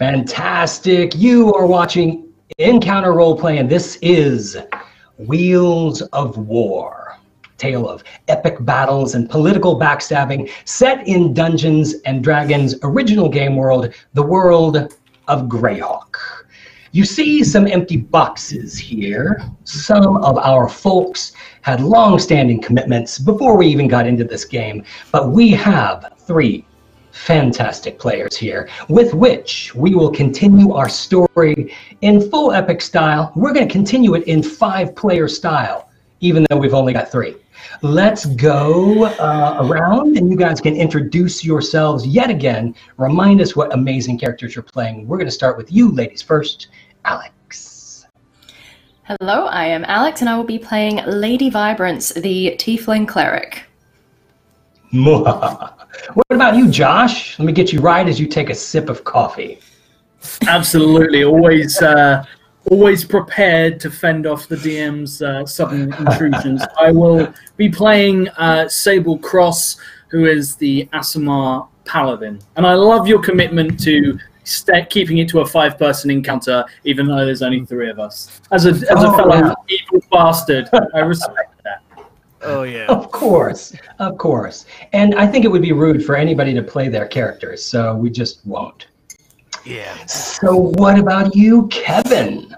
Fantastic. You are watching Encounter Roleplay, and this is Wheels of War. Tale of epic battles and political backstabbing set in Dungeons and Dragons' original game world, the world of Greyhawk. You see some empty boxes here. Some of our folks had long standing commitments before we even got into this game, but we have three fantastic players here with which we will continue our story in full epic style. We're going to continue it in five player style, even though we've only got three. Let's go uh, around and you guys can introduce yourselves yet again. Remind us what amazing characters you're playing. We're going to start with you, ladies first. Alex. Hello, I am Alex and I will be playing Lady Vibrance, the Tiefling Cleric. what about you, Josh? Let me get you right as you take a sip of coffee. Absolutely, always, uh, always prepared to fend off the DM's uh, sudden intrusions. I will be playing uh, Sable Cross, who is the Aasimar Paladin, and I love your commitment to st- keeping it to a five-person encounter, even though there's only three of us. As a as a Oh, fellow wow. evil bastard, I respect. Oh yeah. Of course, of course. And I think it would be rude for anybody to play their characters, so we just won't. Yeah. So, what about you, Kevin?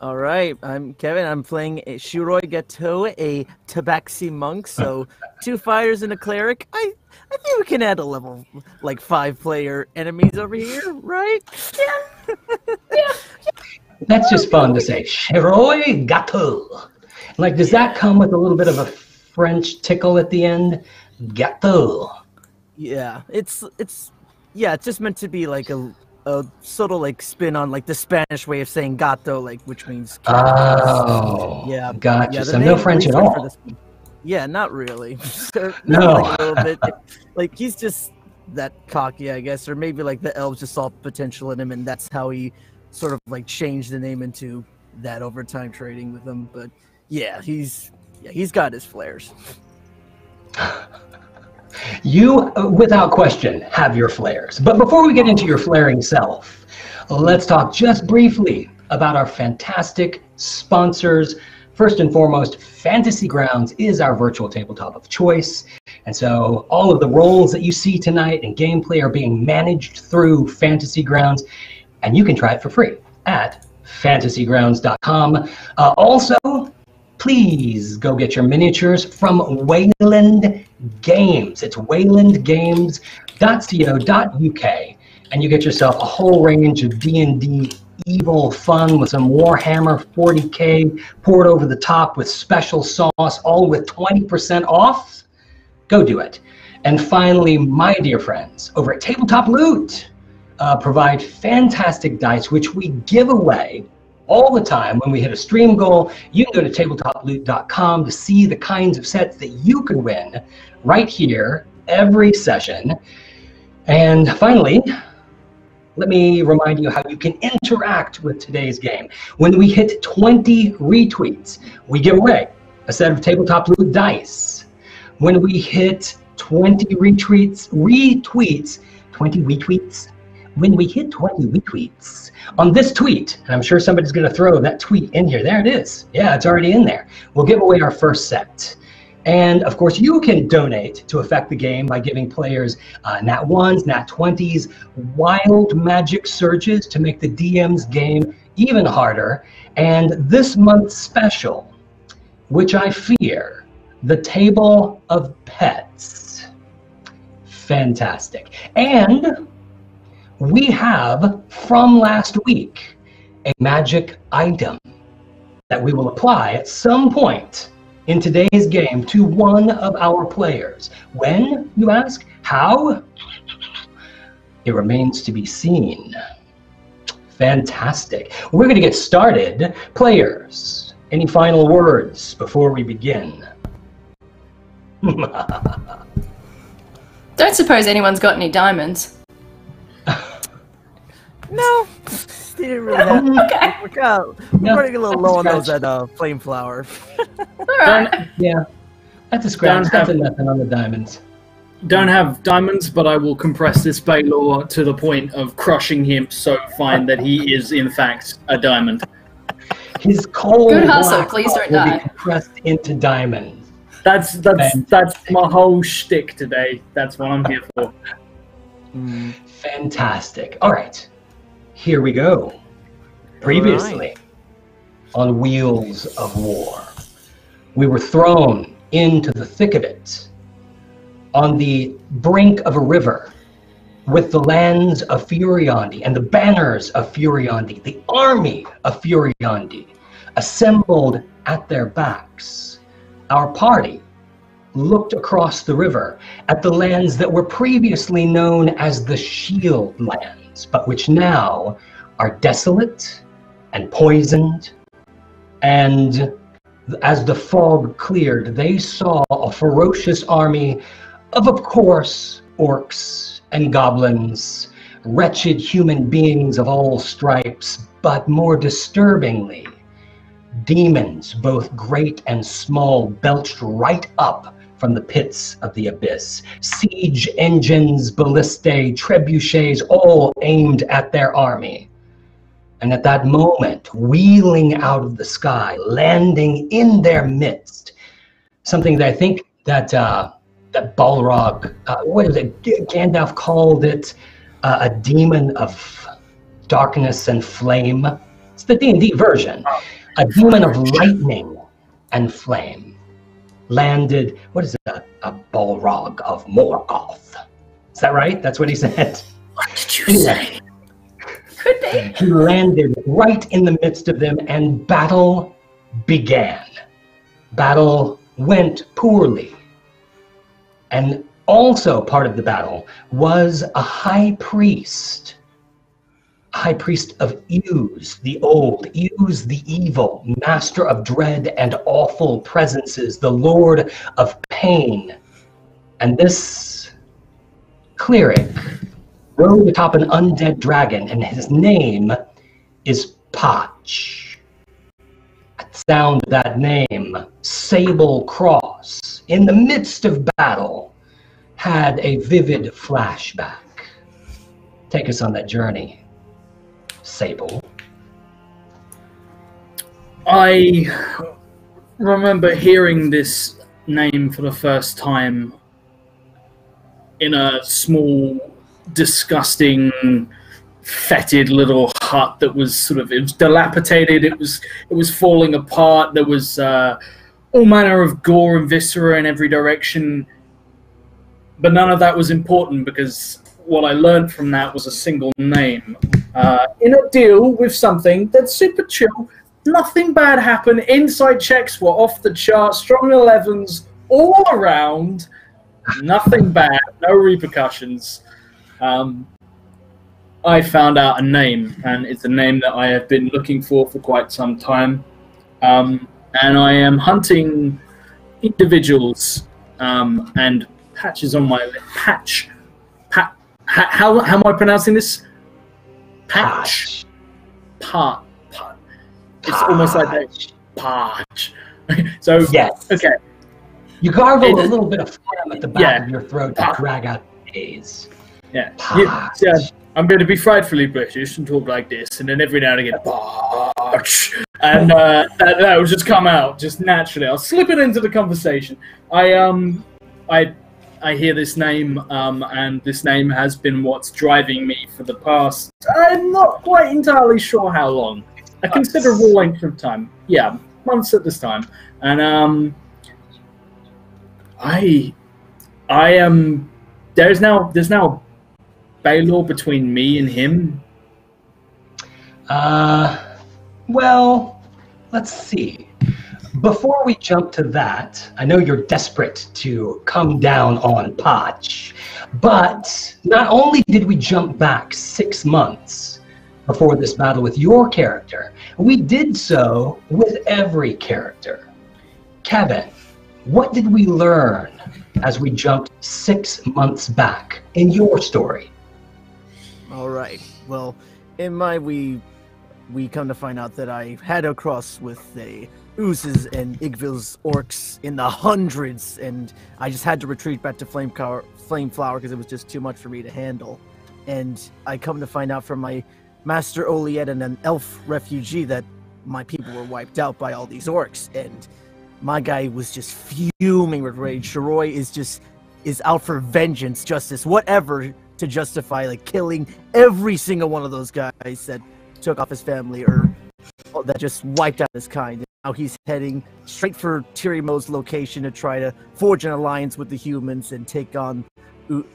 All right. I'm Kevin. I'm playing a Shiroi Gato, a Tabaxi monk. So two fighters and a cleric. I I think we can add a level like five player enemies over here, right? Yeah. yeah. yeah. That's just fun to say. Cheroy gâteau. Like, does that come with a little bit of a French tickle at the end? Gâteau. Yeah. It's it's yeah. It's just meant to be like a a subtle like spin on like the Spanish way of saying gato, like which means. Oh, Yeah, Gotcha. Yeah, so, no French at all. this Yeah, not really. No. like a little bit. Like he's just that cocky, I guess, or maybe like the elves just saw potential in him, and that's how he sort of like changed the name into that over time trading with him. But yeah, he's yeah, he's got his flares. You, uh, without question, have your flares. But before we get into your flaring self, let's talk just briefly about our fantastic sponsors. First and foremost, Fantasy Grounds is our virtual tabletop of choice. And so all of the rolls that you see tonight and gameplay are being managed through Fantasy Grounds, and you can try it for free at fantasygrounds.com. Uh, also, please go get your miniatures from Wayland Games. It's waylandgames.co.uk, and you get yourself a whole range of D&D evil fun with some Warhammer 40k poured over the top with special sauce, all with 20% off. Go do it. And finally, my dear friends, over at Tabletop Loot, uh, provide fantastic dice, which we give away all the time when we hit a stream goal. You can go to tabletoploot.com to see the kinds of sets that you can win right here every session. And finally, let me remind you how you can interact with today's game. When we hit 20 retweets, we give away a set of tabletop loot dice. When we hit 20 retweets, retweets, 20 retweets, when we hit 20 retweets on this tweet, and I'm sure somebody's going to throw that tweet in here. There it is. Yeah, it's already in there. We'll give away our first set. And of course, you can donate to affect the game by giving players uh, nat ones, nat 20s, wild magic surges to make the DM's game even harder. And this month's special, which I fear, the Table of Pets. Fantastic. And we have from last week a magic item that we will apply at some point in today's game to one of our players. When, you ask? How? It remains to be seen. Fantastic. We're going to get started. Players, any final words before we begin? Don't suppose anyone's got any diamonds. No, he didn't really have. Okay. We're, kind of, we're Yeah, running a little that's low on those scratch. at uh, flame flower. All right. Yeah, that's a scratch. Don't That's have- nothing on the diamonds. don't have diamonds, but I will compress this Balor to the point of crushing him so fine that he is, in fact, a diamond. His cold Good hustle, black please heart don't will die. be compressed into diamond. That's that's that's my whole shtick today. That's what I'm here for. Mm, Fantastic. All right, here we go. Previously, on Wheels of War, we were thrown into the thick of it, on the brink of a river, with the lands of Furyondy and the banners of Furyondy, the army of Furyondy, assembled at their backs. Our party looked across the river at the lands that were previously known as the Shield Lands, but which now are desolate and poisoned. And as the fog cleared, they saw a ferocious army of, of course, orcs and goblins, wretched human beings of all stripes, but more disturbingly, demons, both great and small, belched right up from the pits of the abyss. Siege engines, ballistae, trebuchets, all aimed at their army. And at that moment, wheeling out of the sky, landing in their midst, something that I think that uh, that Balrog, uh, what is it? Gandalf called it uh, a demon of darkness and flame. It's the D and D version. A demon of lightning and flame landed. What is it? A, a Balrog of Morgoth. Is that right? That's what he said. What did you Anyway. Could be. He landed right in the midst of them, and battle began. Battle went poorly. And also part of the battle was a high priest. High priest of Iuz the Old, Iuz the Evil, master of dread and awful presences, the lord of pain. And this cleric rode atop an undead dragon, and his name is Potch. At sound of that name, Sable Cross, in the midst of battle, had a vivid flashback. Take us on that journey, Sable. I remember hearing this name for the first time in a small, disgusting, fetid little hut that was sort of it was dilapidated. It was it was falling apart. There was uh, all manner of gore and viscera in every direction. But none of that was important because what I learned from that was a single name. Uh, in a deal with something that's super chill, nothing bad happened. Inside checks were off the chart, strong 11s all around. Nothing bad, no repercussions. Um, I found out a name, and it's a name that I have been looking for for quite some time. Um, and I am hunting individuals um, and patches on my patch. How, how am I pronouncing this? Patch. Part. Part. It's almost like that. Patch. so Yes. okay. You gargle a little bit of phlegm at the back Yeah. of your throat to drag out the days. Yeah. Patch. yeah. I'm going to be frightfully British and talk like this, and then every now and again, "Patch," and uh, that, that will just come out just naturally. I'll slip it into the conversation. I um, I I hear this name, um, and this name has been what's driving me for the past. I'm not quite entirely sure how long. A considerable length of time. Yeah, months at this time, and um, I, I am. There's now there's now Balor between me and him. Uh, well, let's see. Before we jump to that, I know you're desperate to come down on Potch, but not only did we jump back six months before this battle with your character, we did so with every character. Kevin, what did we learn as we jumped six months back in your story? All right. Well, in my we we come to find out that I had a cross with a oozes and Iggwilv's orcs in the hundreds, and I just had to retreat back to Flame Flame Flower because it was just too much for me to handle. And I come to find out from my master Oliet and an elf refugee that my people were wiped out by all these orcs, and my guy was just fuming with rage. Shiroi is just is out for vengeance, justice, whatever to justify like killing every single one of those guys that took off his family or Oh, that just wiped out his kind. Now he's heading straight for Tirimo's location to try to forge an alliance with the humans and take on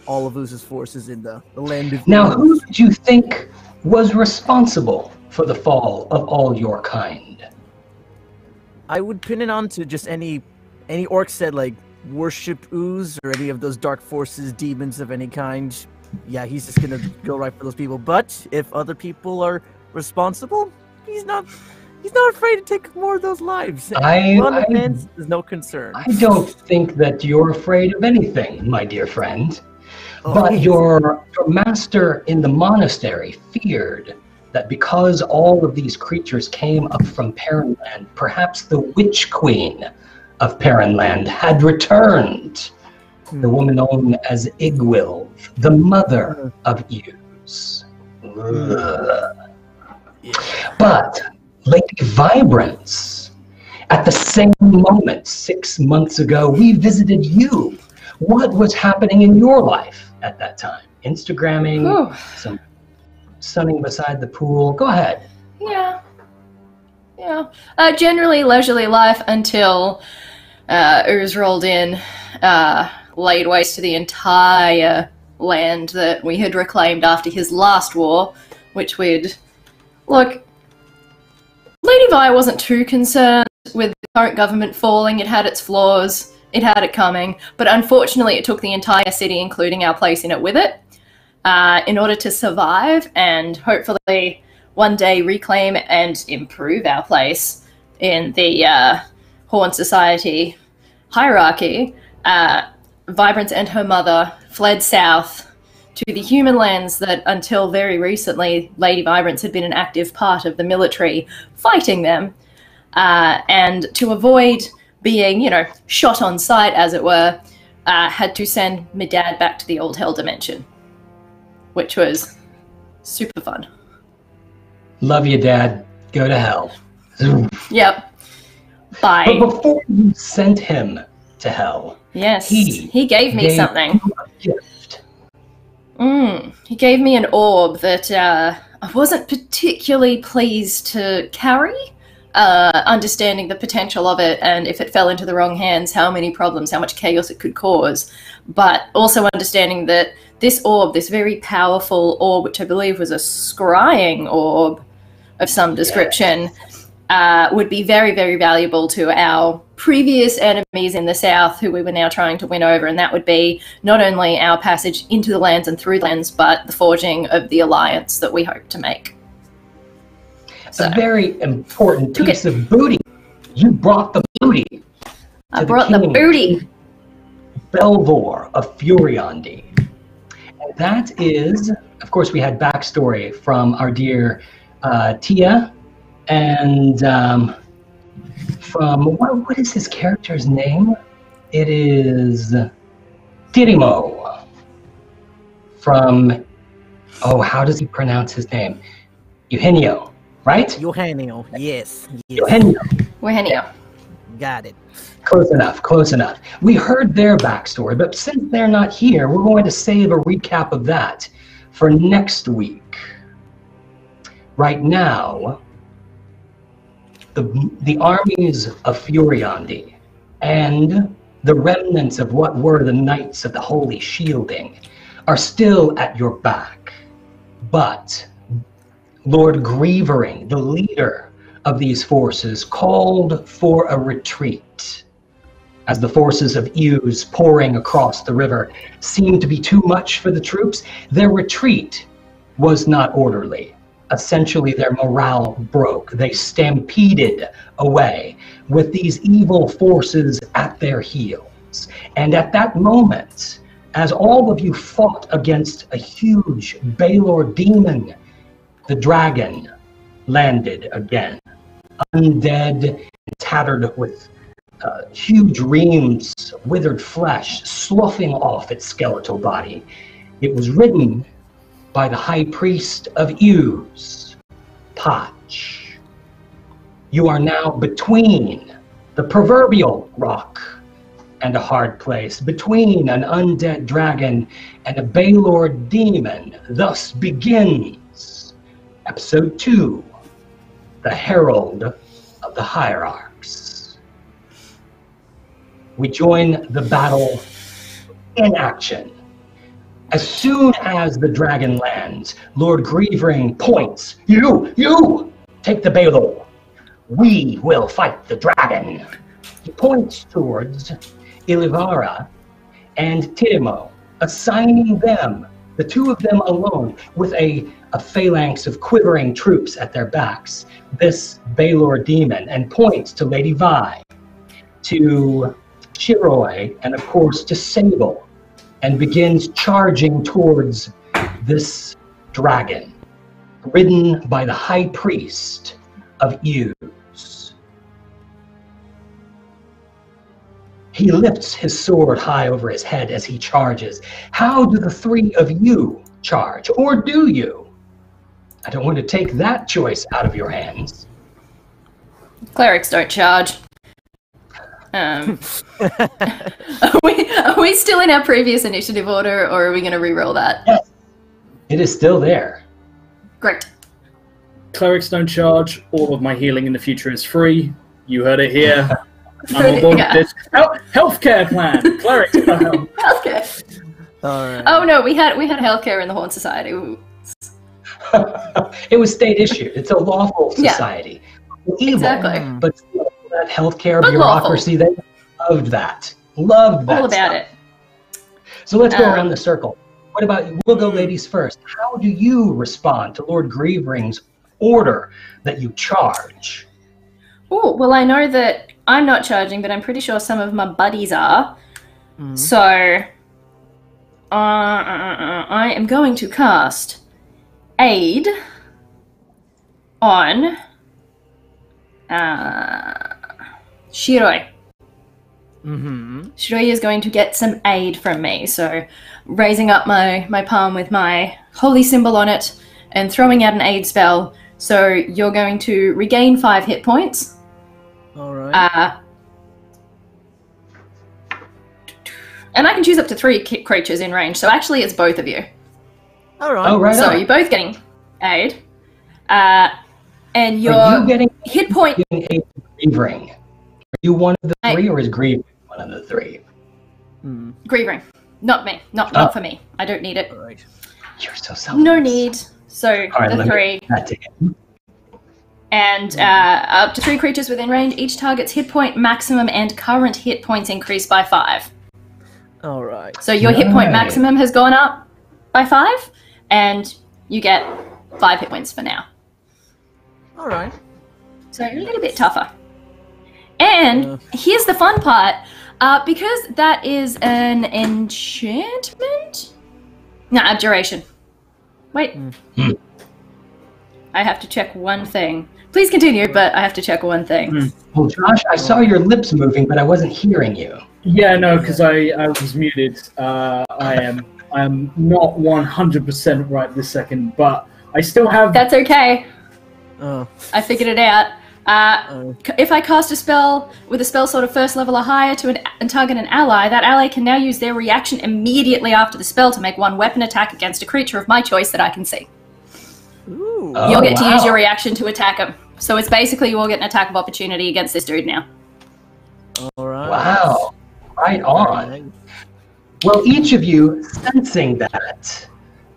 all of Iuz's forces in the, the land of Now, who do you think was responsible for the fall of all your kind? I would pin it on to just any any orcs that like worship Iuz or any of those dark forces, demons of any kind. Yeah, he's just gonna go right for those people. But if other people are responsible, he's not he's not afraid to take more of those lives. I- Run events is no concern. I don't think that you're afraid of anything, my dear friend. Oh, But he's- your, your master in the monastery feared that because all of these creatures came up from Perrenland, perhaps the witch queen of Perrenland had returned. Hmm. The woman known as Iggwilv, the mother hmm. of Iuz. Hmm. Ugh. But Lady Vibrance, at the same moment, six months ago, we visited you. What was happening in your life at that time? Instagramming, Whew. some sunning beside the pool. Go ahead. Yeah. Yeah. Uh, generally leisurely life until uh, Urs rolled in, uh, laid waste to the entire land that we had reclaimed after his last war, which we'd. Look, Lady Vi wasn't too concerned with the current government falling. It had its flaws, it had it coming, but unfortunately, it took the entire city, including our place in it, with it. Uh, in order to survive and hopefully one day reclaim and improve our place in the uh, Horn Society hierarchy, uh, Vibrance and her mother fled south to the human lands that until very recently Lady Vibrance had been an active part of the military fighting them. Uh, and to avoid being, you know, shot on sight, as it were, uh, had to send my dad back to the old hell dimension, which was super fun. Love you, Dad. Go to hell. Yep. Bye. But before you sent him to hell, Yes, he he gave me gave something. you a gift. Mm, he gave me an orb that uh, I wasn't particularly pleased to carry. Uh, understanding the potential of it, and if it fell into the wrong hands, how many problems, how much chaos it could cause. But also understanding that this orb, this very powerful orb, which I believe was a scrying orb of some description, uh, would be very, very valuable to our previous enemies in the south who we were now trying to win over. And that would be not only our passage into the lands and through the lands, but the forging of the alliance that we hope to make. So, A very important piece of booty. You brought the booty. I to the brought the booty. Belvor of Furyondy. And that is, of course, we had backstory from our dear uh, Tia and um, from, what, what is his character's name? It is Tirimo from, oh, how does he pronounce his name? Eugenio, right? Eugenio, yes, yes, Eugenio. Eugenio. got it. Close enough, close enough. We heard their backstory, but since they're not here, we're going to save a recap of that for next week. Right now, the, the armies of Furyondy and the remnants of what were the Knights of the Holy Shielding are still at your back. But Lord Grievering, the leader of these forces, called for a retreat. As the forces of Iuz pouring across the river seemed to be too much for the troops, their retreat was not orderly. Essentially, their morale broke. They stampeded away with these evil forces at their heels. And at that moment, as all of you fought against a huge Balor demon, the dragon landed again. Undead, tattered with uh, huge reams withered flesh sloughing off its skeletal body. It was ridden by the high priest of Iuz, Potch. You are now between the proverbial rock and a hard place, between an undead dragon and a Balor demon. Thus begins episode two The Herald of the Hierarchs. We join the battle in action. As soon as the dragon lands, Lord Grievering points, You, you, take the Balor. We will fight the dragon. He points towards Ilivara and Tidimo, assigning them, the two of them alone, with a, a phalanx of quivering troops at their backs, this Balor demon, and points to Lady Vi, to Shiroi, and of course to Sable, and begins charging towards this dragon, ridden by the high priest of Iuz. He lifts his sword high over his head as he charges. How do the three of you charge? Or do you? I don't want to take that choice out of your hands. Clerics don't charge. Um, are, we, are we still in our previous initiative order, or are we going to re-roll that? It is still there. Great. Clerics don't charge. All of my healing in the future is free. You heard it here. I'm on board Yeah. with this Hel- healthcare plan. Clerics. style. Healthcare. All right. Oh no, we had we had healthcare in the Horn Society. It was state issued. It's a lawful Yeah. society. Evil, Exactly. Hmm. but still, that healthcare But bureaucracy, they loved that. Loved that. All about stuff. it. So let's go Um, around the circle. What about you? we'll go ladies first. How do you respond to Lord Grievering's order that you charge? Oh well, I know that I'm not charging, but I'm pretty sure some of my buddies are. Mhm. So, uh, uh, uh, I am going to cast aid on uh, Shiroi. Mm-hmm. Shiroi is going to get some aid from me. So, raising up my, my palm with my holy symbol on it and throwing out an aid spell. So, you're going to regain five hit points. All right. Uh, and I can choose up to three creatures in range. So, actually, it's both of you. All right. Oh, right so, on. you're both getting aid. Uh, and your Are you getting, hit point. getting aid from Grievering? Are you one of the I- three, or is Grievering one of the three? Hmm. Grieving. Not me. Not, Oh. not for me. I don't need it. All right. You're so selfish. No need. So, All right, the let me three. add that to him. And uh, up to three creatures within range, each target's hit point maximum and current hit points increase by five. All right. So your hit point maximum has gone up by five, and you get five hit points for now. All right. So a little bit tougher. And Uh. here's the fun part uh, because that is an enchantment? No, abjuration. Wait. Hmm. I have to check one thing. Please continue, but I have to check one thing. Hmm. Well, Josh, I saw your lips moving, but I wasn't hearing you. Yeah, no, because I, I was muted. Uh, I am I am not one hundred percent right this second, but I still have. That's okay. Oh. I figured it out. Uh, if I cast a spell with a spell sort of first level or higher to an, and target an ally, that ally can now use their reaction immediately after the spell to make one weapon attack against a creature of my choice that I can see. ooh. Oh, You'll get to use your reaction to attack him. So it's basically you will get an attack of opportunity against this dude now. All right. Wow. Right on. Well, each of you sensing that,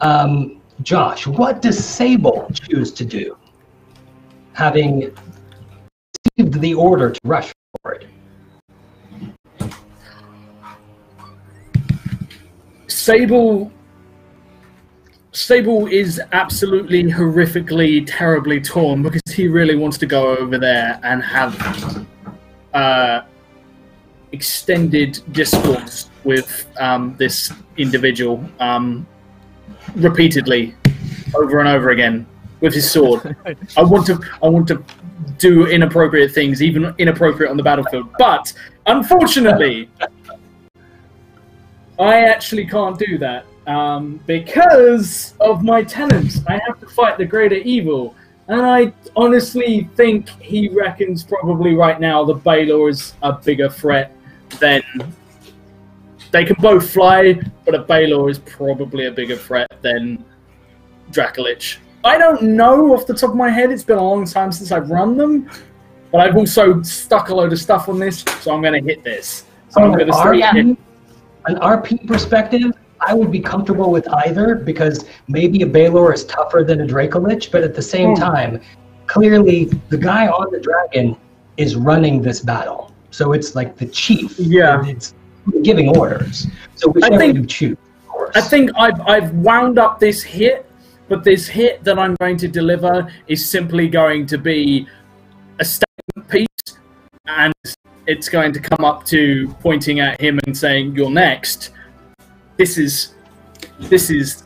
um, Josh, what does Sable choose to do? Having received the order to rush forward. Sable. Sable is absolutely horrifically, terribly torn because he really wants to go over there and have uh, extended discourse with um, this individual um, repeatedly, over and over again, with his sword. I want to, I want to do inappropriate things, even inappropriate on the battlefield. But unfortunately, I actually can't do that um, because of my tenants. I have to fight the greater evil. And I honestly think he reckons probably right now the Balor is a bigger threat than. They can both fly, but a Balor is probably a bigger threat than Dracolich. I don't know off the top of my head. It's been a long time since I've run them, but I've also stuck a load of stuff on this, so I'm going to hit this. So I'm going to start hitting. an RP perspective, I would be comfortable with either because maybe a Balor is tougher than a Dracolich, but at the same Hmm. time, clearly the guy on the dragon is running this battle. So it's like the chief. Yeah. It's giving orders. So whichever think- you choose. I think I've I've wound up this hit, but this hit that I'm going to deliver is simply going to be a statement piece, and it's going to come up to pointing at him and saying, "You're next." This is this is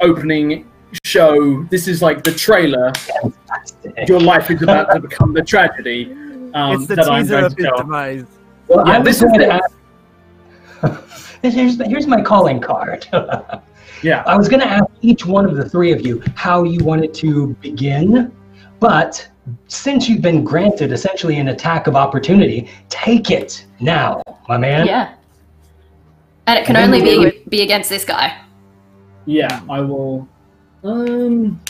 opening show. This is like the trailer. Your life is about to become the tragedy. Um, it's the that I'm teaser going of to his tell. demise. Well, Yeah, this is going to the- ask. here's, here's my calling card. Yeah. I was going to ask each one of the three of you how you wanted to begin, but since you've been granted essentially an attack of opportunity, take it now, my man. Yeah. And it can And only we'll be be against this guy. Yeah, I will. Um,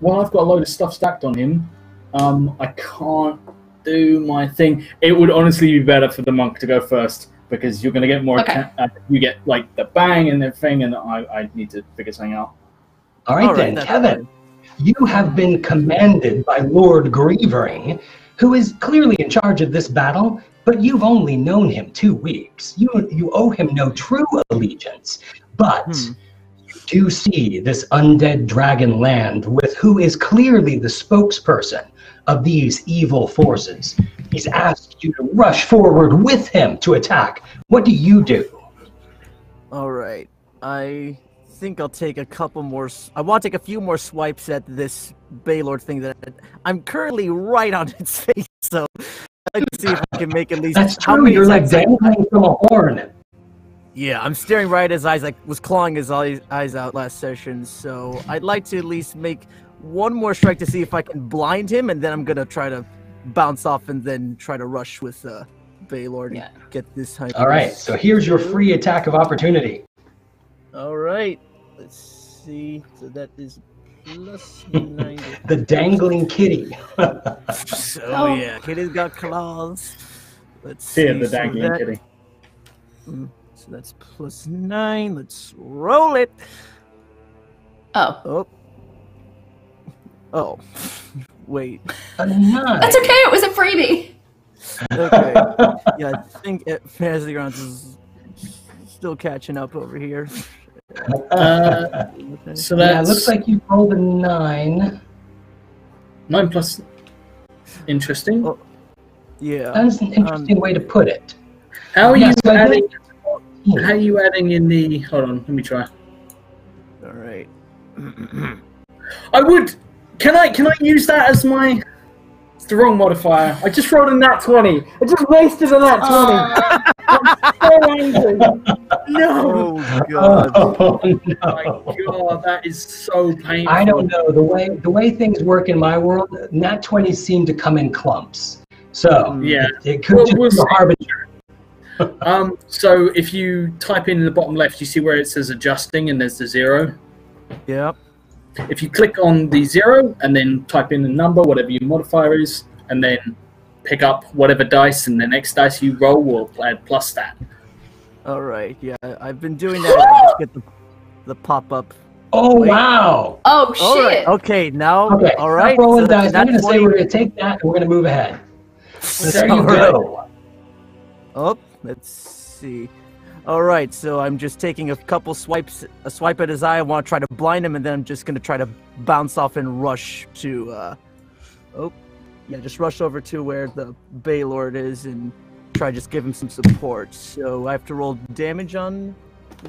well, I've got a load of stuff stacked on him. Um, I can't do my thing. It would honestly be better for the monk to go first because you're going to get more. Okay. atta- uh, you get like the bang and everything, and I, I need to figure something out. All right, All right, then, that's Kevin. You have been commanded by Lord Grievering, who is clearly in charge of this battle, but you've only known him two weeks. You you owe him no true allegiance, but Hmm. you do see this undead dragon land with who is clearly the spokesperson of these evil forces. He's asked you to rush forward with him to attack. What do you do? All right. I think I'll take a couple more. I want to take a few more swipes at this Baylord thing that I'm currently right on its face. So let's see if I can make at least. That's true. You're like dangling from a horn. Yeah, I'm staring right at his eyes. I was clawing his eyes, eyes out last session. So I'd like to at least make one more strike to see if I can blind him, and then I'm gonna try to bounce off and then try to rush with uh, Baylord and Yeah. get this. hyper- All right, so here's your free attack of opportunity. All right. Let's see. So that is plus nine. The dangling kitty. So Oh. yeah, kitty's got claws. Let's see. Fear the so dangling that- kitty. So that's plus nine. Let's roll it. Oh. Oh. Oh. Wait. A nine. That's okay, it was a freebie. Okay. yeah, I think it, Fantasy Grounds is still catching up over here. Uh, Okay. so yeah, looks like you rolled a nine. nine plus. Interesting. Oh. yeah. That's an interesting way to put it. How are Yeah, you so adding? think- How are you adding in the? Hold on, let me try. All right. I would. Can I? Can I use that as my? It's the wrong modifier. I just rolled a nat twenty. I just wasted a nat twenty. I'm so angry. No. Oh god. Oh, My. God, that is so painful. I don't know the way the way things work in my world. Nat twenties seem to come in clumps, so Yeah. it could Well, just we'll be a harbinger. Um. So if you type in the bottom left, you see where it says adjusting, and there's the zero. Yep. If you click on the zero and then type in the number, whatever your modifier is, and then pick up whatever dice, and the next dice you roll will add plus that. All right. Yeah, I've been doing that. I just get the, the pop up. Oh Wait. wow! Oh shit. All right. Okay. Now. Okay, All stop rolling so dice. I'm going to say we're going to take that and we're going to move ahead. So there you All right. go. Oh, let's see. All right, so I'm just taking a couple swipes, a swipe at his eye. I want to try to blind him, and then I'm just gonna try to bounce off and rush to. uh Oh, yeah, just rush over to where the Baylord is and try to just give him some support. So I have to roll damage on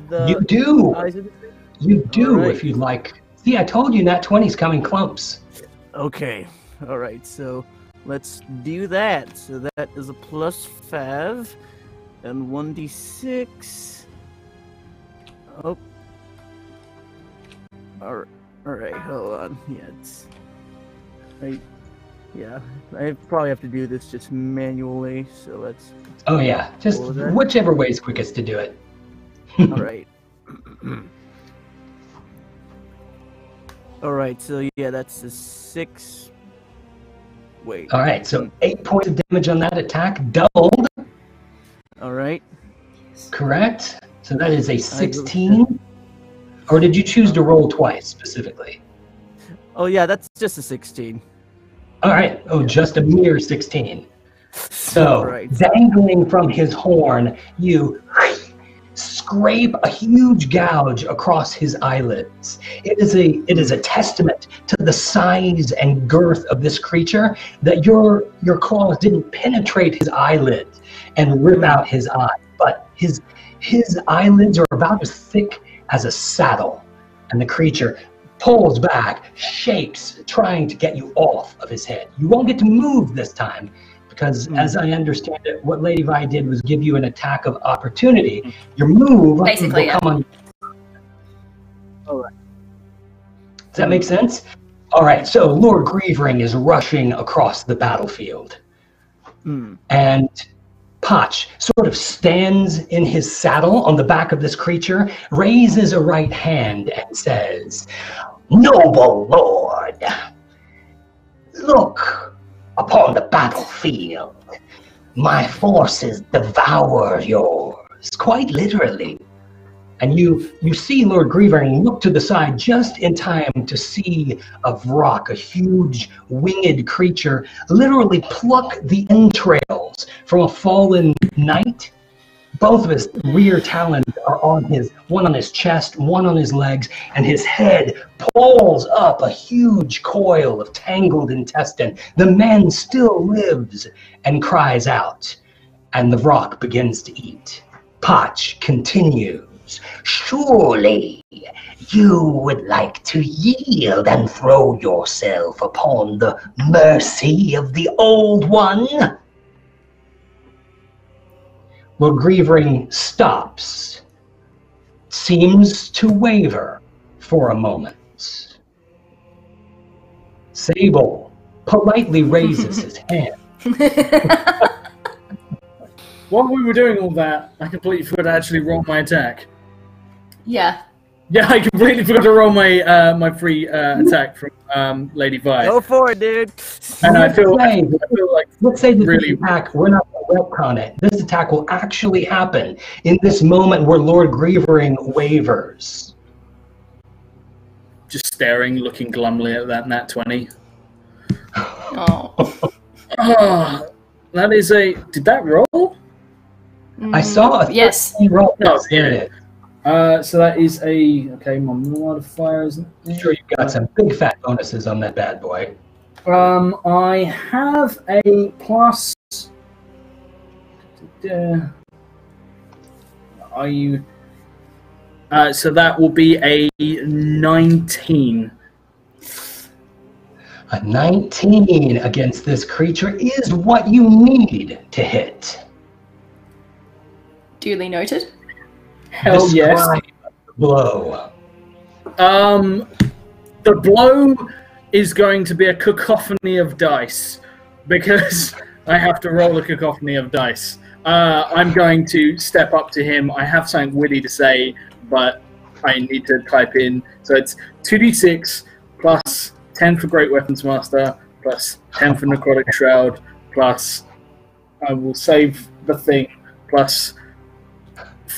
the you do. eyes of the You do Alright. if you'd like. See, I told you that 20's coming clumps. Okay. All right. So let's do that. So that is a plus five and one d six. Oh. All right, all right, hold on. Yeah, it's. I, yeah, I probably have to do this just manually. So let's. Oh yeah, just What was that? whichever way is quickest to do it. All right. all right. So yeah, that's a six. Wait. All right, so eight points of damage on that attack, doubled, All right. correct? So that is a 16. Or did you choose to roll twice specifically? Oh yeah, that's just a sixteen. All right. Oh, just a mere 16. So, right. dangling from his horn, you scrape a huge gouge across his eyelids. It is a it is a testament to the size and girth of this creature that your your claws didn't penetrate his eyelid and rip out his eye, but his his eyelids are about as thick as a saddle, and the creature pulls back, shakes, trying to get you off of his head. You won't get to move this time because, Hmm. as I understand it, what Lady Vi did was give you an attack of opportunity. Your move Basically, will yeah. come on. Alright. Does that make sense? All right. So Lord Grievering is rushing across the battlefield, Hmm. and Potch sort of stands in his saddle on the back of this creature, raises a right hand, and says, Noble Lord, look upon the battlefield. My forces devour yours, quite literally. And you you see Lord Grievering look to the side just in time to see a Vrock, a huge winged creature, literally pluck the entrails from a fallen knight. Both of his rear talons are on his one on his chest, one on his legs, and his head pulls up a huge coil of tangled intestine. The man still lives and cries out, and the Vrock begins to eat. Potch continues. Surely you would like to yield and throw yourself upon the mercy of the Old One? Lord Grievering stops, seems to waver for a moment. Sable politely raises his hand. While we were doing all that, I completely forgot to actually roll my attack. Yeah. Yeah, I completely forgot to roll my uh, my free uh, attack from um, Lady Vi, Go for it, dude. and I feel I Let's feel like Let's say this Really? attack, we're not going to retcon it. This attack will actually happen in this moment where Lord Grievering wavers. just staring, looking glumly at that nat twenty. Oh. Oh, that is a. Did that roll? I saw a Mm, Yes. 13 roll. No, there it is. Uh, so that is a okay. My modifiers. I'm sure you've got some big fat bonuses on that bad boy. Um, I have a plus. Uh, Are you? Uh, so that will be a nineteen. A 19 against this creature is what you need to hit. Duly noted. Hell yes. The blow. Um, the blow is going to be a cacophony of dice because I have to roll a cacophony of dice. Uh, I'm going to step up to him. I have something witty to say, but I need to type in. So it's 2d6 plus 10 for Great Weapons Master, plus 10 for Necrotic Shroud, plus I will save the thing, plus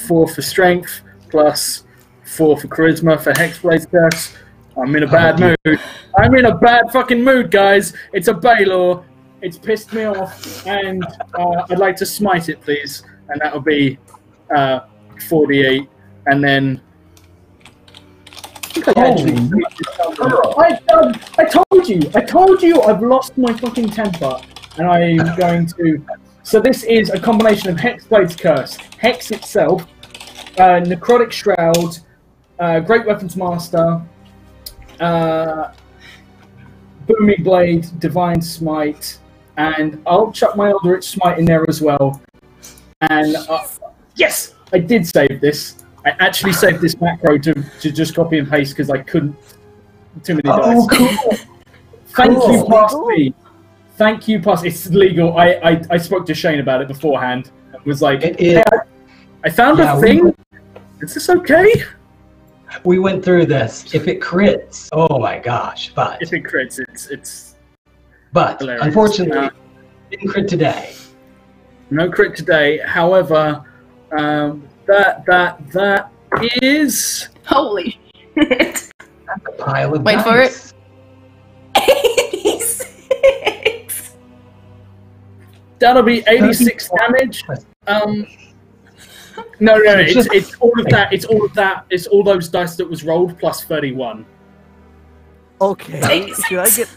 4 for Strength, plus 4 for Charisma for Hexblade Curse. I'm in a bad dear. mood. I'm in a bad fucking mood, guys. It's a Balor. It's pissed me off, and uh, I'd like to smite it, please. And that'll be uh, 48. And then. I I actually- I, um, I told you, I told you, I've lost my fucking temper, and I'm going to. So this is a combination of Hexblade's Curse, Hex itself, uh, Necrotic Shroud, uh, Great Weapons Master, uh, Booming Blade, Divine Smite, and I'll chuck my Eldritch Smite in there as well. And uh, yes, I did save this. I actually saved this macro to, to just copy and paste because I couldn't. Too many Oh, cool. Thank you, Cool. Me. Thank you, Pass. It's legal. I, I, I spoke to Shane about it beforehand. and was like, It is. "Hey, I, I found Yeah, a we- thing. Is this okay? We went through this. If it crits, oh my gosh! But If it crits, it's it's but hilarious. unfortunately, Uh, didn't crit today. no crit today. However, um, that that that is Holy shit. That's a pile of Wait for dice. that'll be eighty six damage. Um, no, no, no, it's it's all of that. It's all of that. It's all those dice that was rolled plus thirty one. Okay. Should I get?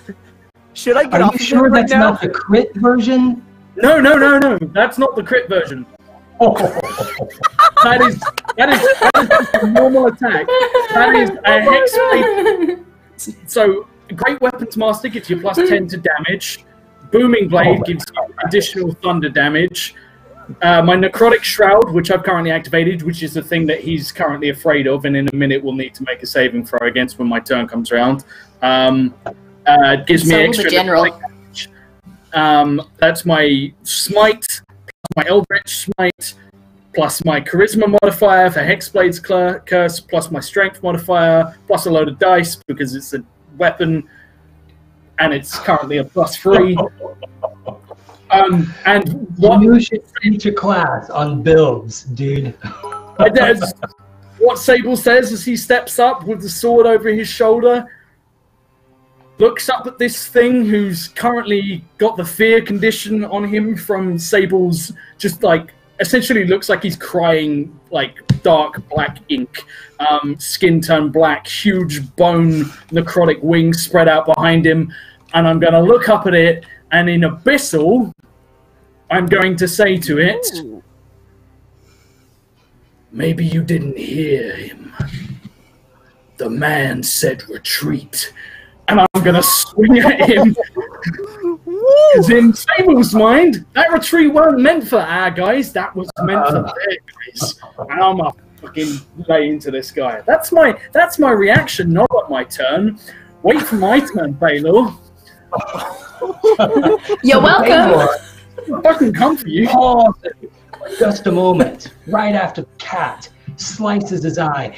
Should I get Are off you sure it right that's now? not the crit version? No, no, no, no. That's not the crit version. Oh, That is that is, that is a normal attack. That is a hex. So great weapons master gives you plus ten to damage. Booming blade Oh gives you additional thunder damage. Uh, my necrotic shroud, which I've currently activated, which is the thing that he's currently afraid of, and in a minute will need to make a saving throw against when my turn comes around. Um, uh, gives me So will extra general. damage. Um, that's my smite, plus my eldritch smite, plus my charisma modifier for Hexblade's cl- curse, plus my strength modifier, plus a load of dice because it's a weapon, and it's currently a plus three. Um, and what you should enter class on builds, dude. What Sable says as he steps up with the sword over his shoulder. Looks up at this thing who's currently got the fear condition on him from Sable's just like essentially looks like he's crying like dark black ink. Um, skin turned black, huge bone necrotic wings spread out behind him. And I'm gonna look up at it and in Abyssal I'm going to say to it. Maybe you didn't hear him. The man said retreat. And I'm gonna swing at him. Because in Sable's mind, that retreat wasn't meant for our guys, that was meant for uh. their guys. And I'm a fucking lay into this guy. That's my that's my reaction, not at my turn. Wait for my turn, Balor. You're welcome. Balor Fucking come for you. pauses just a moment, right after the cat slices his eye.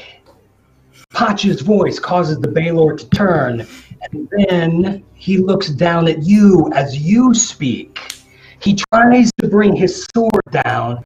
Potch's voice causes the Balor to turn, and then he looks down at you as you speak. He tries to bring his sword down,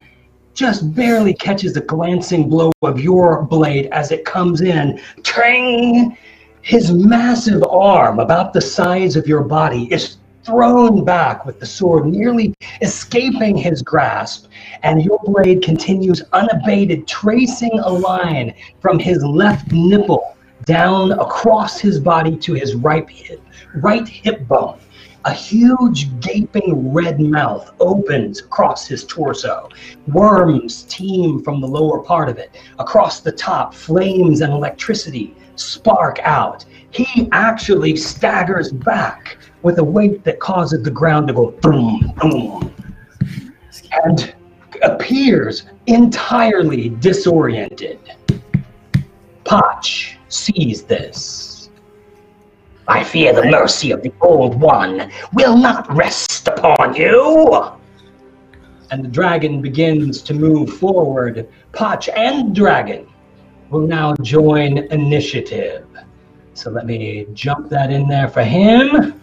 just barely catches a glancing blow of your blade as it comes in. Tring! His massive arm, about the size of your body, is thrown back with the sword nearly escaping his grasp, and your blade continues unabated, tracing a line from his left nipple down across his body to his right hip, right hip bone. A huge gaping red mouth opens across his torso. Worms teem from the lower part of it. Across the top, flames and electricity spark out. He actually staggers back with a weight that causes the ground to go boom, boom, and appears entirely disoriented. Potch sees this. I fear the mercy of the Old One will not rest upon you. And the dragon begins to move forward. Potch and dragon will now join initiative. So let me jump that in there for him.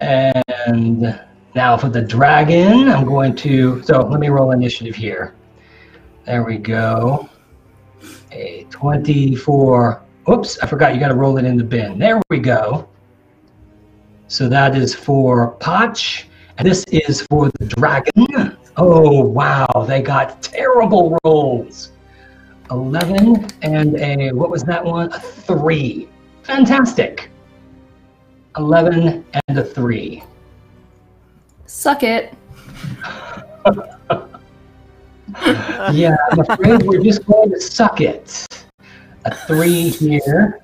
And now for the dragon, I'm going to. So let me roll initiative here. There we go. A 24. Oops, I forgot you got to roll it in the bin. There we go. So that is for Potch. And this is for the dragon. Oh, wow. They got terrible rolls. 11 and a, what was that one? A 3. Fantastic. 11 and a 3. Suck it. Yeah, I'm afraid we're just going to suck it. A 3 here.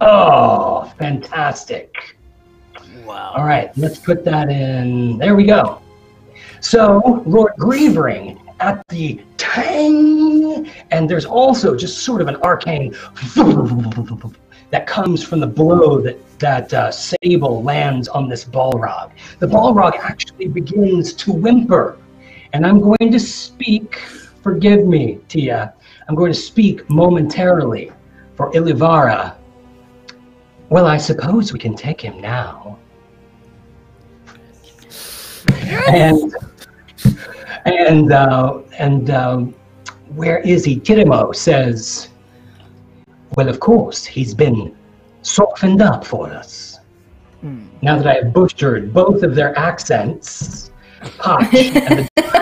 Oh, fantastic. Wow. All right, let's put that in. There we go. So, Lord Grievering at the tang, and there's also just sort of an arcane that comes from the blow that that uh, Sable lands on this Balrog. The Balrog actually begins to whimper, and I'm going to speak. Forgive me, Tia. I'm going to speak momentarily for Ilivara. Well, I suppose we can take him now. and and uh, and um, where is he? Kirimo says, "Well, of course, he's been softened up for us. Hmm. Now that I have butchered both of their accents, Potch and the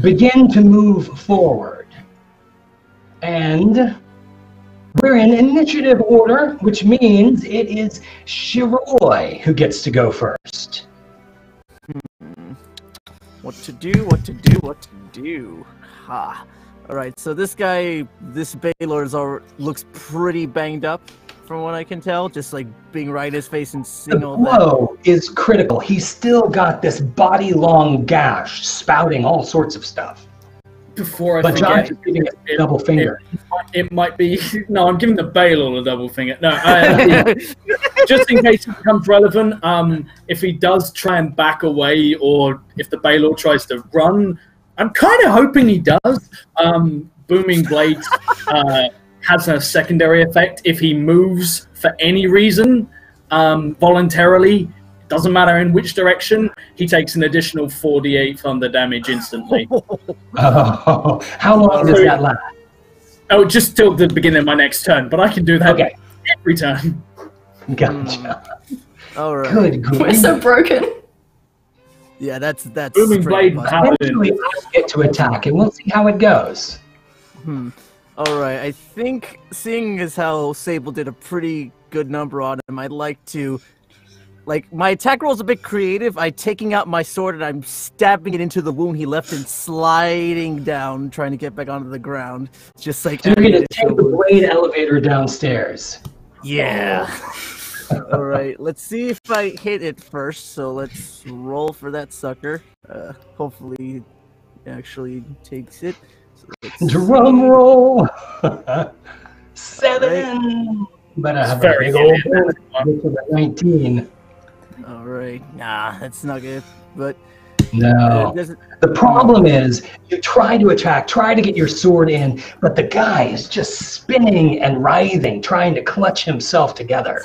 begin to move forward, and." We're in initiative order, which means it is Shiroi who gets to go first. What to do, what to do, what to do. Ha. Alright, so this guy, this Balor all, looks pretty banged up from what I can tell. Just like being right in his face and The all that. blow is critical. He's still got this body long gash spouting all sorts of stuff. Before I But John's forget, just giving it a double finger. it might be. No, I'm giving the Balor a double finger. No, uh, just in case it becomes relevant, um, if he does try and back away or if the Balor tries to run, I'm kind of hoping he does. Um, Booming Blades uh, has a secondary effect. If he moves for any reason um, voluntarily, doesn't matter in which direction, he takes an additional 48 thunder damage instantly. Oh, how long does that last? oh, just till the beginning of my next turn, but I can do that Okay, every turn. gotcha. Alright. Good We're so broken. Yeah, that's that's Booming pretty Blade much- Paladin. Eventually, I get to attack, and we'll see how it goes. Hmm. Alright, I think seeing as how Sable did a pretty good number on him, I'd like to like my attack roll is a bit creative. I'm taking out my sword and I'm stabbing it into the wound he left and sliding down, trying to get back onto the ground. Just like So you're going to take the wound. blade elevator downstairs. Yeah. All right, let's see if I hit it first. So let's roll for that sucker. Uh, hopefully, it actually takes it. So Drum roll. Seven. But I have a Very big old good. bonus to the 19. All right, nah, that's not good. But No. The problem is, you try to attack, try to get your sword in, but the guy is just spinning and writhing, trying to clutch himself together.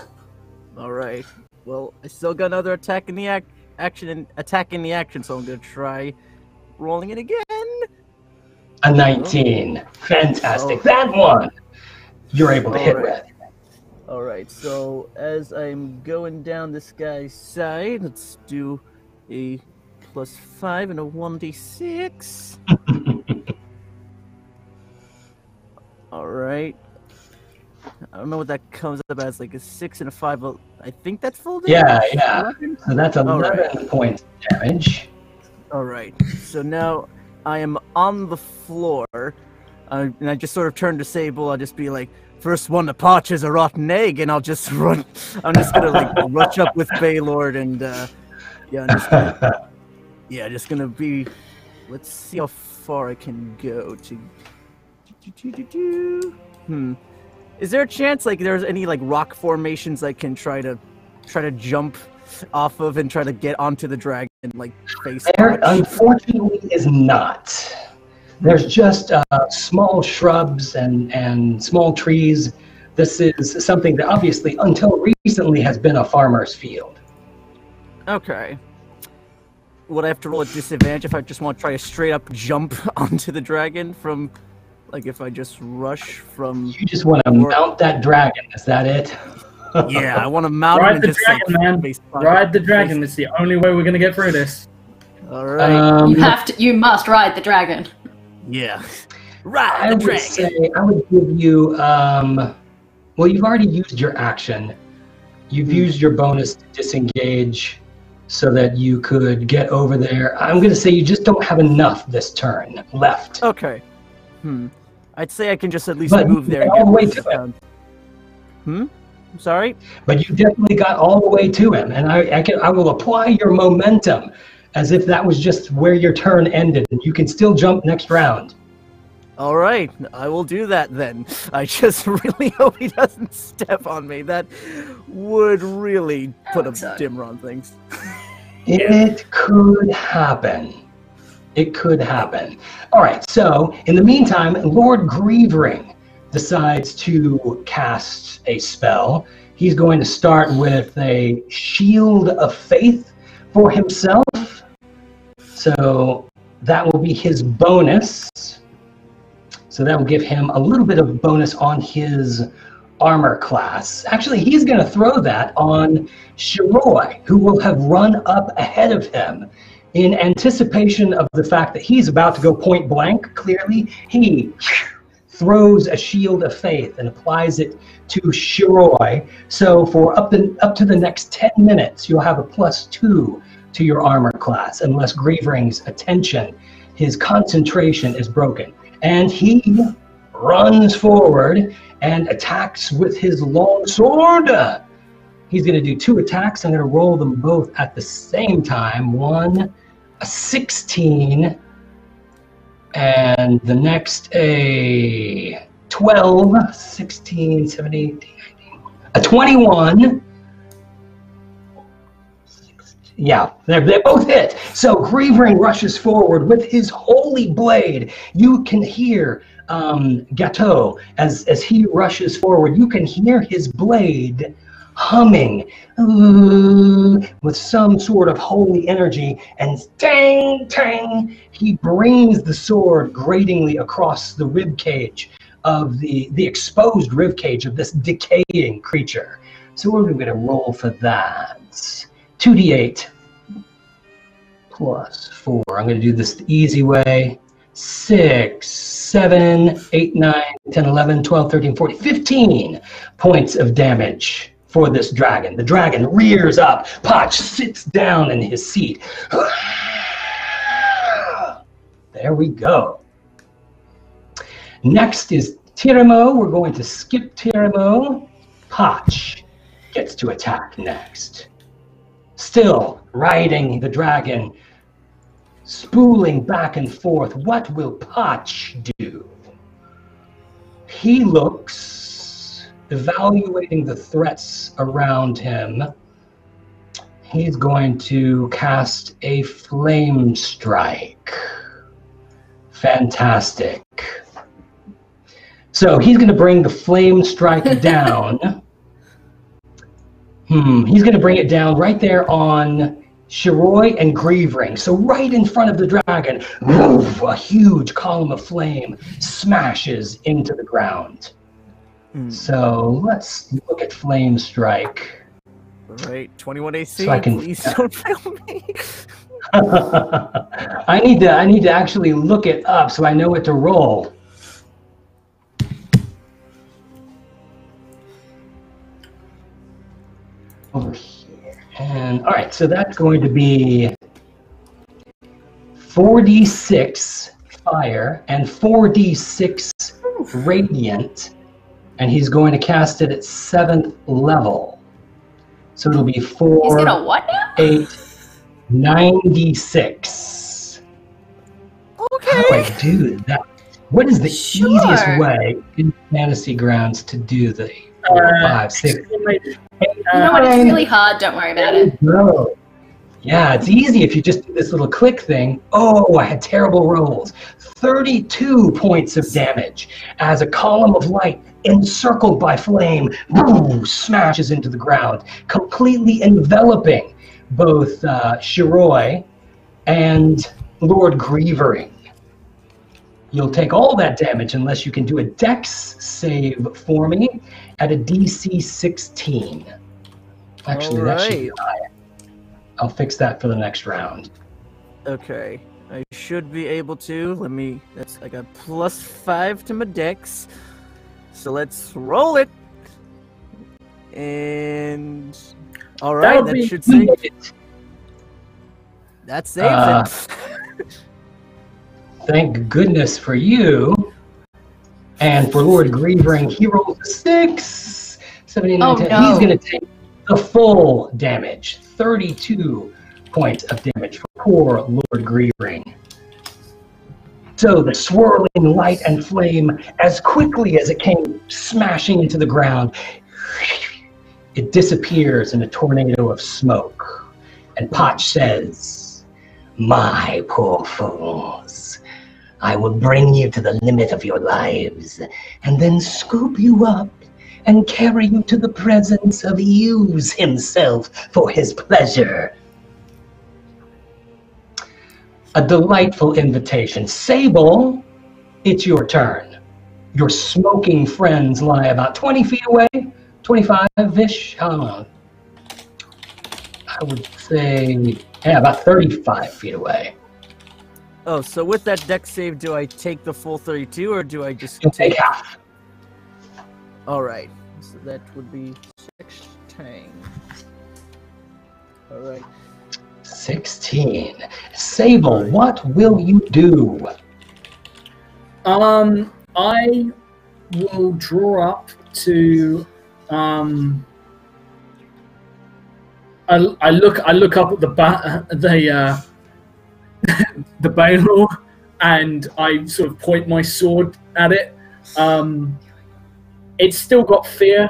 All right. Well, I still got another attack in the ac- action and attack in the action, so I'm gonna try rolling it again. A 19. Fantastic. Oh. That one you're able to hit Alright. with. All right. So as I'm going down this guy's side, let's do a plus five and a one d six. All right. I don't know what that comes up as, like a six and a five. but I think that's full damage. Yeah, yeah. So that's 11 Alright. points damage. All right. So now I am on the floor, uh, and I just sort of turn to Sable. I'll just be like, first one to potch is a rotten egg," and I'll just run. I'm just gonna like rush up with Baylord, and uh, yeah, I'm just gonna, yeah, just gonna be. Let's see how far I can go to. Hmm. Is there a chance like there's any like rock formations I can try to try to jump off of and try to get onto the dragon like face? There, unfortunately, is not. There's just uh, small shrubs and, and small trees. This is something that obviously, until recently, has been a farmer's field. Okay. Would I have to roll a disadvantage if I just want to try to straight up jump onto the dragon from, like, if I just rush from? You just want to mount that dragon. Is that it? Yeah, I want to mount him and the just dragon, like man. face. Ride the dragon. It's the only way we're gonna get through this. All right. Um, You have to. You must ride the dragon. yeah. I Ride the would dragon. say I would give you. Um, well, you've already used your action. You've Hmm. used your bonus to disengage, so that you could get over there. I'm going to say you just don't have enough this turn left. Okay. Hmm. I'd say I can just at least But move there all the way to it. Hmm. I'm sorry. But you definitely got all the way to him, and I, I can I will apply your momentum as if that was just where your turn ended, and you can still jump next round. All right, I will do that then. I just really hope he doesn't step on me. That would really put a dimmer on things. It could happen. It could happen. All right, so in the meantime, Lord Grievering decides to cast a spell. He's going to start with a Shield of Faith for himself. So that will be his bonus. So that will give him a little bit of bonus on his armor class. Actually, he's going to throw that on Shiroi, who will have run up ahead of him. In anticipation of the fact that he's about to go point blank, clearly, he throws a shield of faith and applies it to Shiroi. So for up, the, up to the next 10 minutes, you'll have a plus two to your armor class, unless Grievering's attention, his concentration is broken. And he runs forward and attacks with his long sword. He's going to do two attacks. I'm going to roll them both at the same time. One, a 16, and the next a 12, 16, 17, 18, 19, a 21. Yeah, they're, they both hit. So Grievering rushes forward with his holy blade. You can hear um, Gateau as, as he rushes forward. You can hear his blade humming uh, with some sort of holy energy. And tang, tang, he brings the sword gratingly across the rib cage of the, the exposed rib cage of this decaying creature. So we're going to roll for that. 2d8 plus 4. I'm going to do this the easy way. 6, 7, 8, 9, 10, 11, 12, 13, 14, 15 points of damage for this dragon. The dragon rears up. Potch sits down in his seat. There we go. Next is Tiramo. We're going to skip Tiramo. Potch gets to attack next. Still riding the dragon, spooling back and forth. What will Potch do? He looks, evaluating the threats around him. He's going to cast a flame strike. Fantastic. So he's going to bring the flame strike down. Hmm, he's going to bring it down right there on Shiroi and Grievering. So right in front of the dragon, woof, a huge column of flame smashes into the ground. Hmm. So let's look at Flame Strike. All right, 21 AC. So I can- Please don't fail me. I need to I need to actually look it up so I know what to roll. Over here. And all right, so that's going to be 4d6 fire and 4d6 radiant. And he's going to cast it at seventh level. So it'll be He's four gonna what now? eight, 96. How do Okay. I do that? What is the Sure. easiest way in Fantasy Grounds to do the four, Uh, five, six, exclamation- You know what? It's really hard. Don't worry about it. No. Yeah, it's easy if you just do this little click thing. Oh, I had terrible rolls. 32 points of damage as a column of light encircled by flame boom, smashes into the ground, completely enveloping both uh, Shiroi and Lord Grievering. You'll take all that damage unless you can do a dex save for me at a DC 16. Actually, that should be high. I'll fix that for the next round. Okay. I should be able to. Let me. That's I got plus five to my dex. So let's roll it. And all right, That'll that should save. That saves Uh, it. Thank goodness for you. And for Lord Grievering, he rolls a six. 17, Oh, 19. no. He's going to take the full damage 32 points of damage for poor Lord Grievering. So the swirling light and flame, as quickly as it came smashing into the ground, it disappears in a tornado of smoke. And Potch says, My poor fools, I will bring you to the limit of your lives and then scoop you up and carry you to the presence of Iuz himself for his pleasure. A delightful invitation. Sable, it's your turn. Your smoking friends lie about 20 feet away, 25-ish. I don't know. I would say, yeah, about 35 feet away. Oh, so with that deck save, do I take the full 32 or do I just You'll take half. All right. So that would be six 16. All right. 16. Sable, what will you do? Um, I will draw up to. Um, I, I look I look up at the ba- the uh, the Balor and I sort of point my sword at it. Um, it's still got fear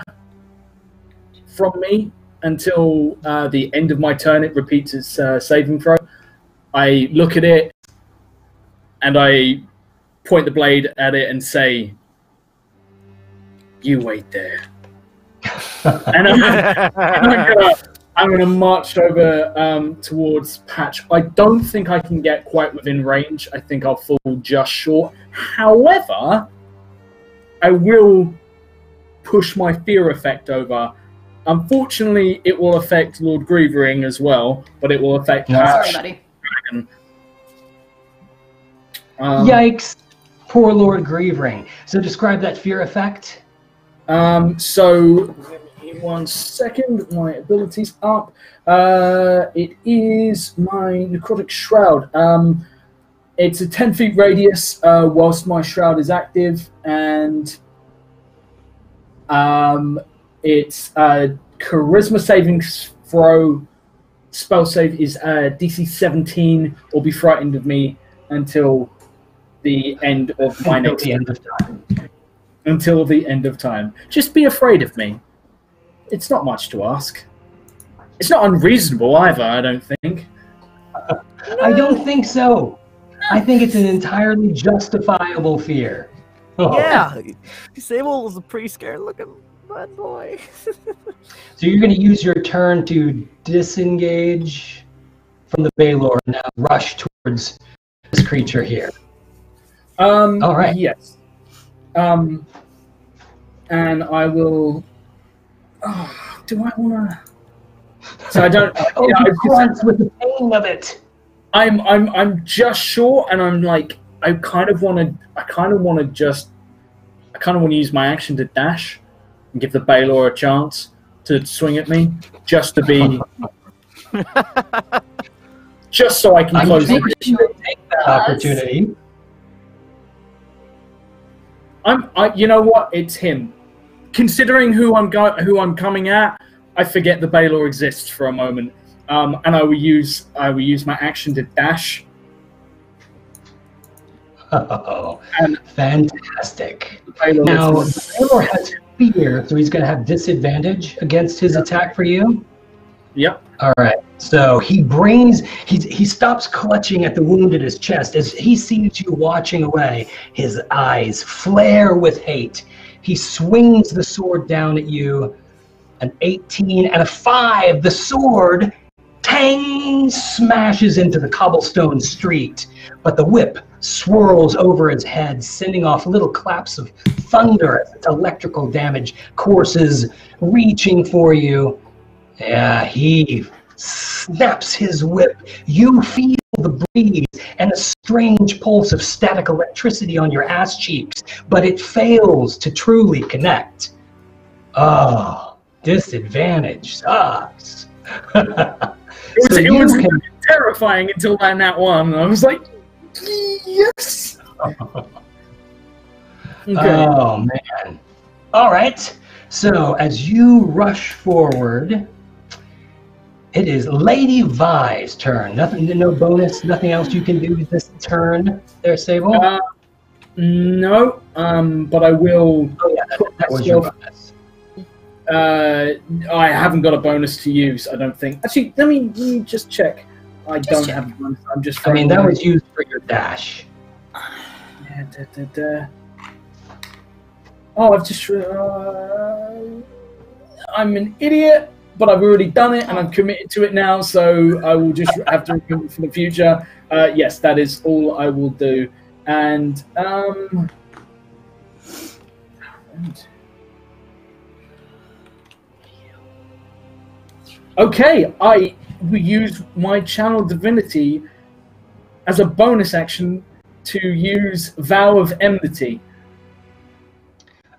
from me until uh, the end of my turn. It repeats its uh, saving throw. I look at it and I point the blade at it and say, "You wait there." and I'm, I'm gonna, I'm gonna march over um, towards Patch. I don't think I can get quite within range. I think I'll fall just short. However, I will push my fear effect over. Unfortunately, it will affect Lord Grievering as well, but it will affect No. Patch. Sorry, buddy. Um, Yikes. Poor Lord Grievering. So describe that fear effect. Um, so, one second. My abilities up. Uh, it is my necrotic shroud. Um, it's a ten feet radius uh, whilst my shroud is active, and um, it's a charisma saving throw. Spell save is uh, DC 17, or be frightened of me until the end of my Until next the end of time. until the end of time. Just be afraid of me. It's not much to ask. It's not unreasonable either, I don't think. I don't think so. I think it's an entirely justifiable fear. Yeah. Sable was a pretty scary looking bad boy. So you're going to use your turn to disengage from the Balor and now rush towards this creature here. Um, All right. Yes. Um, and I will. Oh, do I want to? So I don't. Oh, yeah, he I- grunts with the pain of it. I'm I'm I'm just short, and I'm like I kind of want to. I kind of want to just. I kind of want to use my action to dash and give the Balor a chance to swing at me, just to be. just so I can I'm close the sure you would take that opportunity. I'm, I, you know what? It's him. Considering who I'm go- who I'm coming at, I forget the Balor exists for a moment, um, and I will use I will use my action to dash. Oh, And- fantastic. Balor Now, is- the Balor has fear, so he's going to have disadvantage against his attack for you. yep. All right. So he brings he he stops clutching at the wound in his chest as he sees you watching away. His eyes flare with hate. He swings the sword down at you. An 18 and a 5. The sword tang smashes into the cobblestone street, but the whip swirls over his head, sending off little claps of thunder as its electrical damage courses reaching for you. Yeah, he snaps his whip. You feel the breeze and a strange pulse of static electricity on your ass cheeks, but it fails to truly connect. Oh, disadvantage sucks. It was, it was can- terrifying until that nat one. I was like, yes. Okay. Oh man. All right. So as you rush forward, it is Lady Vi's turn. Nothing, no bonus, nothing else you can do this turn there, Sable? Uh, no, um, but I will. oh yeah, that, that was your bonus. Uh, I haven't got a bonus to use. I don't think. Actually, let me, let me just check. I don't check. have a bonus. I'm just. I mean, that was used for your dash. Yeah, da, da, da. Oh, I've just. Uh, I'm an idiot, but I've already done it and I'm committed to it now, so I will just have to remember for the future. Uh, yes, that is all I will do. And. Um, okay, I use my channel divinity as a bonus action to use Vow of Enmity.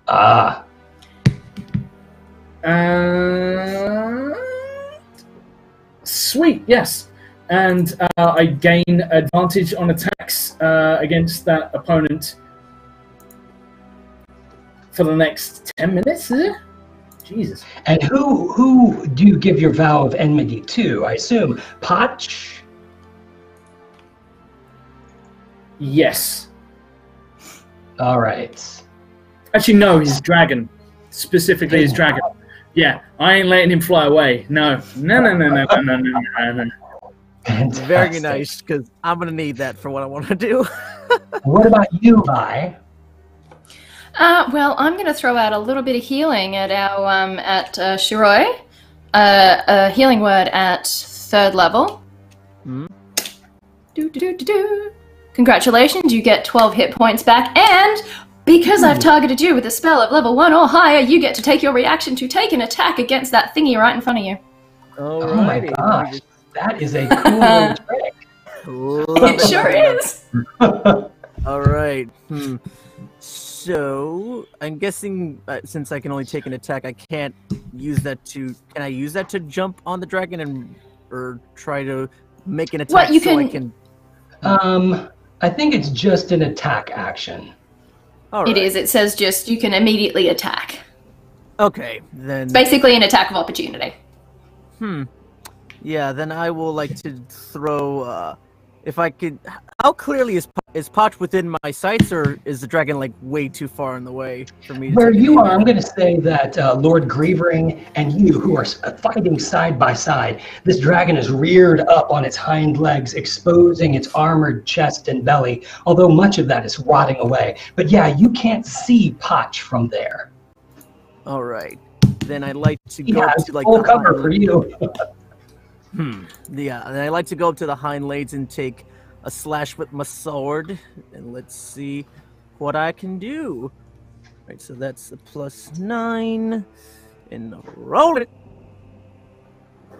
Ah, And sweet, yes. And uh, I gain advantage on attacks uh, against that opponent for the next ten minutes. Is it? Jesus. and who who do you give your vow of enmity to? I assume Potch. Yes. All right. Actually, no. His dragon, specifically his dragon. Yeah, I ain't letting him fly away. No, no, no, no, no, no, no, no, no, no. Fantastic. Very nice, because I'm gonna need that for what I want to do. What about you, Vi? Uh, well, I'm going to throw out a little bit of healing at our um, at uh, Shiroi. Uh, a healing word at third level. Hmm. Do, do, do, do, do. Congratulations, you get 12 hit points back, and because I've targeted you with a spell of level 1 or higher, you get to take your reaction to take an attack against that thingy right in front of you. Oh my gosh, that is a cool trick. Love It sure is! All right. Hmm. So I'm guessing uh, since I can only take an attack, I can't use that to. Can I use that to jump on the dragon and or try to make an attack What, you so I can- can? um, I think it's just an attack action. All It right. is. It says just you can immediately attack. Okay, then. Basically, an attack of opportunity. Hmm. Yeah, then I will like to throw. uh If I could, how clearly is is Potch within my sights, or is the dragon like way too far in the way for me? To Where you are, I'm going to say that uh, Lord Grievering and you, who are fighting side by side, this dragon is reared up on its hind legs, exposing its armored chest and belly, although much of that is rotting away. But yeah, you can't see Potch from there. All right. Then I'd like to go to like full the cover for you. Hmm. Yeah, and I like to go up to the hind legs and take a slash with my sword, and let's see what I can do. Right, so that's a plus nine, and roll it.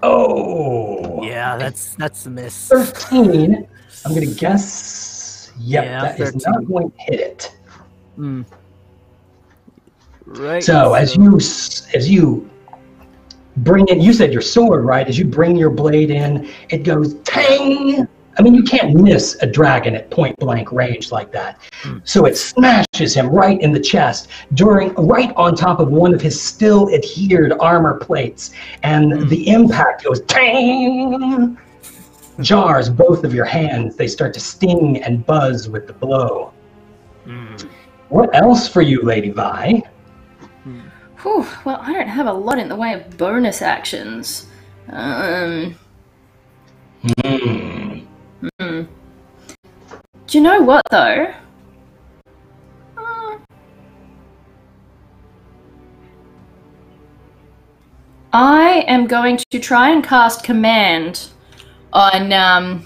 Oh. Yeah, that's that's a miss. 13. I'm going to guess. Yep, Yeah, that is 13. not going to hit it. Hmm. Right. So as you as you bring in, you said your sword, right? As you bring your blade in, it goes tang. I mean, you can't miss a dragon at point blank range like that. Hmm. So it smashes him right in the chest, during right on top of one of his still adhered armor plates, and hmm. the impact goes tang. Hmm. Jars both of your hands. They start to sting and buzz with the blow. What else for you, Lady Vi? Whew, well, I don't have a lot in the way of bonus actions. Um, Hmm. hmm. Do you know what though? Uh, I am going to try and cast command on um.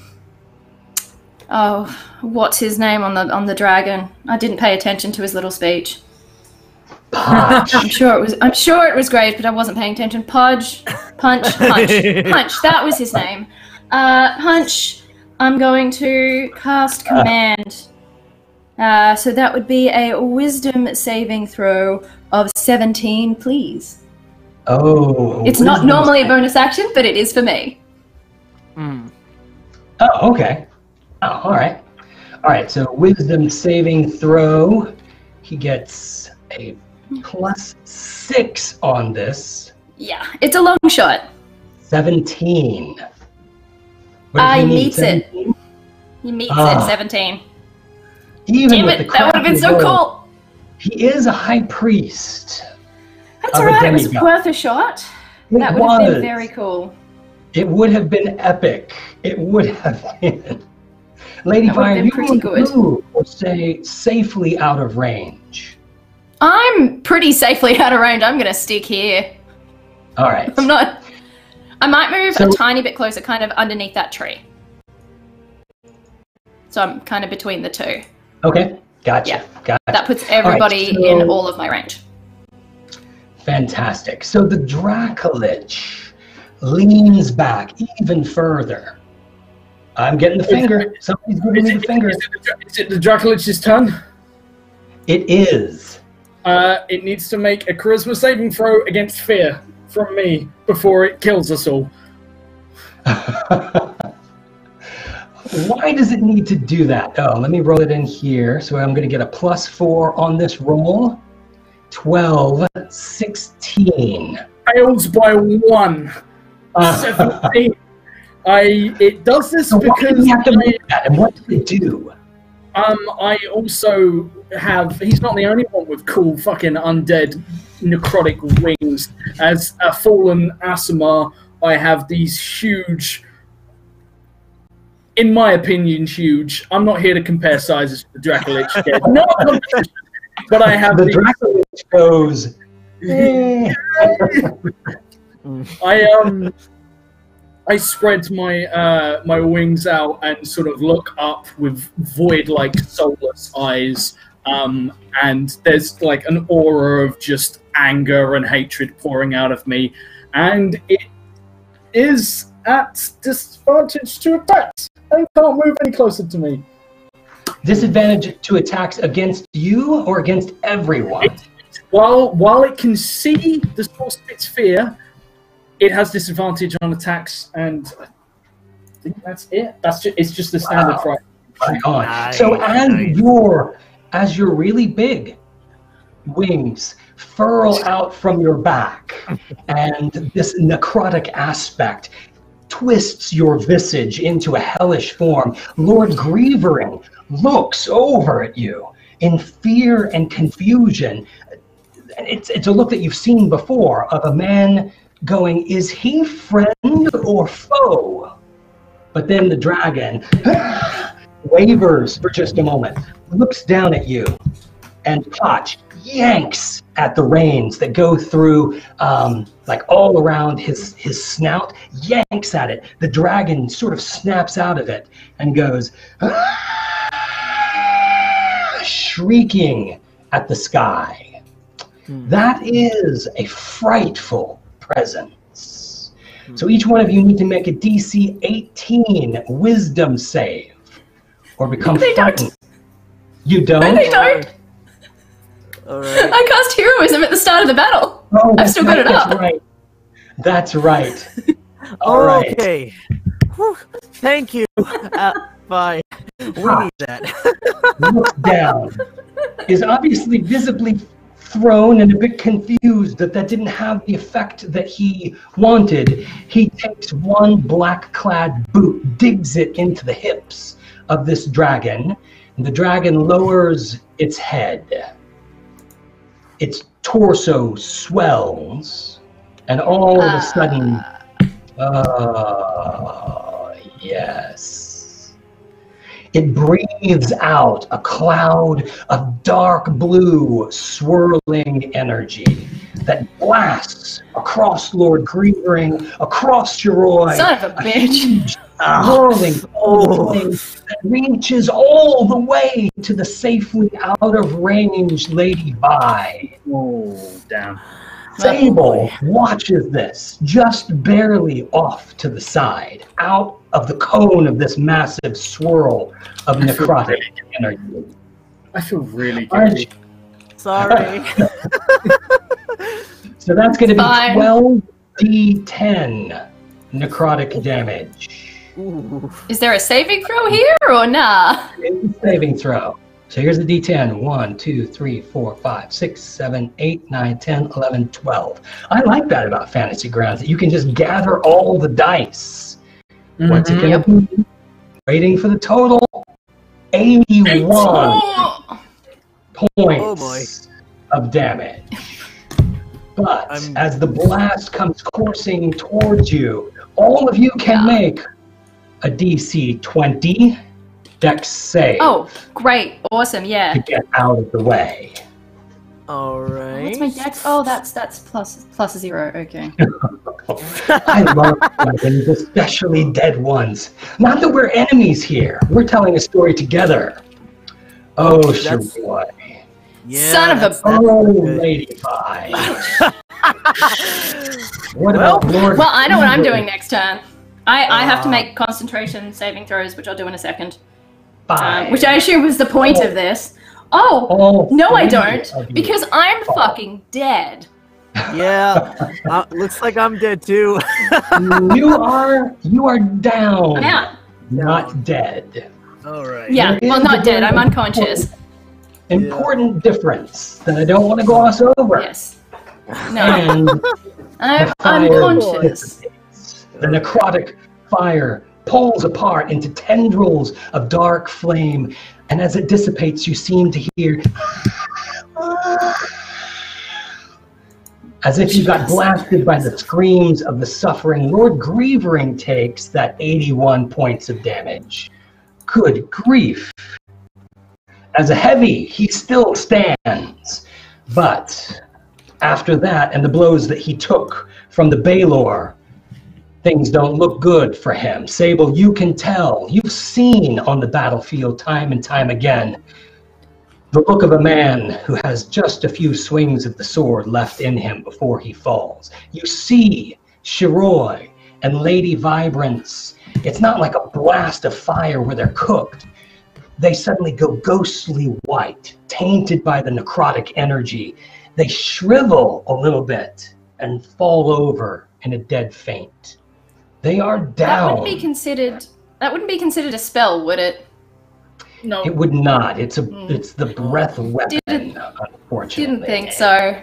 Oh, what's his name on the on the dragon? I didn't pay attention to his little speech. I'm sure it was. I'm sure it was great, but I wasn't paying attention. Pudge, punch, punch, punch. That was his name. Uh, punch. I'm going to cast command. Uh, so that would be a wisdom saving throw of 17, please. Oh. It's not normally a bonus action, but it is for me. Hmm. Oh, okay. Oh, all right. All right. So wisdom saving throw. He gets a plus six on this. Yeah, it's a long shot. 17. What does Ah, he meets it. He meets Ah. at 17. Even Damn with it, the that would have been so cool. He is a high priest. That's Of a alright, it was worth a shot. It that would have been very cool. It would have been epic. It would have been. Lady Fire, you pretty would good. move or stay safely out of range. I'm pretty safely out of range. I'm gonna stick here. All right. I'm not. I might move So- a tiny bit closer, kind of underneath that tree. So I'm kind of between the two. Okay. Gotcha. Yeah. Gotcha. That puts everybody so- in all of my range. Fantastic. So the Dracolich leans back even further. I'm getting the finger. Somebody's giving me the finger. Is it the, Dra- is it the Dracolich's turn? It is. Uh, it needs to make a charisma saving throw against fear from me before it kills us all. Why does it need to do that? Oh, let me roll it in here. So I'm going to get a plus four on this roll. 12, 16. Fails by one. Uh, 17. I it does this so why do because we have to make that? And what does it do? Um I also have he's not the only one with cool fucking undead necrotic wings. As a fallen Aasimar, I have these huge in my opinion, huge. I'm not here to compare sizes with the Dracolich. No. But I have The these Dracolich goes. I um I spread my uh my wings out and sort of look up with void like soulless eyes. Um and there's like an aura of just anger and hatred pouring out of me. And it is at disadvantage to attacks. They can't move any closer to me. Disadvantage to attacks against you or against everyone? While while it can see the source of its fear, it has disadvantage on attacks, and I think that's it. That's just, it's just the standard Wow. right. Right on. Nice, so as nice. your as your really big wings furl out from your back, and this necrotic aspect twists your visage into a hellish form, Lord Grievering looks over at you in fear and confusion. It's it's a look that you've seen before of a man going, is he friend or foe? But then the dragon wavers for just a moment, looks down at you, and Potch yanks at the reins that go through, um, like all around his his snout. Yanks at it. The dragon sort of snaps out of it and goes, shrieking at the sky. That is a frightful presence. So each one of you need to make a DC 18 Wisdom save, or become They don't. frightened. You don't. No, they don't. All right. I cast heroism at the start of the battle. Oh, I've that's still got right, it that's up. right. That's right. All right. Okay. Whew. Thank you. Uh, fine. We need that. Looks down. Is obviously visibly thrown and a bit confused that that didn't have the effect that he wanted. He takes one black-clad boot, digs it into the hips of this dragon, and the dragon lowers its head. Its torso swells, and all of a sudden, uh, yes. It breathes out a cloud of dark blue, swirling energy that blasts across Lord Grievering, across Shiroi. Son of a bitch. huge, ah. whirling Oh. that reaches all the way to the safely out of range Lady Vi. Oh, damn. Sable watches this just barely off to the side, out of the cone of this massive swirl of I necrotic really energy. I feel really Aren't good. Sorry. So that's going to be 12d10 necrotic damage. Ooh. Is there a saving throw here or nah? It's a saving throw. So here's the D10 1, 2, 3, 4, 5, 6, 7, 8, 9, 10, 11, 12. I like that about Fantasy Grounds, that you can just gather all the dice. Mhm. going to be? Waiting for the total 81 Oh, points Oh, of damage. But I'm- as the blast comes coursing towards you, all of you can make a DC 20 dex save oh, great, awesome, yeah. to get out of the way. All right. What's my dex? Oh, that's that's plus plus zero. Okay. I love weapons, especially dead ones. Not that we're enemies here. We're telling a story together. Oh, That's- Shiroi. Yeah, Son of a- that's- that's Oh. Lady Vi. What Well- about Lord? Well, I know what I'm doing next turn. I, I have to Ah. make concentration saving throws, which I'll do in a second. Five. Um, which I assume was the point of this. Oh, All no, I don't, you. because I'm fucking dead. Yeah. Uh, looks like I'm dead too. you are you are down, I'm not dead. All right. Yeah, well, not dead. I'm unconscious. Important difference that I don't want to gloss over. Yes. No, I'm unconscious. The necrotic fire pulls apart into tendrils of dark flame, and as it dissipates, you seem to hear as if you got blasted by the screams of the suffering. Lord Grievering takes that 81 points of damage. Good grief. As a heavy, he still stands, but after that and the blows that he took from the Balor, things don't look good for him. Sable, you can tell, you've seen on the battlefield time and time again the look of a man who has just a few swings of the sword left in him before he falls. You see Shiroi and Lady Vibrance. It's not like a blast of fire where they're cooked. They suddenly go ghostly white, tainted by the necrotic energy. They shrivel a little bit and fall over in a dead faint. They are down. That wouldn't be considered. That wouldn't be considered a spell, would it? No. It would not. It's a Hmm. it's the breath weapon, Didn't- unfortunately. Didn't think so.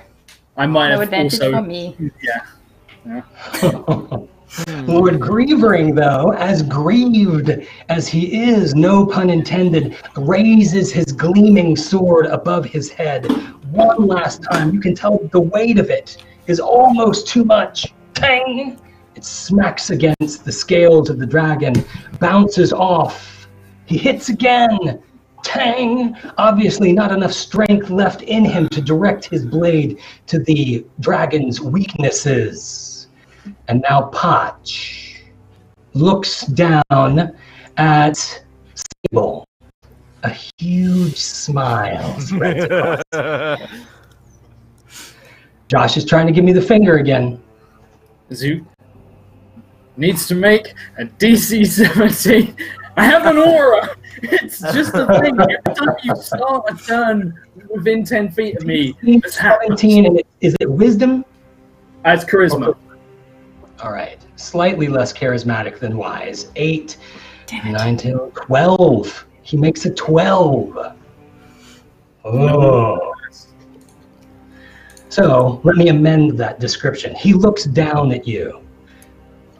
I might No have advantage also. for me. Yeah. Lord Grievering, though, as grieved as he is, no pun intended, raises his gleaming sword above his head one last time. You can tell the weight of it is almost too much. Tang! It smacks against the scales of the dragon, bounces off. He hits again. Tang! Obviously, not enough strength left in him to direct his blade to the dragon's weaknesses. And now Potch looks down at Sable. A huge smile spreads across. Josh is trying to give me the finger again. Zoot needs to make a DC 17. I have an aura. It's just a thing. Every time you start a turn within 10 feet of me, this 17, and it, is it wisdom? As charisma. All right. Slightly less charismatic than wise. 8, Damn it. 9, 10, 12. He makes a 12. Oh. So let me amend that description. He looks down at you.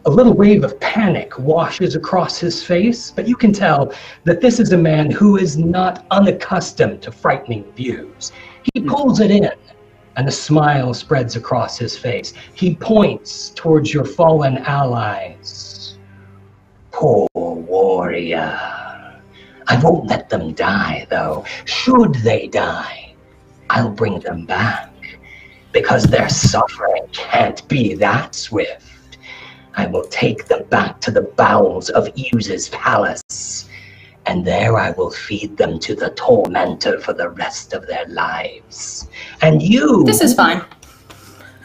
A little wave of panic washes across his face, but you can tell that this is a man who is not unaccustomed to frightening views. He hmm. pulls it in, and a smile spreads across his face. He points towards your fallen allies. Poor warrior. I won't let them die, though. Should they die, I'll bring them back. Because their suffering can't be that swift. I will take them back to the bowels of Iuz's palace, and there I will feed them to the tormentor for the rest of their lives. And you. This is fine.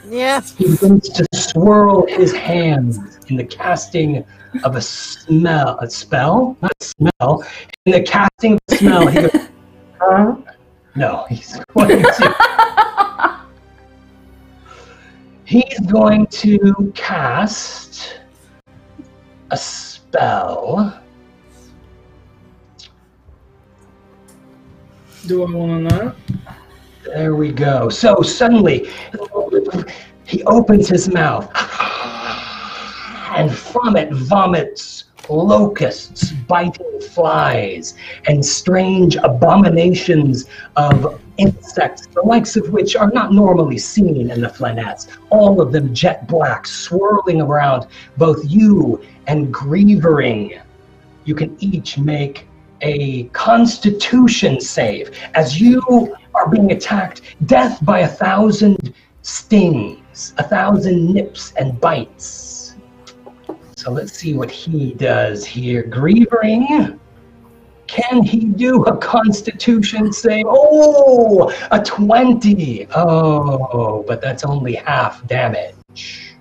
yeah. He begins to swirl his hands in the casting of a smell, a spell, not a smell. In the casting of a smell, he goes, huh? No, he's going to. He's going to cast a spell. do I want to know? There we go. So suddenly, he opens his mouth, and from it vomits locusts, biting flies, and strange abominations of insects, the likes of which are not normally seen in the Flanaess. All of them jet black, swirling around both you and Grievering. You can each make a constitution save as you are being attacked. Death by a thousand stings, a thousand nips and bites. So let's see what he does here. Grievering. Can he do a constitution save? Oh, a 20. Oh, but that's only half damage.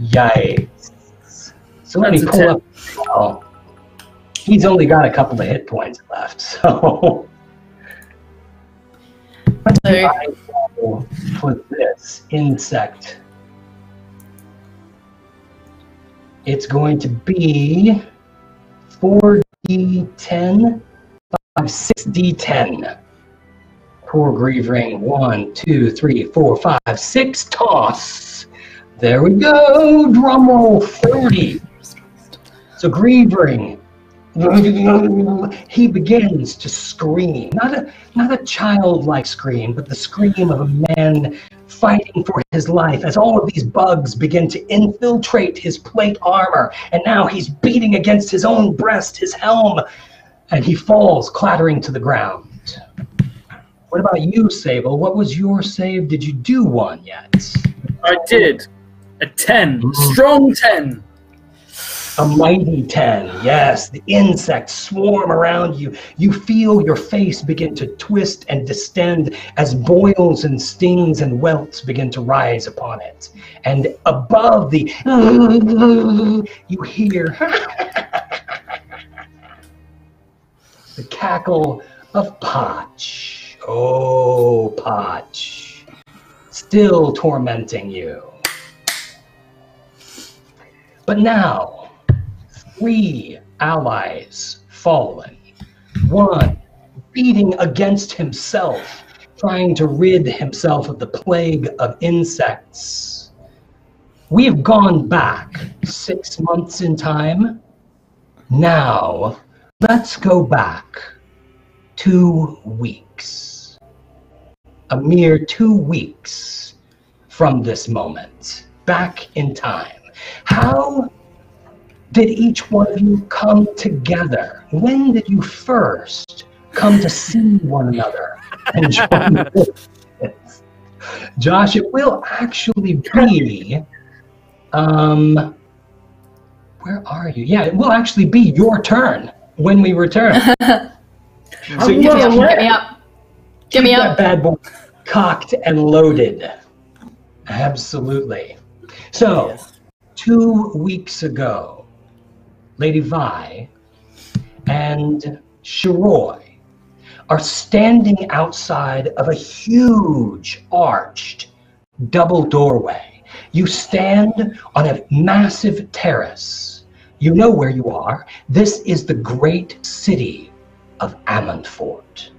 Yikes. So let me That's a pull up. Oh, he's only got a couple of hit points left. So So, I will put this insect. It's going to be 4d10, 5, 6d10. Poor Grievering. One, two, three, four, five, six. Toss. There we go. Drum roll 30. So Grievering. He begins to scream. Not a not a childlike scream, but the scream of a man fighting for his life as all of these bugs begin to infiltrate his plate armor. And now he's beating against his own breast, his helm, and he falls clattering to the ground. What about you, Sable? What was your save? Did you do one yet? I did. A 10. Mhm. Strong 10. A mighty 10, yes. The insects swarm around you. You feel your face begin to twist and distend as boils and stings and welts begin to rise upon it. And above the, you hear the cackle of Potch. Oh, Potch. Still tormenting you. But now, three allies fallen. One beating against himself, trying to rid himself of the plague of insects. We have gone back six months in time. Now, let's go back two weeks. A mere two weeks from this moment, back in time. How did each one of you come together? When did you first come to see one another and join this? Josh, it will actually be. Um, where are you? Yeah, it will actually be your turn when we return. So I'm you well just get me up. Get me keep up. that bad boy cocked and loaded. Absolutely. So, Yes. two weeks ago, Lady Vi and Shiroi are standing outside of a huge arched double doorway. You stand on a massive terrace. You know where you are. This is the great city of Admundfort.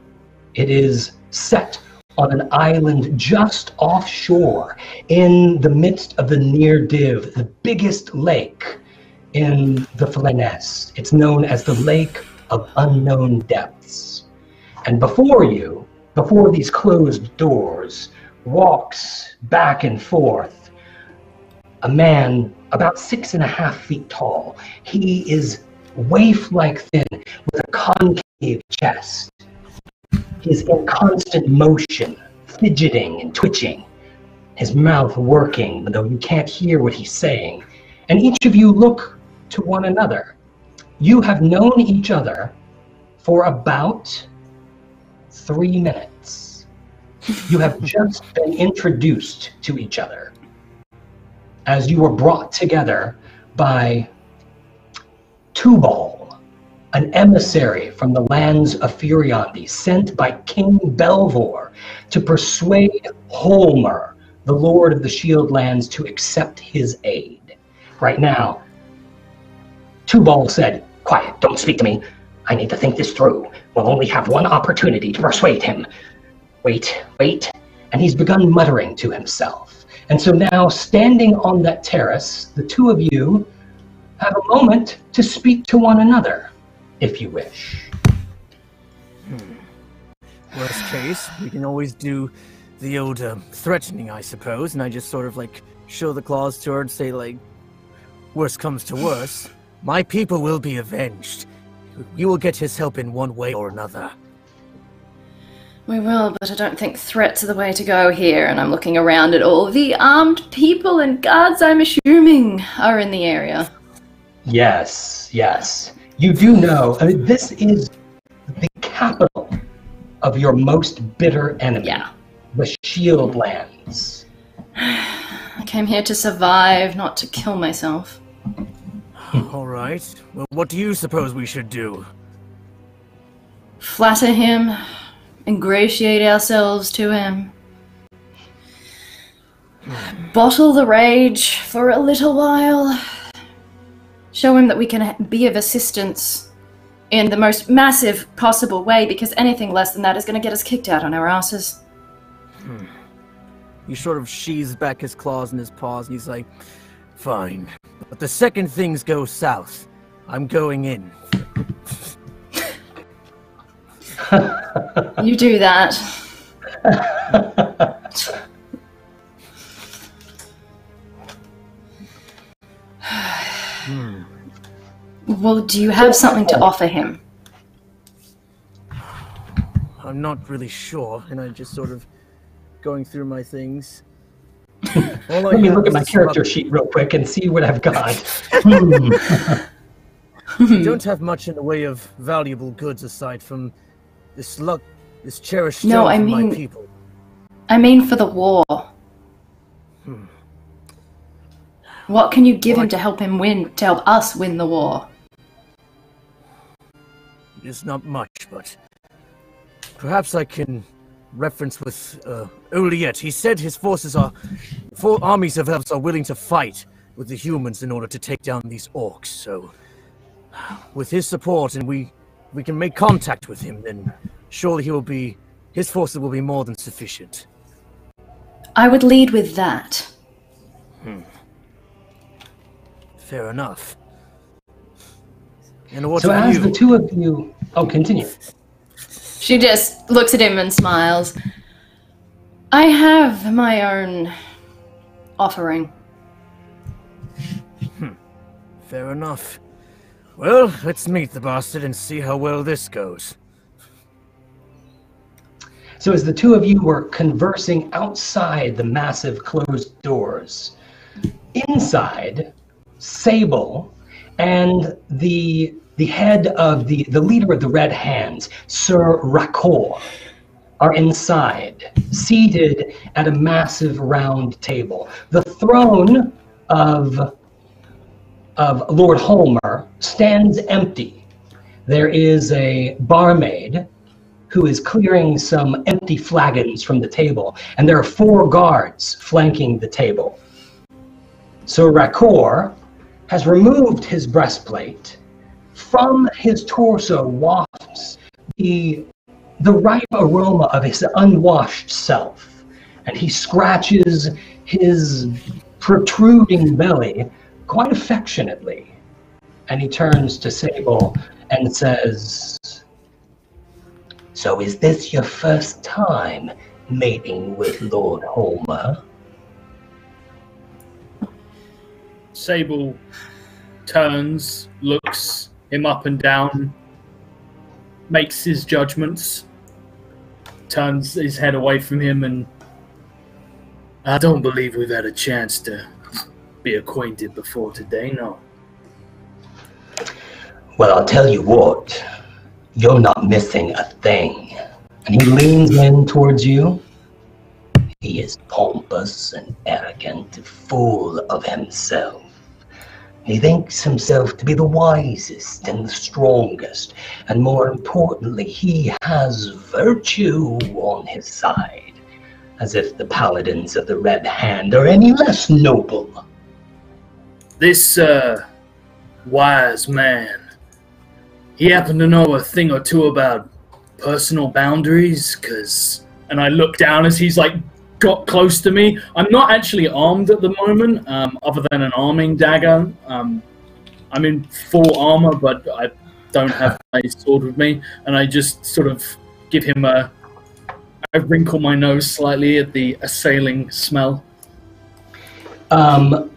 It is set on an island just offshore in the midst of the Nyr Dyv, the biggest lake in the Flanaess. It's known as the Lake of Unknown Depths. And before you, before these closed doors, walks back and forth a man about six and a half feet tall. He is waif like thin with a concave chest. He is in constant motion, fidgeting and twitching, his mouth working, though you can't hear what he's saying. And each of you look to one another. You have known each other for about three minutes. You have just been introduced to each other as you were brought together by Tubal, an emissary from the lands of Furyondy, sent by King Belvor to persuade Holmer, the Lord of the Shield Lands, to accept his aid. Right now, Tubal said, Quiet, don't speak to me. I need to think this through. We'll only have one opportunity to persuade him. Wait, wait. And he's begun muttering to himself. And so now, standing on that terrace, the two of you have a moment to speak to one another, if you wish. Worst case, we can always do the old uh, threatening, I suppose, and I just sort of like show the claws to her and say, like, worst comes to worst, my people will be avenged. You will get his help in one way or another. We will, but I don't think threats are the way to go here. And I'm looking around at all the armed people and guards, I'm assuming, are in the area. Yes, yes. You do know, I mean, this is the capital of your most bitter enemy, Yeah. the Shield Lands. I came here to survive, not to kill myself. All right. Well, what do you suppose we should do? Flatter him, ingratiate ourselves to him. Bottle the rage for a little while. Show him that we can be of assistance in the most massive possible way because anything less than that is going to get us kicked out on our asses. Hmm. He sort of sheathes back his claws in his paws and he's like, Fine. But the second things go south, I'm going in. You do that. Well, do you have something to offer him? I'm not really sure, and I'm just sort of going through my things. All I Let me look at my character sheet real quick and see what I've got. Hmm. We don't have much in the way of valuable goods aside from this luck, this cherished No, stone I mean- my people. I mean, for the war. What can you give him to help him win, to help us win the war? It's not much, but perhaps I can reference with uh, Oliet. He said his forces are, four armies of elves are willing to fight with the humans in order to take down these orcs. So, with his support, and we we can make contact with him, then surely he will be his forces will be more than sufficient. I would lead with that. Hmm. Fair enough. And what so as you? the two of you, oh, continue. She just looks at him and smiles. I have my own offering. Hmm. Fair enough. Well, let's meet the bastard and see how well this goes. So as the two of you were conversing outside the massive closed doors, inside, Sable and the the head of the the leader of the Red Hands, Sir Rakor, are inside, seated at a massive round table. The throne of of Lord Holmer stands empty. There is a barmaid who is clearing some empty flagons from the table, and there are four guards flanking the table. So Rakor has removed his breastplate. From his torso wafts the, the ripe aroma of his unwashed self, and he scratches his protruding belly quite affectionately. And he turns to Sable and says, so is this your first time mating with Lord Holmer? Sable turns, looks him up and down, makes his judgments, turns his head away from him, and I don't believe we've had a chance to be acquainted before today, no. Well, I'll tell you what, you're not missing a thing. And he leans in towards you. He is pompous and arrogant, full of himself. He thinks himself to be the wisest and the strongest, and more importantly, he has virtue on his side, as if the paladins of the Red Hand are any less noble. This uh, wise man, he happened to know a thing or two about personal boundaries? Cause, and I look down as he's like got close to me. I'm not actually armed at the moment, um, other than an arming dagger. Um, I'm in full armor, but I don't have my sword with me, and I just sort of give him a. I wrinkle my nose slightly at the assailing smell. Um,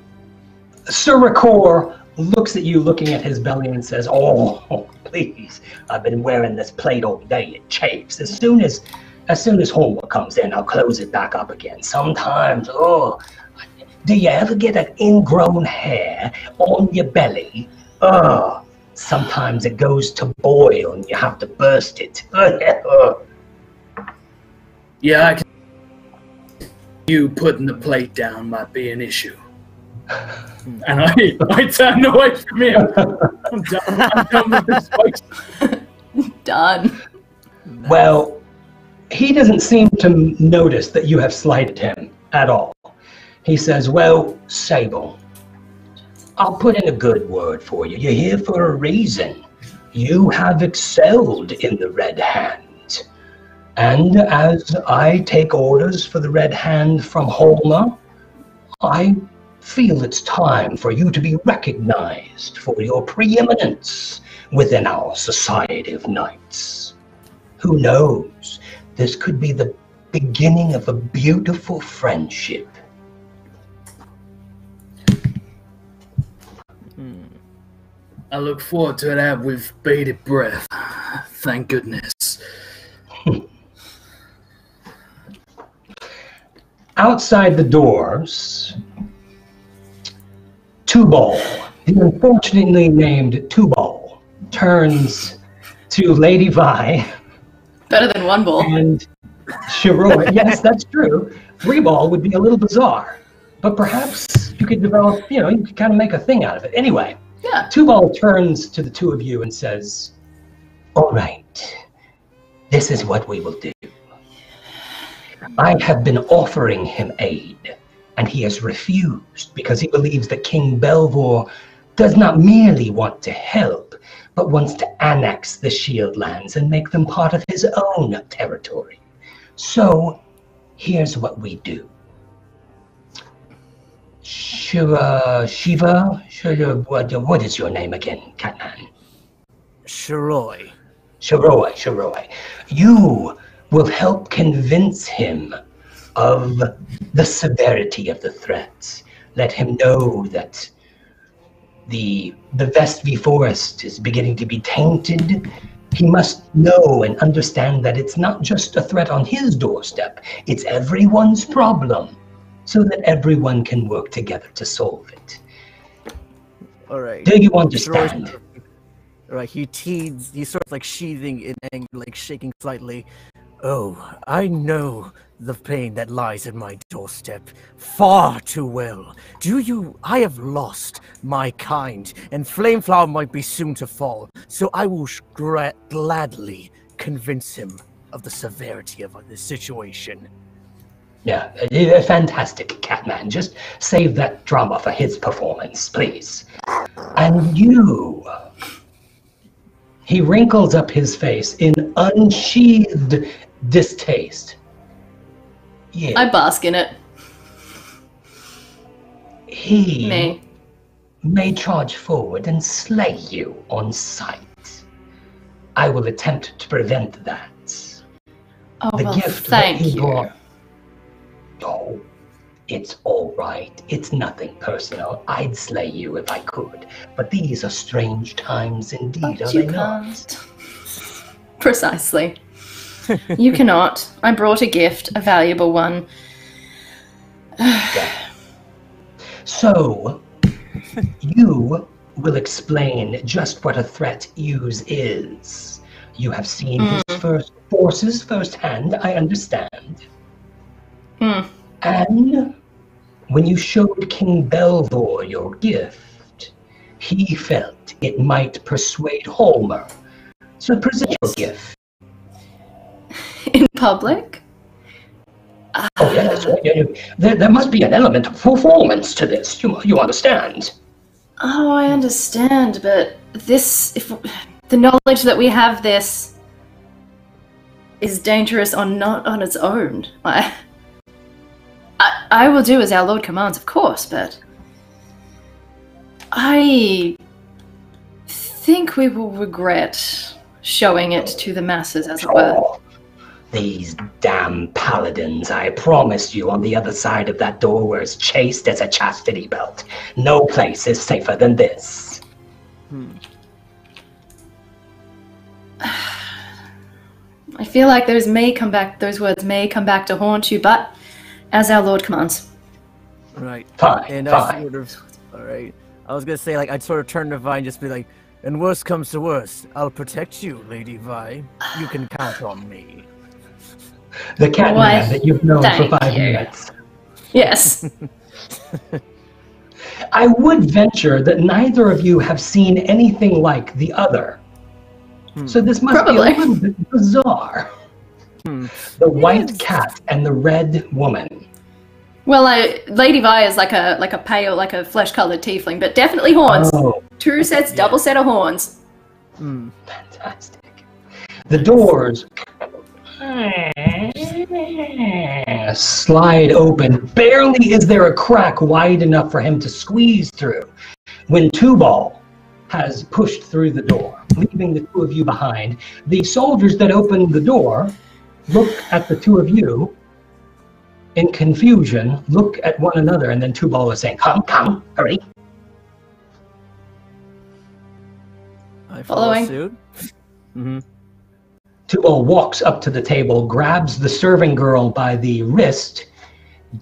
Sir Rakor looks at you, looking at his belly, and says, "Oh, please! I've been wearing this plate all day. It chafes. As soon as, as soon as homework comes in, I'll close it back up again. Sometimes, oh, do you ever get an ingrown hair on your belly? Oh, sometimes it goes to boil and you have to burst it. Yeah, I can. You putting the plate down might be an issue. And I, I turn away from him. I'm done, I'm done with this fight. Done. Well, he doesn't seem to notice that you have slighted him at all. He says, Well, Sable, I'll put in a good word for you. You're here for a reason. You have excelled in the Red Hand. And as I take orders for the Red Hand from Holmer, I feel it's time for you to be recognized for your preeminence within our society of knights. Who knows? This could be the beginning of a beautiful friendship. Hmm. I look forward to that with bated breath. Thank goodness. Outside the doors, Tubal, the unfortunately named Tubal, turns to Lady Vi Better than one ball. and Shiroi. yes, that's true. Three ball would be a little bizarre, but perhaps you could develop, you know, you could kind of make a thing out of it. Anyway, Yeah. Tubal turns to the two of you and says, All right, this is what we will do. I have been offering him aid, and he has refused because he believes that King Belvor does not merely want to help, but wants to annex the Shield Lands and make them part of his own territory. So, here's what we do. Shiva, Shiva, Shiva what, what is your name again, Catman? Shiroi. Shiroi, Shiroi. You will help convince him of the severity of the threats. Let him know that the the Vesve forest is beginning to be tainted. He must know and understand that it's not just a threat on his doorstep, it's everyone's problem, so that everyone can work together to solve it. All right. Do you understand? sort of- Right, he teeds, he sort of like sheathing in anger, like shaking slightly. Oh, I know the pain that lies at my doorstep far too well. Do you? I have lost my kind, and Flameflower might be soon to fall, so I will gra- gladly convince him of the severity of uh, the situation. Yeah, a fantastic Catman. Just save that drama for his performance, please. And you. He wrinkles up his face in unsheathed distaste. Yeah, I bask in it. he Me. may charge forward and slay you on sight. I will attempt to prevent that. Oh, the well, gift thank that he you. brought. Oh, it's all right. It's nothing personal. I'd slay you if I could, but these are strange times indeed, But are you they not? can't. Precisely. You cannot. I brought a gift, a valuable one. So, you will explain just what a threat Iuz is. You have seen his first forces firsthand, I understand. Hmm. And when you showed King Belvor your gift, he felt it might persuade Holmer. So present your gift. In public? Oh yes. There, there must be an element of performance to this. You, you understand? Oh, I understand, but this if the knowledge that we have this is dangerous on not on its own. I, I, I will do as our Lord commands, of course, but I think we will regret showing it to the masses, as it were. These damn paladins, I promised you on the other side of that door were as chaste as a chastity belt. No place is safer than this. Hmm. I feel like those may come back. Those words may come back to haunt you, but as our Lord commands. Right. Fine, And I fine. sort of, all right. I was gonna say like I'd sort of turn to Vi and just be like, "And worst comes to worst, I'll protect you, Lady Vi. You can count on me." The cat Why, man that you've known for five you. minutes. Yes. I would venture that neither of you have seen anything like the other. So this must Probably. be a little bit bizarre. Hmm. The white cat and the red woman. well, I, Lady Vi is like a like a pale, like a flesh-colored tiefling, but definitely horns. Oh, Two sets, double set of horns. Hmm. fantastic. The doors slide open. Barely is there a crack wide enough for him to squeeze through when Tubal has pushed through the door, leaving the two of you behind. The soldiers that opened the door look at the two of you in confusion, look at one another, and then Tubal is saying, Come, come, hurry. I follow Following. suit. Mm-hmm. Tubal walks up to the table, grabs the serving girl by the wrist.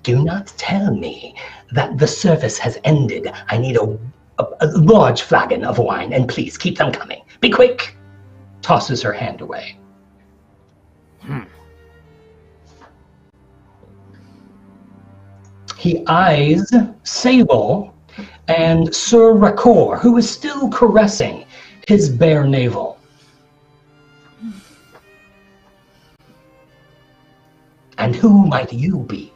Do not tell me that the service has ended. I need a, a, a large flagon of wine, and please keep them coming. Be quick. Tosses her hand away. Hmm. He eyes Sable and Sir Rakor, who is still caressing his bare navel. And who might you be?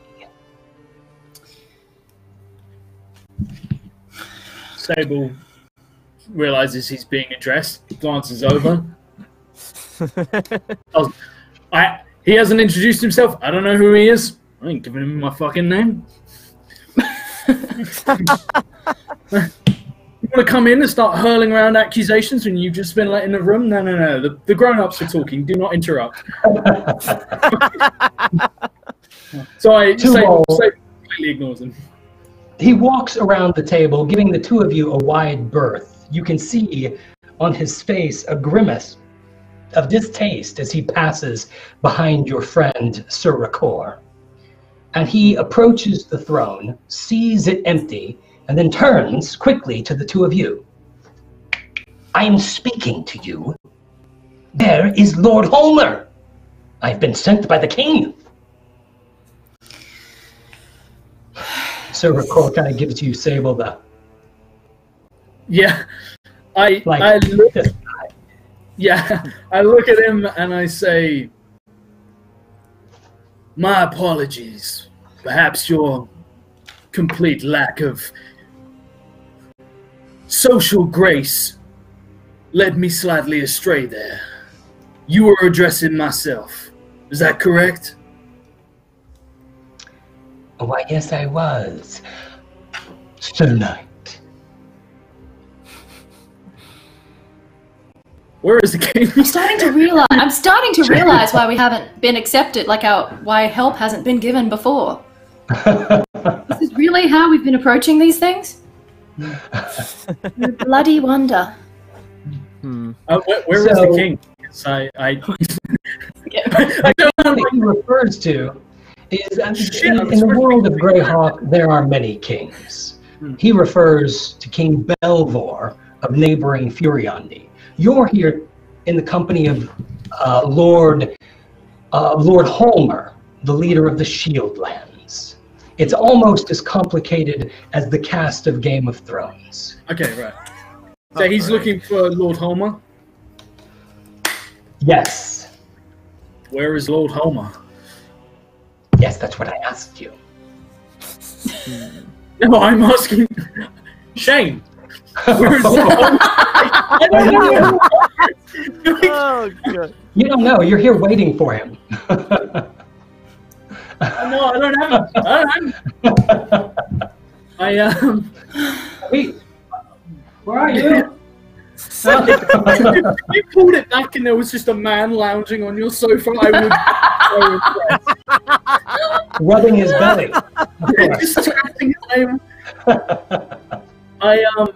Sable realizes he's being addressed, glances over. Oh, I he hasn't introduced himself. I don't know who he is. I ain't giving him my fucking name. you want to come in and start hurling around accusations when you've just been let in the room? No, no, no. The, the grown-ups are talking. Do not interrupt. so I old. Sable completely ignores him. He walks around the table, giving the two of you a wide berth. You can see on his face a grimace of distaste as he passes behind your friend Sir Rakor. And he approaches the throne, sees it empty, and then turns quickly to the two of you. I am speaking to you. There is Lord Holmer. I've been sent by the king. Sir Rakor kind of gives you Sable the Yeah, I like I look this. Yeah, I look at him and I say, My apologies. Perhaps your complete lack of social grace led me slightly astray there. You were addressing myself. Is that correct? Oh, why, yes, I was. Sir Knight. Where is the king? I'm starting to realize. I'm starting to realize why we haven't been accepted. Like our why help hasn't been given before. This is really how we've been approaching these things. You bloody wonder. Hmm. Uh, where where is So- the king? Yes, I, I, Yeah. I don't know. what he refers to is um, Shit, in, in the world of Greyhawk, there are many kings. Hmm. He refers to King Belvor of neighboring Furyondy. You're here in the company of uh, Lord uh, Lord Holmer, the leader of the Shieldlands. It's almost as complicated as the cast of Game of Thrones. Okay, right. So he's Alright. looking for Lord Holmer. Yes, Where is Lord Holmer? yes, that's what I asked you. No, I'm asking Shane. Where's I don't know. Oh god. You don't know. You're here waiting for him. no, I don't have it. I don't have. I um. Wait, where are you? if you pulled it back and there was just a man lounging on your sofa, I would. I Rubbing his belly. just him. I um.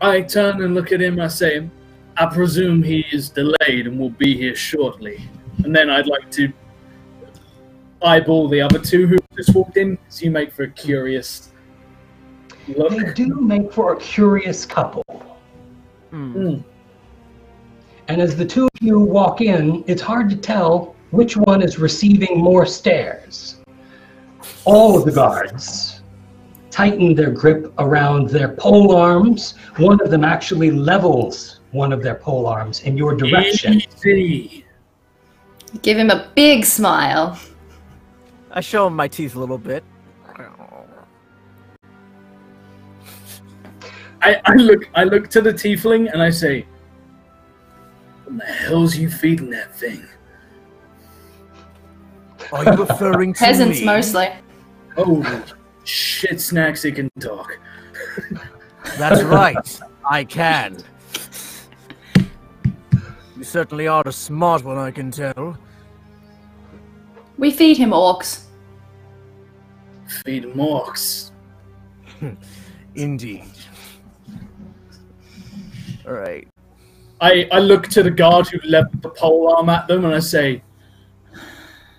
I turn and look at him. I say, "I presume he is delayed and will be here shortly." And then I'd like to eyeball the other two who just walked in, so you make for a curious look. They do make for a curious couple. Hmm. Mm. And as the two of you walk in, it's hard to tell which one is receiving more stares. All of the guards tighten their grip around their pole arms. One of them actually levels one of their pole arms in your direction. Easy. Give him a big smile. I show him my teeth a little bit. I, I look I look to the tiefling and I say, What the hell's you feeding that thing? Are you referring to Peasants me? mostly. Oh shit snacks they can talk. That's right. I can. You certainly are a smart one, I can tell. We feed him orcs. Feed morks. Indeed. All right. I, I look to the guard who left the pole arm at them and I say,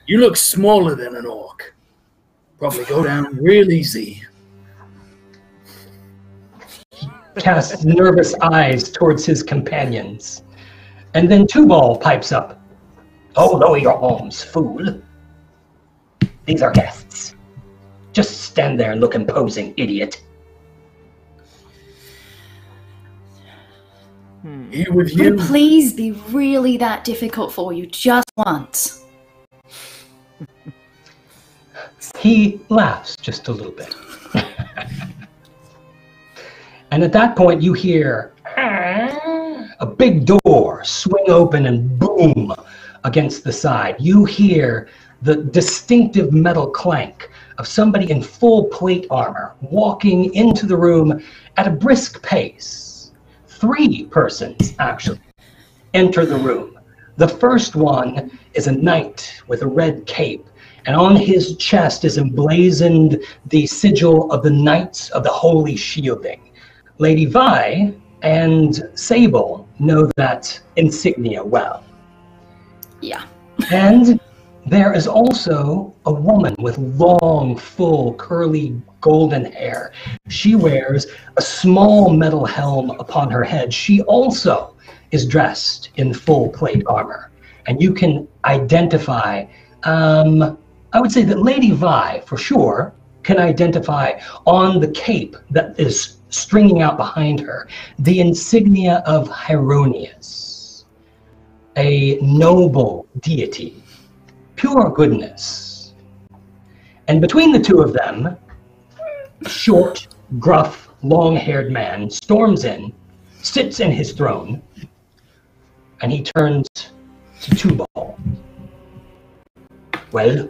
You look smaller than an orc. Probably go down real easy. He casts nervous eyes towards his companions. And then Tubal pipes up. Oh, lower your arms, fool. These are guests. Just stand there and look imposing, idiot. Hmm. He with Would you. it please be really that difficult for you just once? He laughs just a little bit. and at that point, you hear a big door swing open and boom against the side. You hear the distinctive metal clank of somebody in full plate armor walking into the room at a brisk pace. Three persons, actually, enter the room. The first one is a knight with a red cape, and on his chest is emblazoned the sigil of the Knights of the Holy Shielding. Lady Vi and Sable know that insignia well. Yeah. And there is also a woman with long, full, curly, golden hair. She wears a small metal helm upon her head. She also is dressed in full plate armor. And you can identify, um, I would say that Lady Vi, for sure, can identify on the cape that is stringing out behind her the insignia of Heironeous, a noble deity pure goodness. And between the two of them, short, gruff, long haired man storms in, sits in his throne, and he turns to Tubal. Well,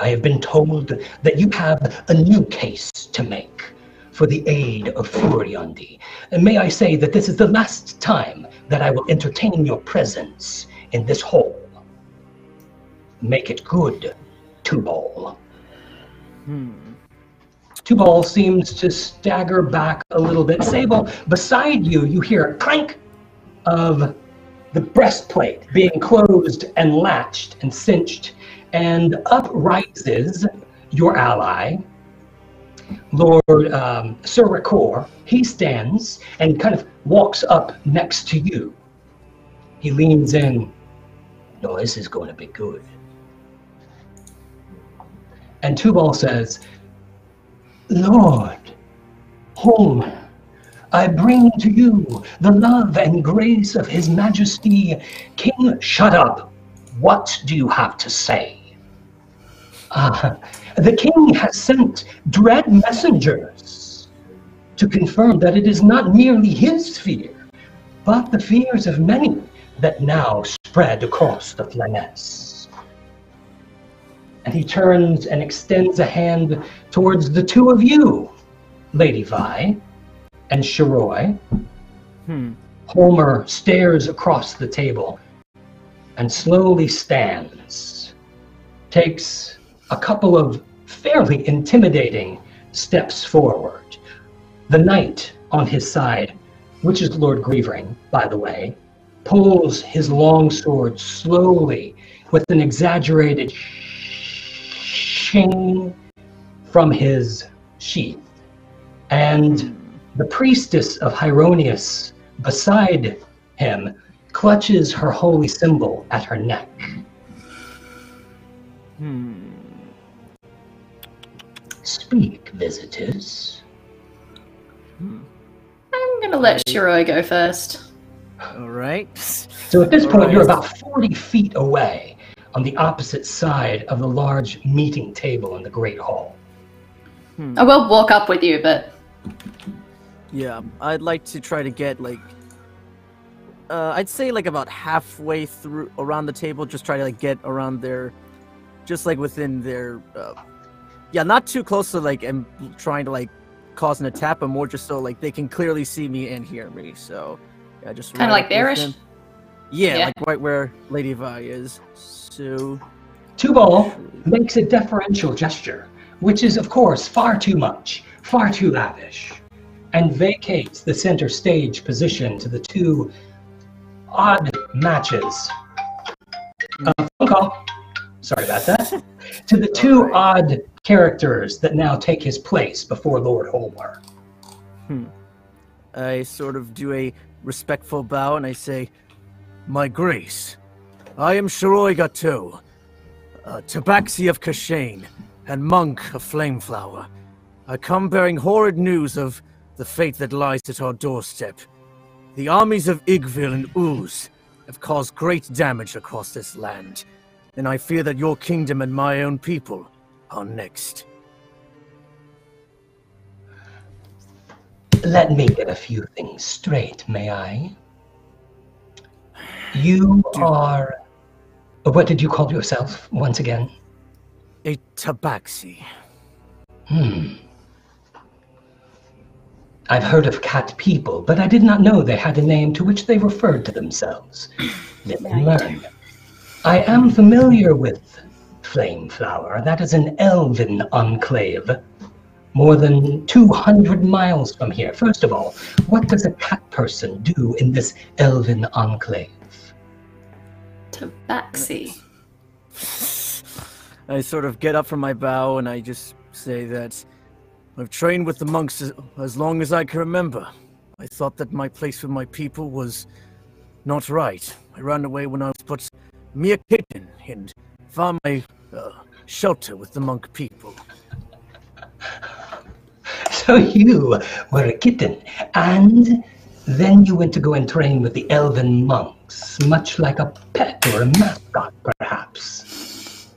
I have been told that you have a new case to make for the aid of Furyondy. And may I say that this is the last time that I will entertain your presence in this hall. Make it good, Tubal. Hmm. Tubal seems to stagger back a little bit. Sable, beside you, you hear a clank of the breastplate being closed and latched and cinched, and up rises your ally, Lord um, Sir Rakor. He stands and kind of walks up next to you. He leans in. No, this is going to be good. And Tubal says, Lord, whom I bring to you the love and grace of His Majesty, King. Shut up. What do you have to say? Ah, the king has sent dread messengers to confirm that it is not merely his fear, but the fears of many that now spread across the Flanaess. And he turns and extends a hand towards the two of you, Lady Vi and Shiroi. Hmm. Holmer stares across the table and slowly stands, takes a couple of fairly intimidating steps forward. The knight on his side, which is Lord Grievering, by the way, pulls his long sword slowly with an exaggerated shing from his sheath. And the priestess of Heironeous beside him clutches her holy symbol at her neck. Hmm. Speak, visitors. I'm gonna let Shiroi go first. All right. So at this point, Alright. you're about 40 feet away on the opposite side of the large meeting table in the Great Hall. I will walk up with you, but Yeah, I'd like to try to get like uh, I'd say like about halfway through around the table, just try to like get around their, just like within their, uh, yeah, not too close to like and trying to like cause an attack, but more just so like they can clearly see me and hear me. So yeah, just Kinda right like up with bearish? Yeah, Yeah. like right where Lady Vi is. So Tubal makes a deferential gesture, which is, of course, far too much, far too lavish, and vacates the center stage position to the two odd matches. Uh, phone call. Sorry about that. to the two odd characters that now take his place before Lord Holmer. I sort of do a respectful bow and I say, My grace, I am Shiroi Gato, a tabaxi of Kashane, and monk of Flameflower. I come bearing horrid news of the fate that lies at our doorstep. The armies of Iggwilv and Iuz have caused great damage across this land, and I fear that your kingdom and my own people are next. Let me get a few things straight, may I? You are. What did you call yourself once again? A tabaxi. Hmm. I've heard of cat people, but I did not know they had a name to which they referred to themselves. Live Now and learn. I am familiar with Flameflower. That is an elven enclave. More than 200 miles from here. First of all, what does a cat person do in this elven enclave? Tabaxi. I sort of get up from my bow and I just say that I've trained with the monks as, as long as I can remember. I thought that my place with my people was not right. I ran away when I was but mere kitten and found my uh, shelter with the monk people. So you were a kitten, and then you went to go and train with the elven monks, much like a pet or a mascot, perhaps.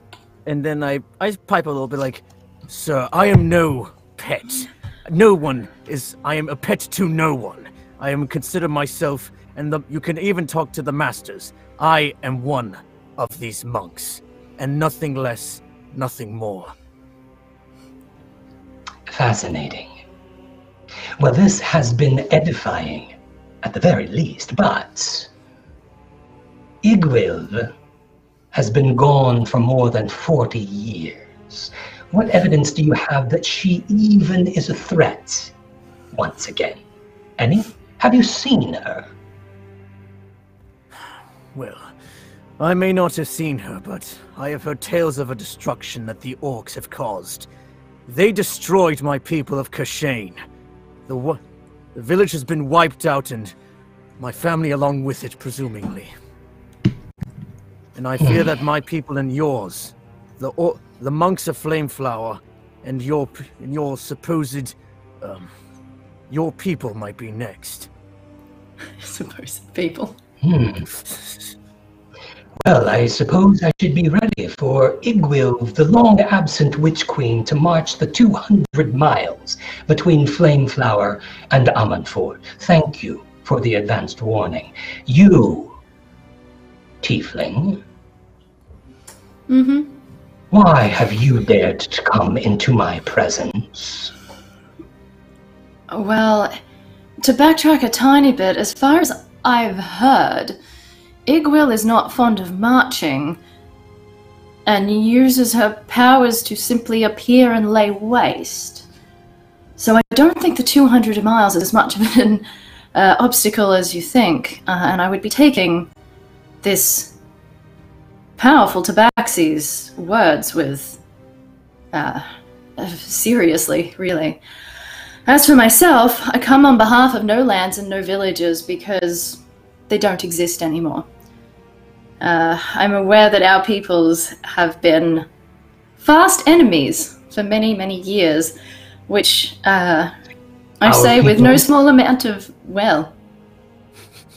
And then I, I pipe a little bit like, Sir, I am no pet. No one is, I am a pet to no one. I am consider myself, and the, you can even talk to the masters. I am one of these monks, and nothing less, nothing more. Fascinating. Well, this has been edifying, at the very least, but Iggwilv has been gone for more than 40 years. What evidence do you have that she even is a threat? Once again. Any? Have you seen her? Well, I may not have seen her, but I have heard tales of a destruction that the orcs have caused. They destroyed my people of Kashane. The, the village has been wiped out, and my family along with it, presumably. And I fear that my people and yours, the or- the monks of Flameflower, and your and your supposed, um, your people might be next. Supposed people. Hmm. Well, I suppose I should be ready for Iggwilv, the long absent Witch Queen, to march the 200 miles between Flameflower and Admundfort. Thank you for the advanced warning. You, Tiefling, Mm-hmm. why have you dared to come into my presence? Well, to backtrack a tiny bit, as far as I've heard, Iggwilv is not fond of marching and uses her powers to simply appear and lay waste. So I don't think the 200 miles is as much of an uh, obstacle as you think, uh, and I would be taking this powerful Tabaxi's words with uh, seriously, really. As for myself, I come on behalf of no lands and no villages because they don't exist anymore. Uh, I'm aware that our peoples have been fast enemies for many, many years, which uh, I Our say with no small amount of, well,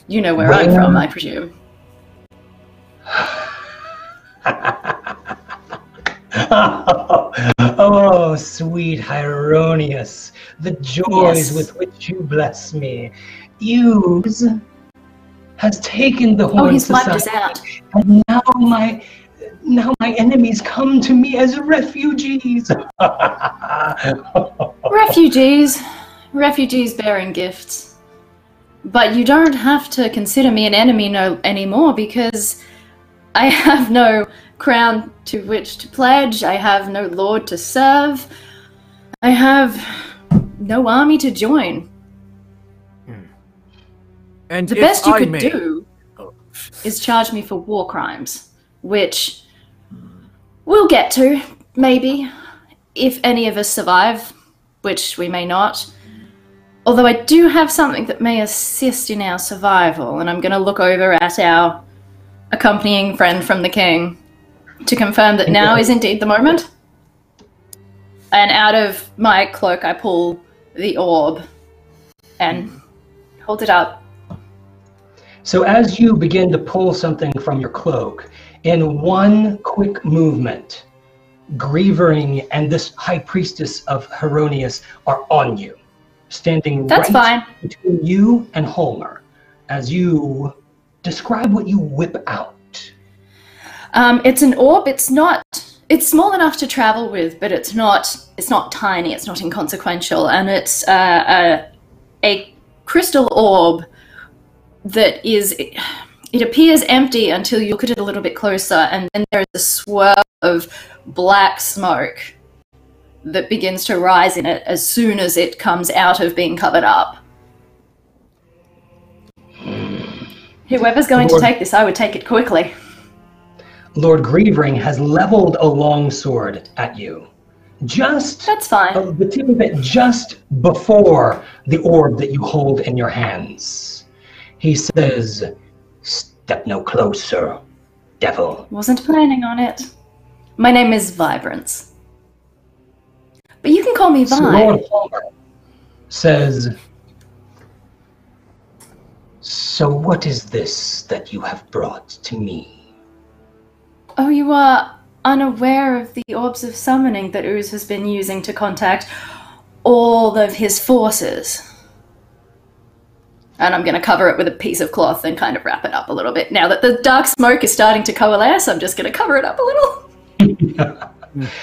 you know where I'm from, I presume. oh, sweet Heironeous, the joys Yes. with which you bless me. Iuz has taken the Oh, horn he's wiped us out. and now my now my enemies come to me as refugees. Refugees. Refugees bearing gifts. But you don't have to consider me an enemy no anymore because I have no crown to which to pledge, I have no lord to serve, I have no army to join. Hmm. And The best you I could may- do oh. is charge me for war crimes, which we'll get to, maybe, if any of us survive, which we may not. Although I do have something that may assist in our survival, and I'm going to look over at our accompanying friend from the king to confirm that now is indeed the moment. And out of my cloak, I pull the orb and hold it up. So as you begin to pull something from your cloak, in one quick movement, Grievering and this high priestess of Heironeous are on you, standing That's right fine. between you and Holmer As you describe what you whip out. Um, it's an orb. It's not. It's small enough to travel with, but it's not. It's not tiny. It's not inconsequential, and it's uh, a a crystal orb that is. It appears empty until you look at it a little bit closer, and then there is a swirl of black smoke that begins to rise in it as soon as it comes out of being covered up. Whoever's going to take this, I would take it quickly. Lord Grievering has leveled a long sword at you. Just That's fine. uh, the tip of it just before the orb that you hold in your hands. He says, Step no closer, devil. Wasn't planning on it. My name is Vibrance. But you can call me So Vi. Lord Holmer says, So what is this that you have brought to me? Oh, you are unaware of the orbs of summoning that Iuz has been using to contact all of his forces. And I'm going to cover it with a piece of cloth and kind of wrap it up a little bit. Now that the dark smoke is starting to coalesce, I'm just going to cover it up a little.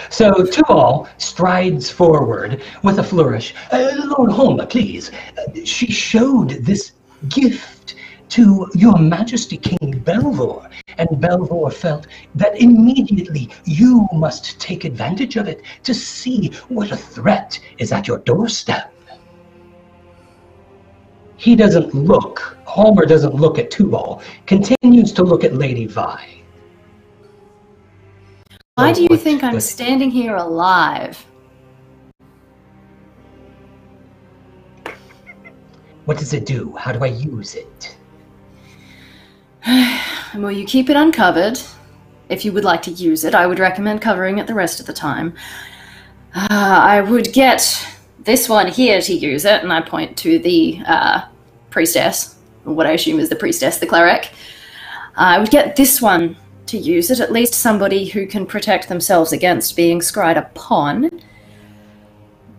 So Tuval strides forward with a flourish. Uh, Lord Holmer, please. Uh, she showed this gift to your majesty King Belvor, and Belvor felt that immediately you must take advantage of it to see what a threat is at your doorstep. He doesn't look, Holmer doesn't look at Tuval, continues to look at Lady Vi. Why do you think I'm standing here alive? What does it do? How do I use it? Well, you keep it uncovered. If you would like to use it, I would recommend covering it the rest of the time. Uh, I would get this one here to use it, and I point to the uh, priestess, what I assume is the priestess, the cleric. I would get this one to use it, at least somebody who can protect themselves against being scryed upon.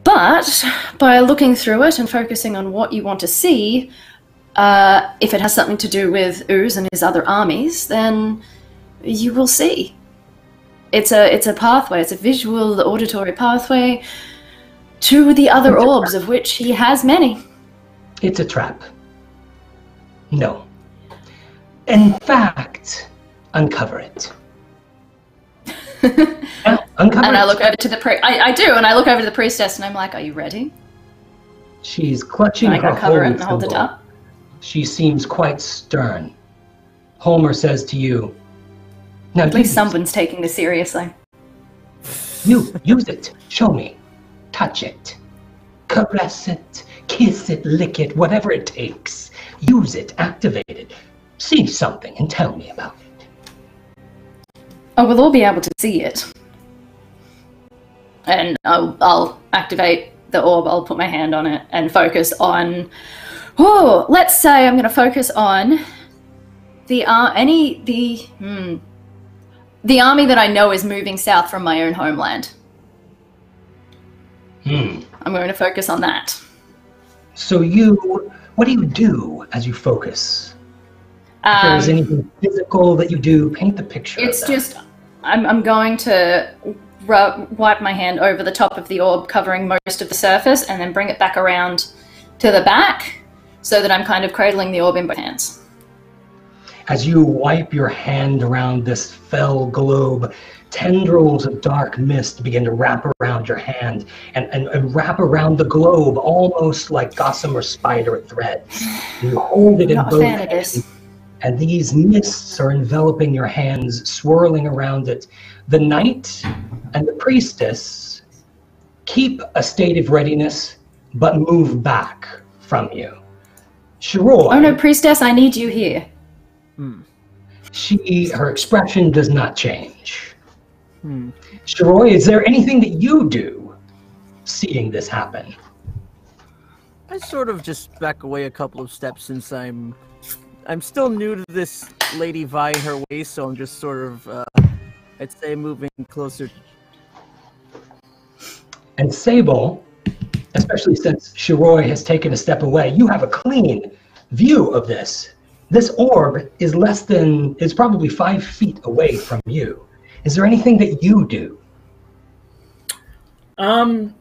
But by looking through it and focusing on what you want to see, uh, if it has something to do with Iuz and his other armies, then you will see. It's a it's a pathway. It's a visual, auditory pathway to the other It's orbs, of which he has many. It's a trap. No. In fact, uncover it. Yeah, uncover And I look over to the pri- I, I do, and I look over to the priestess, and I'm like, "Are you ready?" She's clutching And I her cover it and hold it up. She seems quite stern. Holmer says to you, "Now At least someone's taking this seriously. you use it. Show me. Touch it. Caress it. Kiss it. Lick it. Whatever it takes. Use it. Activate it. See something and tell me about it." Oh, we'll all be able to see it. And I'll, I'll activate the orb, I'll put my hand on it and focus on. Oh, let's say I'm going to focus on the uh, any the hmm, the army that I know is moving south from my own homeland. Hmm. I'm going to focus on that. So you, what do you do as you focus? If Um, there's anything physical that you do, paint the picture. It's of that. just I'm, I'm going to rub, wipe my hand over the top of the orb, covering most of the surface, and then bring it back around to the back, so that I'm kind of cradling the orb in both hands. As you wipe your hand around this fell globe, tendrils of dark mist begin to wrap around your hand and, and, and wrap around the globe almost like gossamer spider threads. You hold it in both hands, and these mists are enveloping your hands, swirling around it. The knight and the priestess keep a state of readiness, but move back from you. Shiroi, Oh no, priestess, I need you here. she her expression does not change. Hmm. Shiroi, is there anything that you do seeing this happen? I sort of just back away a couple of steps since I'm I'm still new to this lady Vi and her way, so I'm just sort of uh, I'd say moving closer. And Sable, especially since Shiroi has taken a step away, you have a clean view of this. This orb is less than, is probably five feet away from you. Is there anything that you do? Um,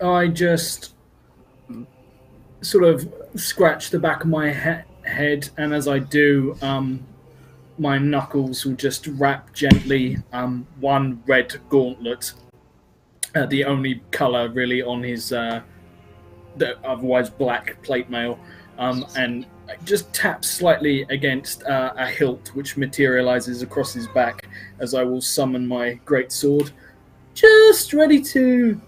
I just sort of scratch the back of my he- head, and as I do, um, my knuckles will just wrap gently um, one red gauntlet, uh, the only color really on his uh, the otherwise black plate mail, um, and just taps slightly against uh, a hilt which materializes across his back as I will summon my great sword just ready to.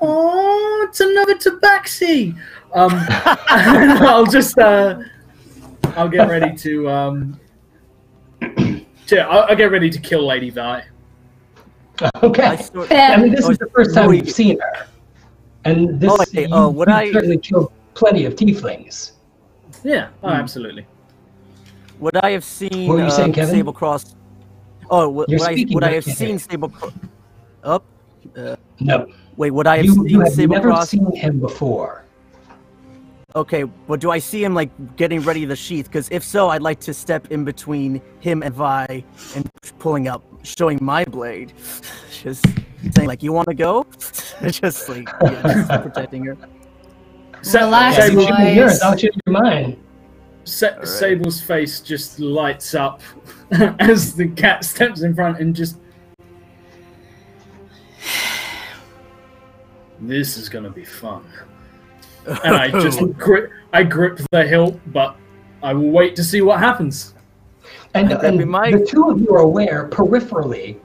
Oh, it's another tabaxi. Um, I'll just, uh, I'll get ready to, um, yeah, I'll, I'll get ready to kill Lady Vi. I Okay. sort, I mean, this Oh, is the first time we've seen her. And this, Oh, okay, you, uh, would you've I- certainly killed plenty of tieflings. Yeah, oh, Hmm. absolutely. would I have seen What were you uh, saying, Kevin? Sable Cross? Oh, would, You're would I speaking, would but I I have can't seen hear. Sable? Cro- Up. Uh, No, wait, would I have you, seen you have Sable never Cross? seen him before. Okay, but do I see him like getting ready to sheath? Because if so, I'd like to step in between him and Vi and pulling up, showing my blade, just saying like, "You want to go?" just like yeah, just protecting her. Sa- Relax, Yeah, you Sable, should be here. boys. Thought your mind. Sa- Alright. Sable's face just lights up as the cat steps in front and just. This is gonna be fun. And I just grip, I grip the hilt, but I will wait to see what happens. And, That'd and my- the two of you are aware peripherally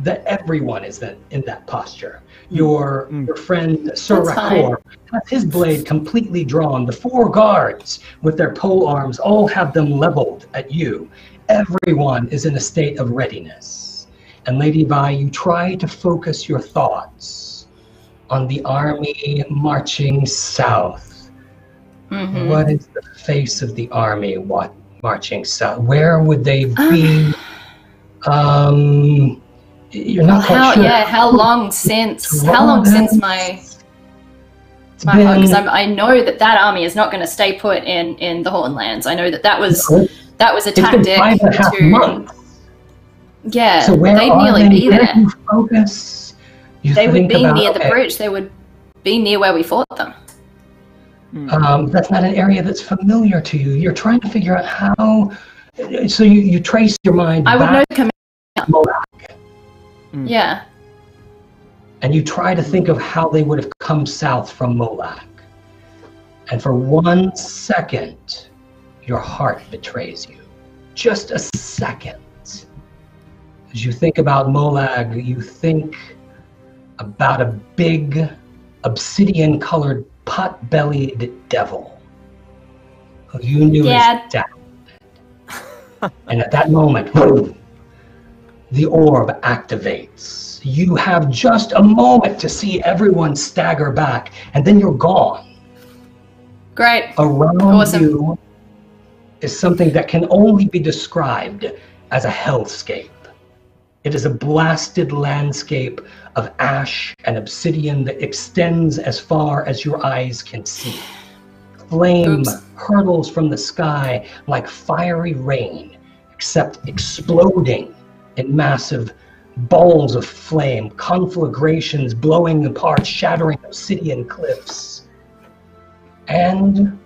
that everyone is that in that posture. Your Mm. your friend Sir That's Rakor has his blade completely drawn. The four guards with their pole arms all have them leveled at you. Everyone is in a state of readiness. And Lady Vi, you try to focus your thoughts on the army marching south. Mhm. What is the face of the army what marching south? Where would they be? Um, you're not quite how sure. yeah? How long since? How long since my my been- because I know that that army is not going to stay put in in the Hornlands. I know that that was that was a tactic five and a half to months. yeah. So where they'd nearly they? be Where there. you focus? You They would be about, near the okay, bridge. They would be near where we fought them. Um, that's not an area that's familiar to you. You're trying to figure out how. So you, you trace your mind I would know back the command. Mm. Yeah. and you try to think of how they would have come south from Molag. And for one second, your heart betrays you. Just a second. As you think about Molag, you think about a big, obsidian colored, pot bellied devil who you knew Yeah. as Dad. and at that moment, boom, the orb activates. You have just a moment to see everyone stagger back, and then you're gone. Great. Around Awesome. you is something that can only be described as a hellscape. It is a blasted landscape of ash and obsidian that extends as far as your eyes can see. Flame Oops. hurtles from the sky like fiery rain, except exploding in massive balls of flame, conflagrations blowing apart, shattering obsidian cliffs. And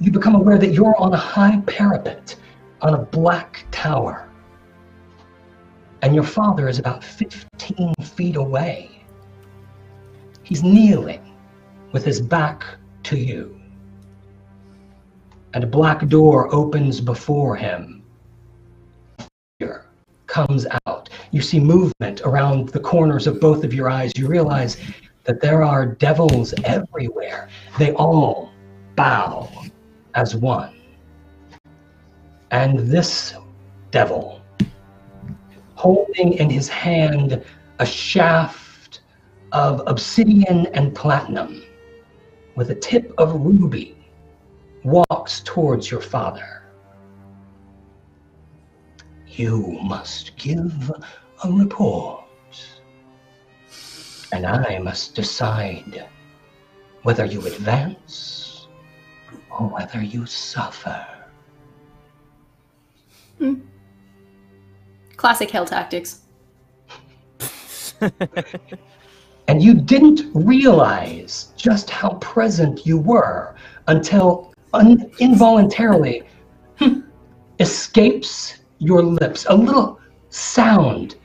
you become aware that you're on a high parapet on a black tower. And your father is about 15 feet away. He's kneeling with his back to you. And a black door opens before him. Comes out. You see movement around the corners of both of your eyes. You realize that there are devils everywhere. They all bow as one. And this devil, holding in his hand a shaft of obsidian and platinum with a tip of ruby, walks towards your father. You must give a report and I must decide whether you advance or whether you suffer. Hmm. Classic hell tactics. And you didn't realize just how present you were until un- involuntarily hmm, escapes your lips. A little sound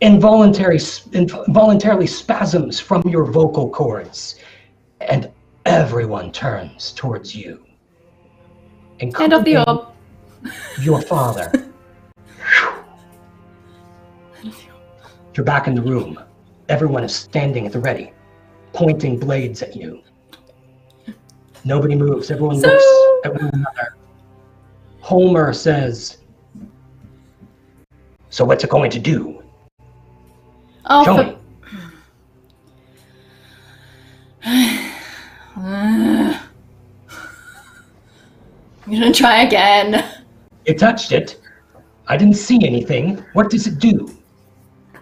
involuntary, involuntarily spasms from your vocal cords, and everyone turns towards you. Hand of the orb. Your father. You're back in the room. Everyone is standing at the ready, pointing blades at you. Nobody moves. Everyone So- looks at one another. Holmer says, So what's it going to do? Oh, Show me. I'm gonna try again. It touched it. I didn't see anything. What does it do?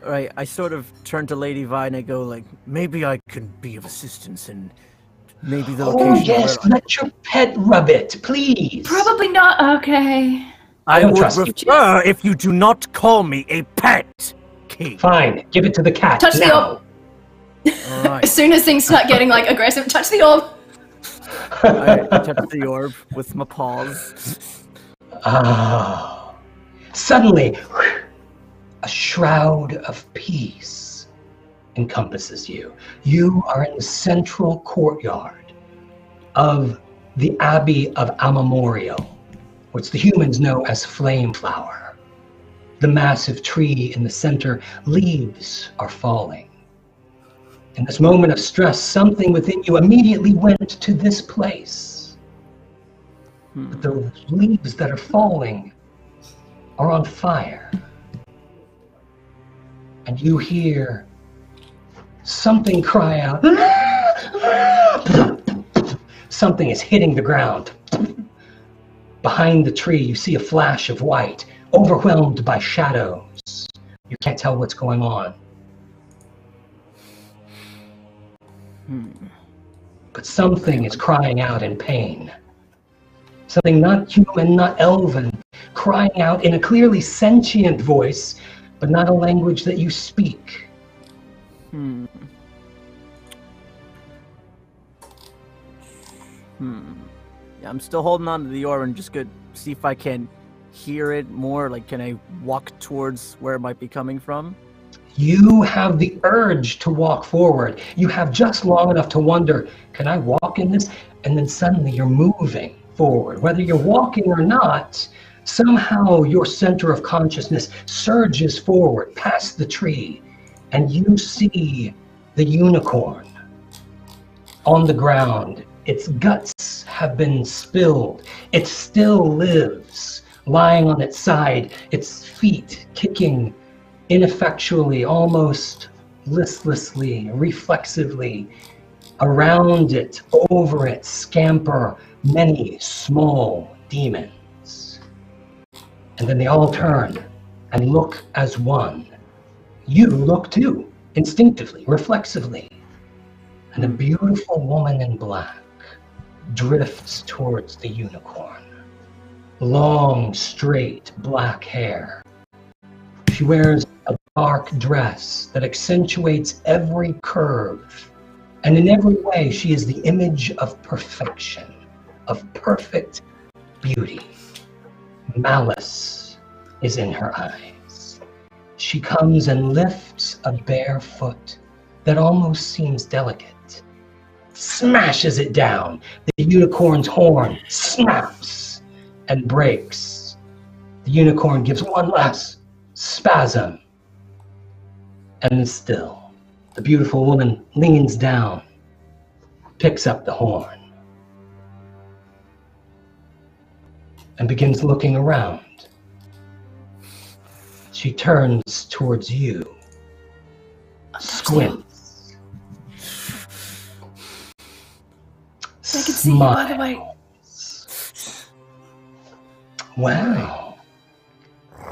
Right, I sort of turn to Lady Vi and I go like, maybe I can be of assistance and maybe the location. Oh, location. yes, where let your pet rub it, please. Probably not. Okay. I, don't would trust you. prefer if you do not call me a pet, King. Fine, give it to the cat. Touch the orb. All right. As soon as things start getting like aggressive, touch the orb. I, I touch the orb with my paws. Ah. Suddenly, a shroud of peace encompasses you. You are in the central courtyard of the Abbey of Amamorial, which the humans know as Flame Flower. The massive tree in the center, leaves are falling. In this moment of stress, something within you immediately went to this place. Hmm. But the leaves that are falling are on fire. And you hear something cry out. something is hitting the ground. Behind the tree, you see a flash of white. overwhelmed by shadows. You can't tell what's going on. But something is crying out in pain. Something not human, not elven, crying out in a clearly sentient voice, but not a language that you speak. Hmm. Hmm. Yeah, I'm still holding on to the orb and just good see if I can hear it more. Like, can I walk towards where it might be coming from? You have the urge to walk forward. You have just long enough to wonder, can I walk in this? And then suddenly you're moving forward. Whether you're walking or not, somehow your center of consciousness surges forward past the tree, and you see the unicorn on the ground. Its guts have been spilled. It still lives, lying on its side, its feet kicking ineffectually, almost listlessly, reflexively. Around it, over it, scamper many small demons. And then they all turn and look as one. You look too, instinctively, reflexively. And a beautiful woman in black drifts towards the unicorn. Long, straight black hair. She wears a dark dress that accentuates every curve. And in every way, she is the image of perfection, of perfect beauty. Malice is in her eyes. She comes and lifts a bare foot that almost seems delicate, smashes it down. The unicorn's horn snaps and breaks. The unicorn gives one last spasm and is still. The beautiful woman leans down, picks up the horn, and begins looking around. She turns towards you, squints, I can see you, by the way. Wow.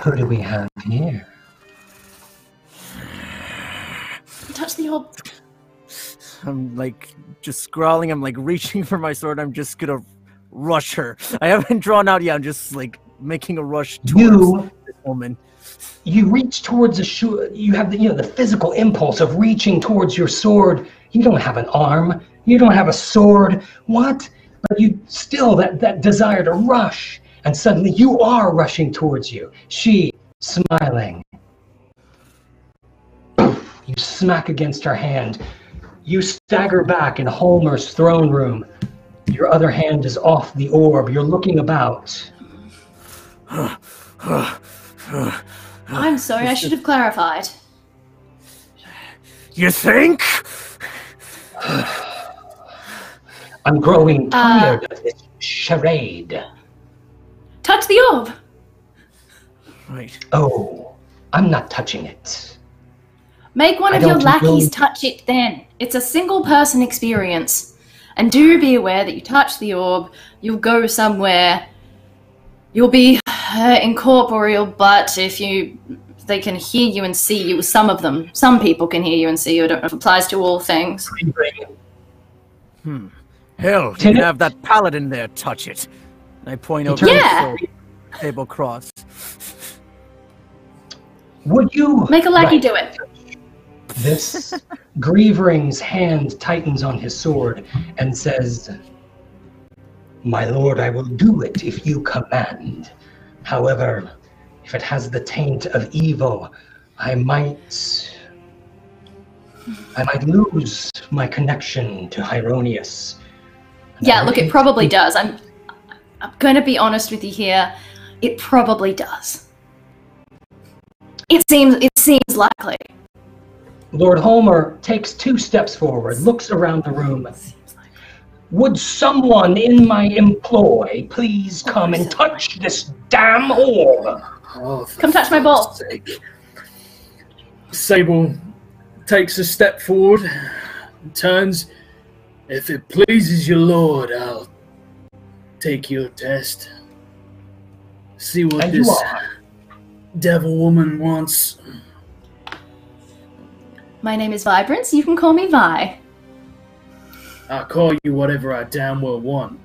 Who do we have here? Touch the orb. I'm like just scrawling. I'm like reaching for my sword. I'm just gonna rush her. I haven't drawn out yet. I'm just like making a rush towards You this woman. You reach towards a shoe you have the you know the physical impulse of reaching towards your sword. You don't have an arm. You don't have a sword. What? But you still that that desire to rush and suddenly you are rushing towards you. She smiling. You smack against her hand. You stagger back in Holmer's throne room. Your other hand is off the orb. You're looking about I'm sorry, I should have clarified. You think? i'm growing Uh, tired of this charade Touch the orb! Right. Oh, I'm not touching it. Make one I of your lackeys know. touch it then. It's a single person experience. And do be aware that you touch the orb, you'll go somewhere. You'll be uh, incorporeal, but if you. They can hear you and see you. Some of them. Some people can hear you and see you. I don't know if it applies to all things. Hmm. Hell, you Can can it- have that paladin there touch it. And I point He over turns- to Yeah. the table cross. Would you Make a lackey Right. do it. This Grievering's hand tightens on his sword and says, My lord, I will do it if you command. However, if it has the taint of evil, I might. I might lose my connection to Heironeous. Yeah, I look, it probably does. I'm, I'm going to be honest with you here. It probably does. It seems it seems likely. Lord Holmer takes two steps forward, looks around the room. Would someone in my employ please come and touch this damn orb? Oh, Come touch my ball. sake. Sable takes a step forward, turns. If it pleases your lord, I'll take your test. See what And this devil woman wants. My name is Vibrance. You can call me Vi. I'll call you whatever I damn well want.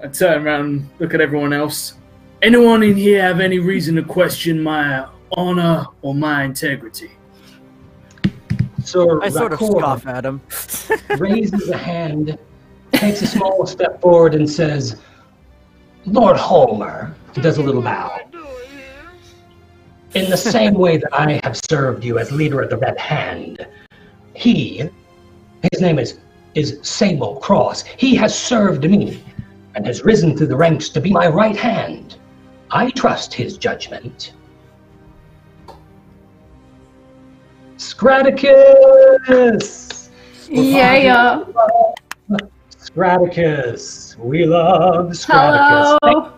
I turn around and look at everyone else. Anyone in here have any reason to question my honor or my integrity? Sir I sort of Rakor scoff at him. raises a hand, takes a small step forward, and says, Lord Holmer, he does a little bow. In the same way that I have served you as leader of the Red Hand, he, his name is, is Sable Cross, he has served me and has risen through the ranks to be my right hand. I trust his judgment. Scraticus! Yeah. yeah. Scraticus. We love Scraticus. Hello.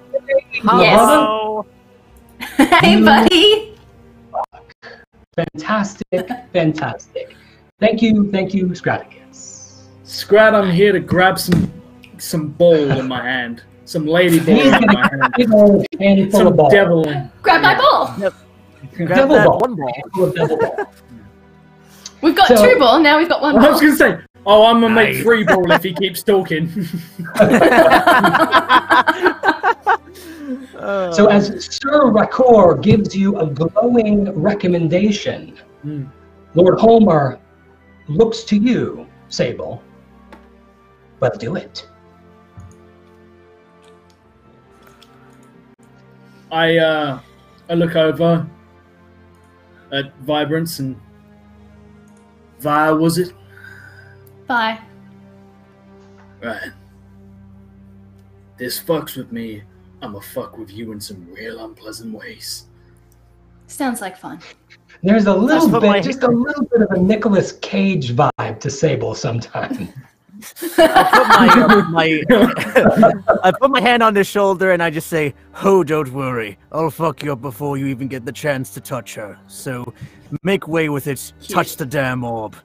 Yes. Hello. hey, buddy. Fantastic, fantastic. Thank you, thank you, Scraticus. Scrat, I'm here to grab some some bowl in my hand. Some lady bowl in my get a hand. big old Some of devil. Grab my ball. Yep. Grab Devil that ball. one ball. Handful ball. We've got So- two ball. Now we've got one ball. I was gonna say, oh, I'm gonna make three ball if he keeps talking. So as Sir Rakor gives you a glowing recommendation, Hmm. Lord Holmer looks to you, Sable. Well, do it. I uh, I look over at Vibrance and Vi, was it? Bye. Right. This fucks with me. I'ma fuck with you in some real unpleasant ways. Sounds like fun. There's a little put bit, my- just a little bit of a Nicolas Cage vibe to Sable sometimes. I put my, uh, I put my hand on his shoulder and I just say, "Oh, don't worry. I'll fuck you up before you even get the chance to touch her. So, make way with it. Touch the damn orb."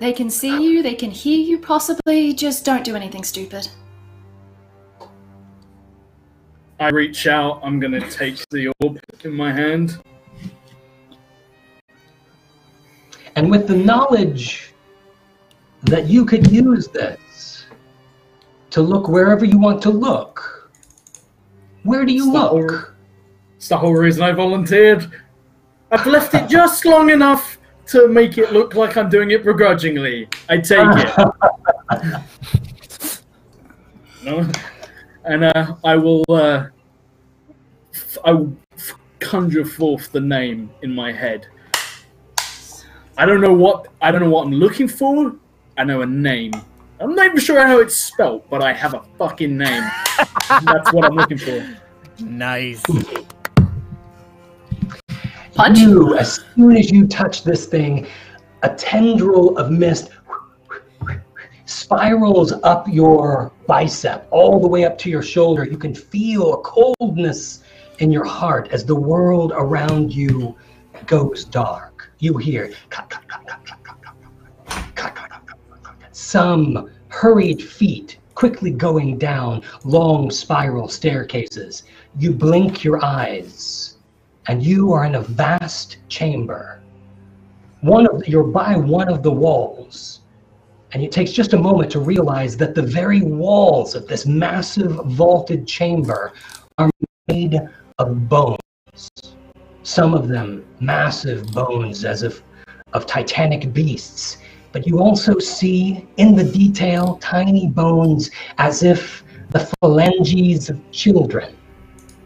They can see you. They can hear you. Possibly. Just don't do anything stupid. I reach out. I'm gonna take the orb in my hand. And with the knowledge that you could use this to look wherever you want to look, where do you It's the whole- look? It's the whole reason I volunteered. I've left it just long enough to make it look like I'm doing it begrudgingly. I take it. no, and uh, I will. Uh, I will conjure forth the name in my head. I don't know what I don't know what I'm looking for. I know a name. I'm not even sure how it's spelt, but I have a fucking name. That's what I'm looking for. Nice. Punch. You, as soon as you touch this thing, a tendril of mist spirals up your bicep, all the way up to your shoulder. You can feel a coldness in your heart as the world around you goes dark. You hear cut, cut, cut, cut, cut, cut, cut, cut, cut, cut, some hurried feet quickly going down long spiral staircases. You blink your eyes and you are in a vast chamber. One of you're by one of the walls, and it takes just a moment to realize that the very walls of this massive vaulted chamber are made of bones. Some of them massive bones, as if of titanic beasts. But you also see in the detail tiny bones as if the phalanges of children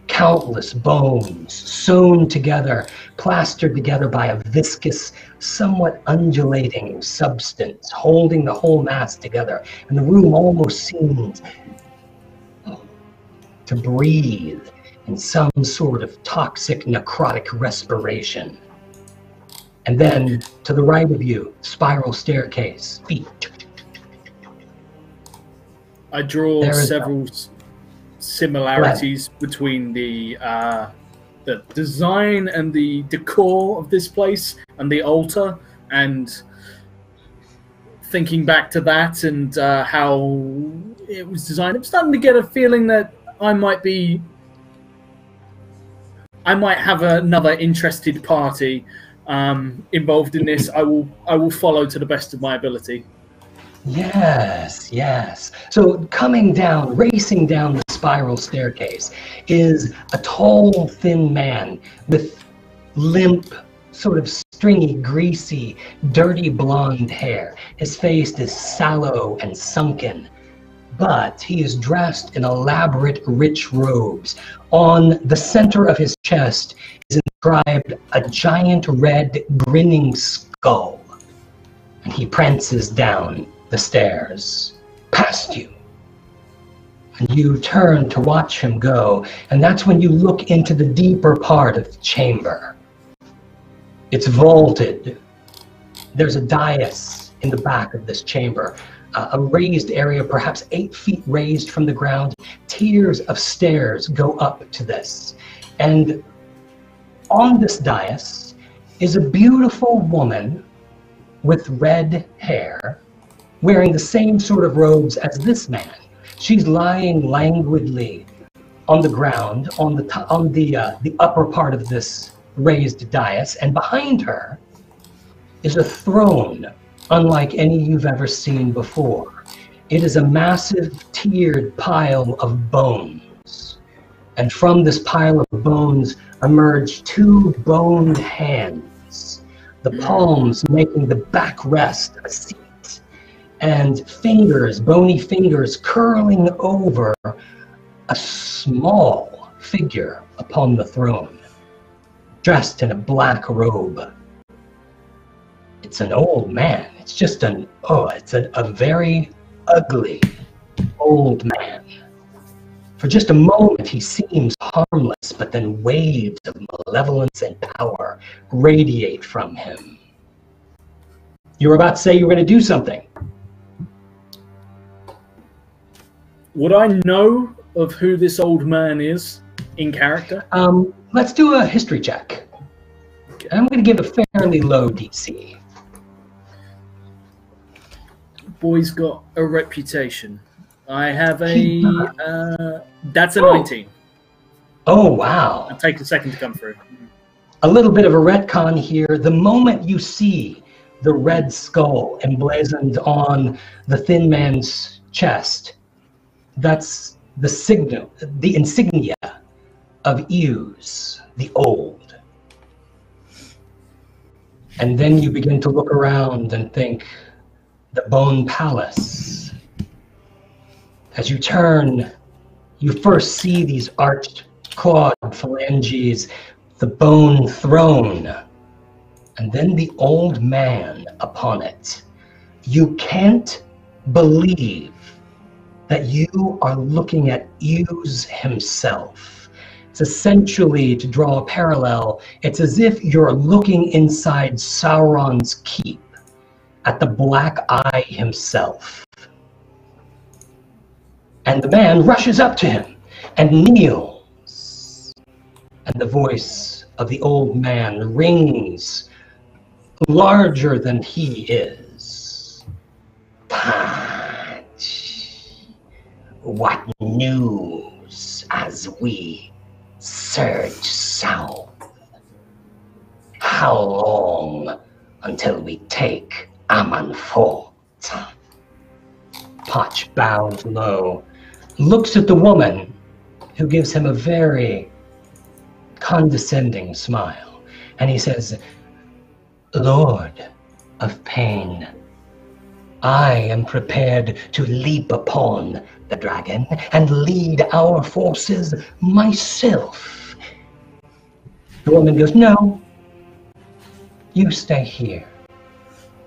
countless bones sewn together, plastered together by a viscous, somewhat undulating substance, holding the whole mass together. And the room almost seems to breathe some sort of toxic, necrotic respiration. And then to the right of you, spiral staircase, feet. I draw several similarities between the uh, the design and the decor of this place and the altar, and thinking back to that and uh, how it was designed, I'm starting to get a feeling that I might be I might have another interested party um, involved in this, I will I will follow to the best of my ability. Yes, yes. So coming down, racing down the spiral staircase is a tall, thin man with limp, sort of stringy, greasy, dirty blonde hair. His face is sallow and sunken, but he is dressed in elaborate, rich robes. On the center of his chest is inscribed a giant red grinning skull. And he prances down the stairs past you. And you turn to watch him go, and that's when you look into the deeper part of the chamber. It's vaulted. There's a dais in the back of this chamber, uh, a raised area, perhaps eight feet raised from the ground. Tiers of stairs go up to this. And on this dais is a beautiful woman with red hair wearing the same sort of robes as this man. She's lying languidly on the ground on the to- on the uh, the upper part of this raised dais, and behind her is a throne unlike any you've ever seen before. It is a massive tiered pile of bones, and from this pile of bones emerge two boned hands, the palms making the backrest a seat and fingers, bony fingers, curling over a small figure upon the throne, dressed in a black robe. It's an old man. It's just an, oh, it's a, a very ugly old man. For just a moment, he seems harmless, but then waves of malevolence and power radiate from him. You were about to say you were going to do something. Would I know of who this old man is in character? Um, let's do a history check. I'm going to give a fairly low DC. Boy's got a reputation. I have a. Uh, that's a Oh. 19. Oh, wow. It'll take a second to come through. A little bit of a retcon here. The moment you see the red skull emblazoned on the thin man's chest, that's the signal, the insignia of Iuz, the old. And then you begin to look around and think, the Bone Palace. As you turn, you first see these arched clawed phalanges, the bone throne, and then the old man upon it. You can't believe that you are looking at Iuz himself. It's essentially, to draw a parallel, it's as if you're looking inside Sauron's keep at the Black Eye himself. And the man rushes up to him and kneels. And the voice of the old man rings larger than he is. Punch. What news as we surge south? How long until we take Admundfort? Potch bows low, looks at the woman, who gives him a very condescending smile, and he says, Lord of pain, I am prepared to leap upon the dragon and lead our forces myself. The woman goes, No, you stay here.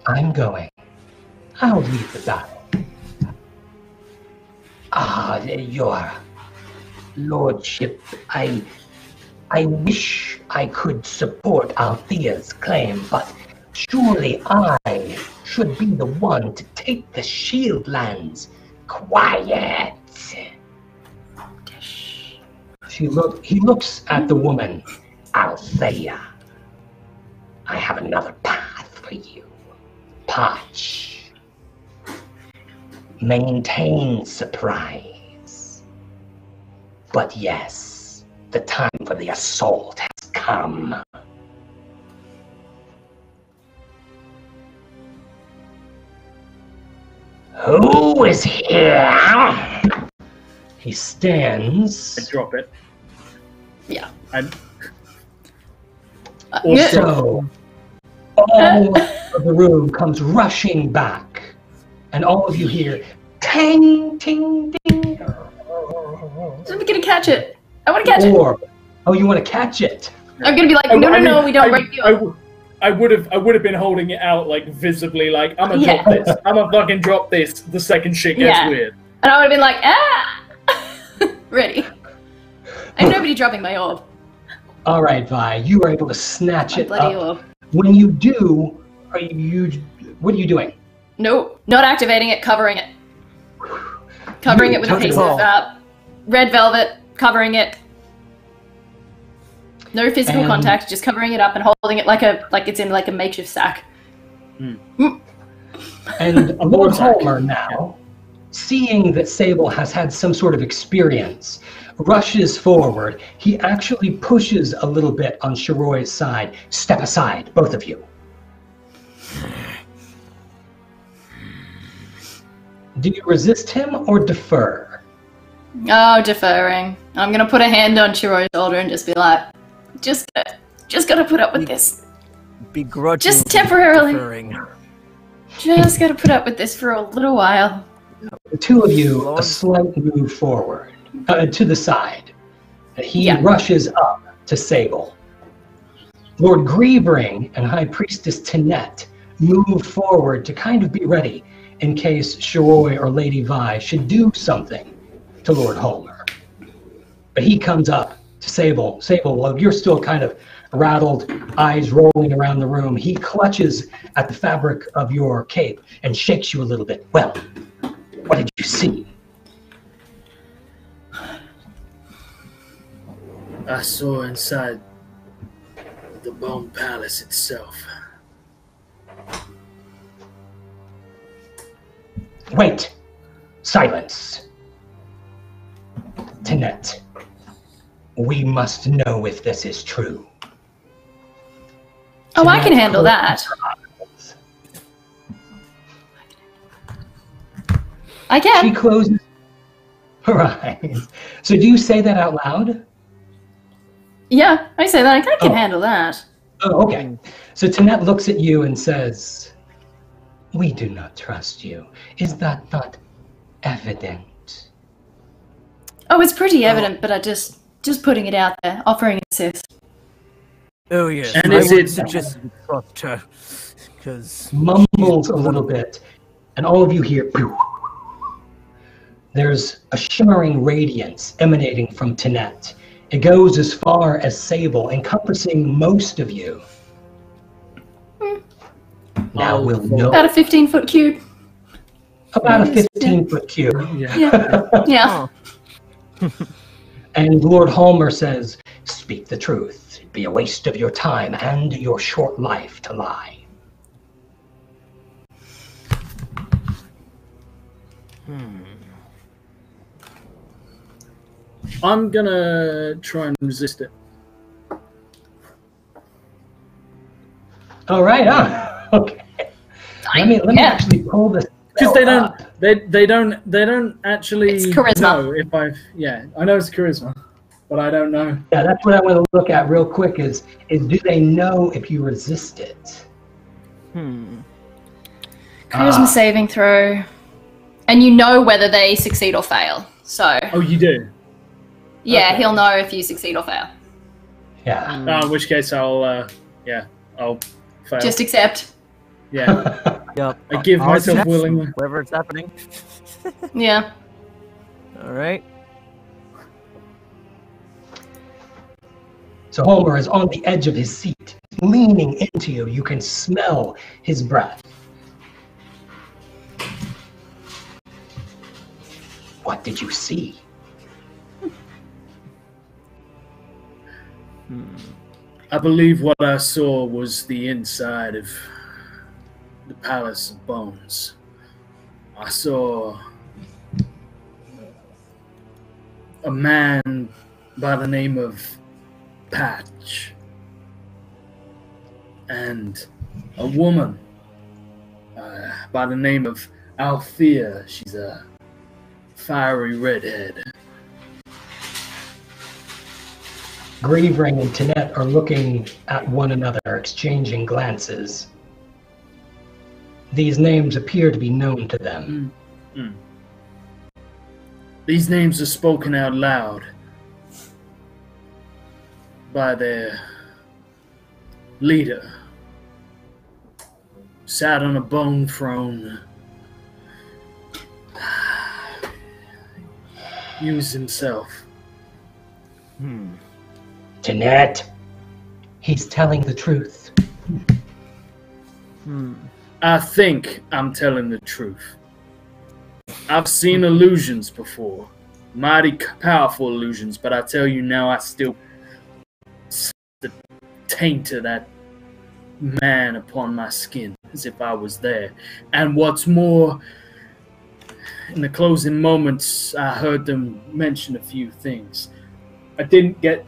I'm going. I'll lead the battle. Ah, your lordship, I I wish I could support Althea's claim, but surely I should be the one to take the shield lands. Quiet. She look he looks at the woman. Althea. I have another path for you. Potch. Maintain surprise. But yes, the time for the assault has come. Who is here? He stands. I stands. drop it. Yeah. I'm Uh, Also- yeah. So, all of the room comes rushing back, and all of you hear ting, ting, ting. I'm gonna catch it. I want to catch it. Oh, you want to catch it? I'm gonna be like, I- no, no, I no, mean, we don't I, break you. I, w- I would have I would have been holding it out like visibly like I'm gonna Yeah. drop this. I'm gonna fucking drop this the second shit gets Yeah. weird. And I would have been like, ah, ready. And nobody dropping my orb. All right, Vi, you are able to snatch My it bloody up. orb. When you do, are you? What are you doing? Nope, not activating it, covering it. Covering it with a piece of uh, red velvet, covering it. No physical And- contact, just covering it up and holding it like a like it's in like a makeshift sack. And Lord Attack. Holmer now, seeing that Sable has had some sort of experience, rushes forward. He actually pushes a little bit on Shiroi's side. Step aside, both of you. Do you resist him or defer? Oh, deferring. I'm gonna put a hand on Chiro's shoulder and just be like, just, just gotta put up with this. Begrudgingly Just temporarily. deferring. Just gotta put up with this for a little while. The two of you, a slight move forward, uh, to the side. He Yeah. rushes up to Sable. Lord Grievering and High Priestess Tinette move forward to kind of be ready in case Shiroi or Lady Vi should do something to Lord Holmer. But he comes up to Sable. Sable, while you're still kind of rattled, eyes rolling around the room, he clutches at the fabric of your cape and shakes you a little bit. Well, what did you see? I saw inside the Bone Palace itself. Wait! Silence! Tinette, we must know if this is true. Oh, I can handle that. closes- I can. She closes her eyes. So do you say that out loud? Yeah, I say that. I can Oh. handle that. Oh, okay. So Tinette looks at you and says, We do not trust you. Is that not evident? Oh, it's pretty oh. evident, but I just, just putting it out there, offering assist. Oh yes. And I is would it- suggest trust her, because mumbles a little bit, and all of you hear. "Pew." There's a shimmering radiance emanating from Tinette. It goes as far as Sable, encompassing most of you. Hmm. Now Oh, we'll know About a 15 foot cube. about a Yes, 15 foot cube. Yeah. Yeah. Yeah. Huh. And Lord Holmer says, Speak the truth. It'd be a waste of your time and your short life to lie. Hmm. I'm gonna try and resist it. All right, huh? Okay. Let me, let me actually pull this. Because they don't up. they they don't they don't actually It's charisma. know if I've yeah, I know it's charisma, but I don't know. Yeah, that's what I want to look at real quick is, is do they know if you resist it? Hmm. Charisma Ah. saving throw. And you know whether they succeed or fail. So, Oh you do? Yeah, Okay. he'll know if you succeed or fail. Yeah. Uh, in which case I'll uh yeah, I'll fail. Just accept. yeah. Yep. I give I'll myself willingly. Whatever it's happening. Yeah. All right. So Holmer is on the edge of his seat, leaning into you. You can smell his breath. What did you see? I believe what I saw was the inside of the Palace of Bones. I saw a man by the name of Patch. and a woman uh, by the name of Althea. She's a fiery redhead. Grievering and Tinette are looking at one another, exchanging glances. These names appear to be known to them. These names are spoken out loud by their leader. Sat on a bone throne. Iuz himself. Hmm. Tinette, he's telling the truth. Hmm. I think I'm telling the truth. I've seen illusions before, mighty powerful illusions, but I tell you now, I still the taint of that man upon my skin as if I was there. And what's more, in the closing moments, I heard them mention a few things. I didn't get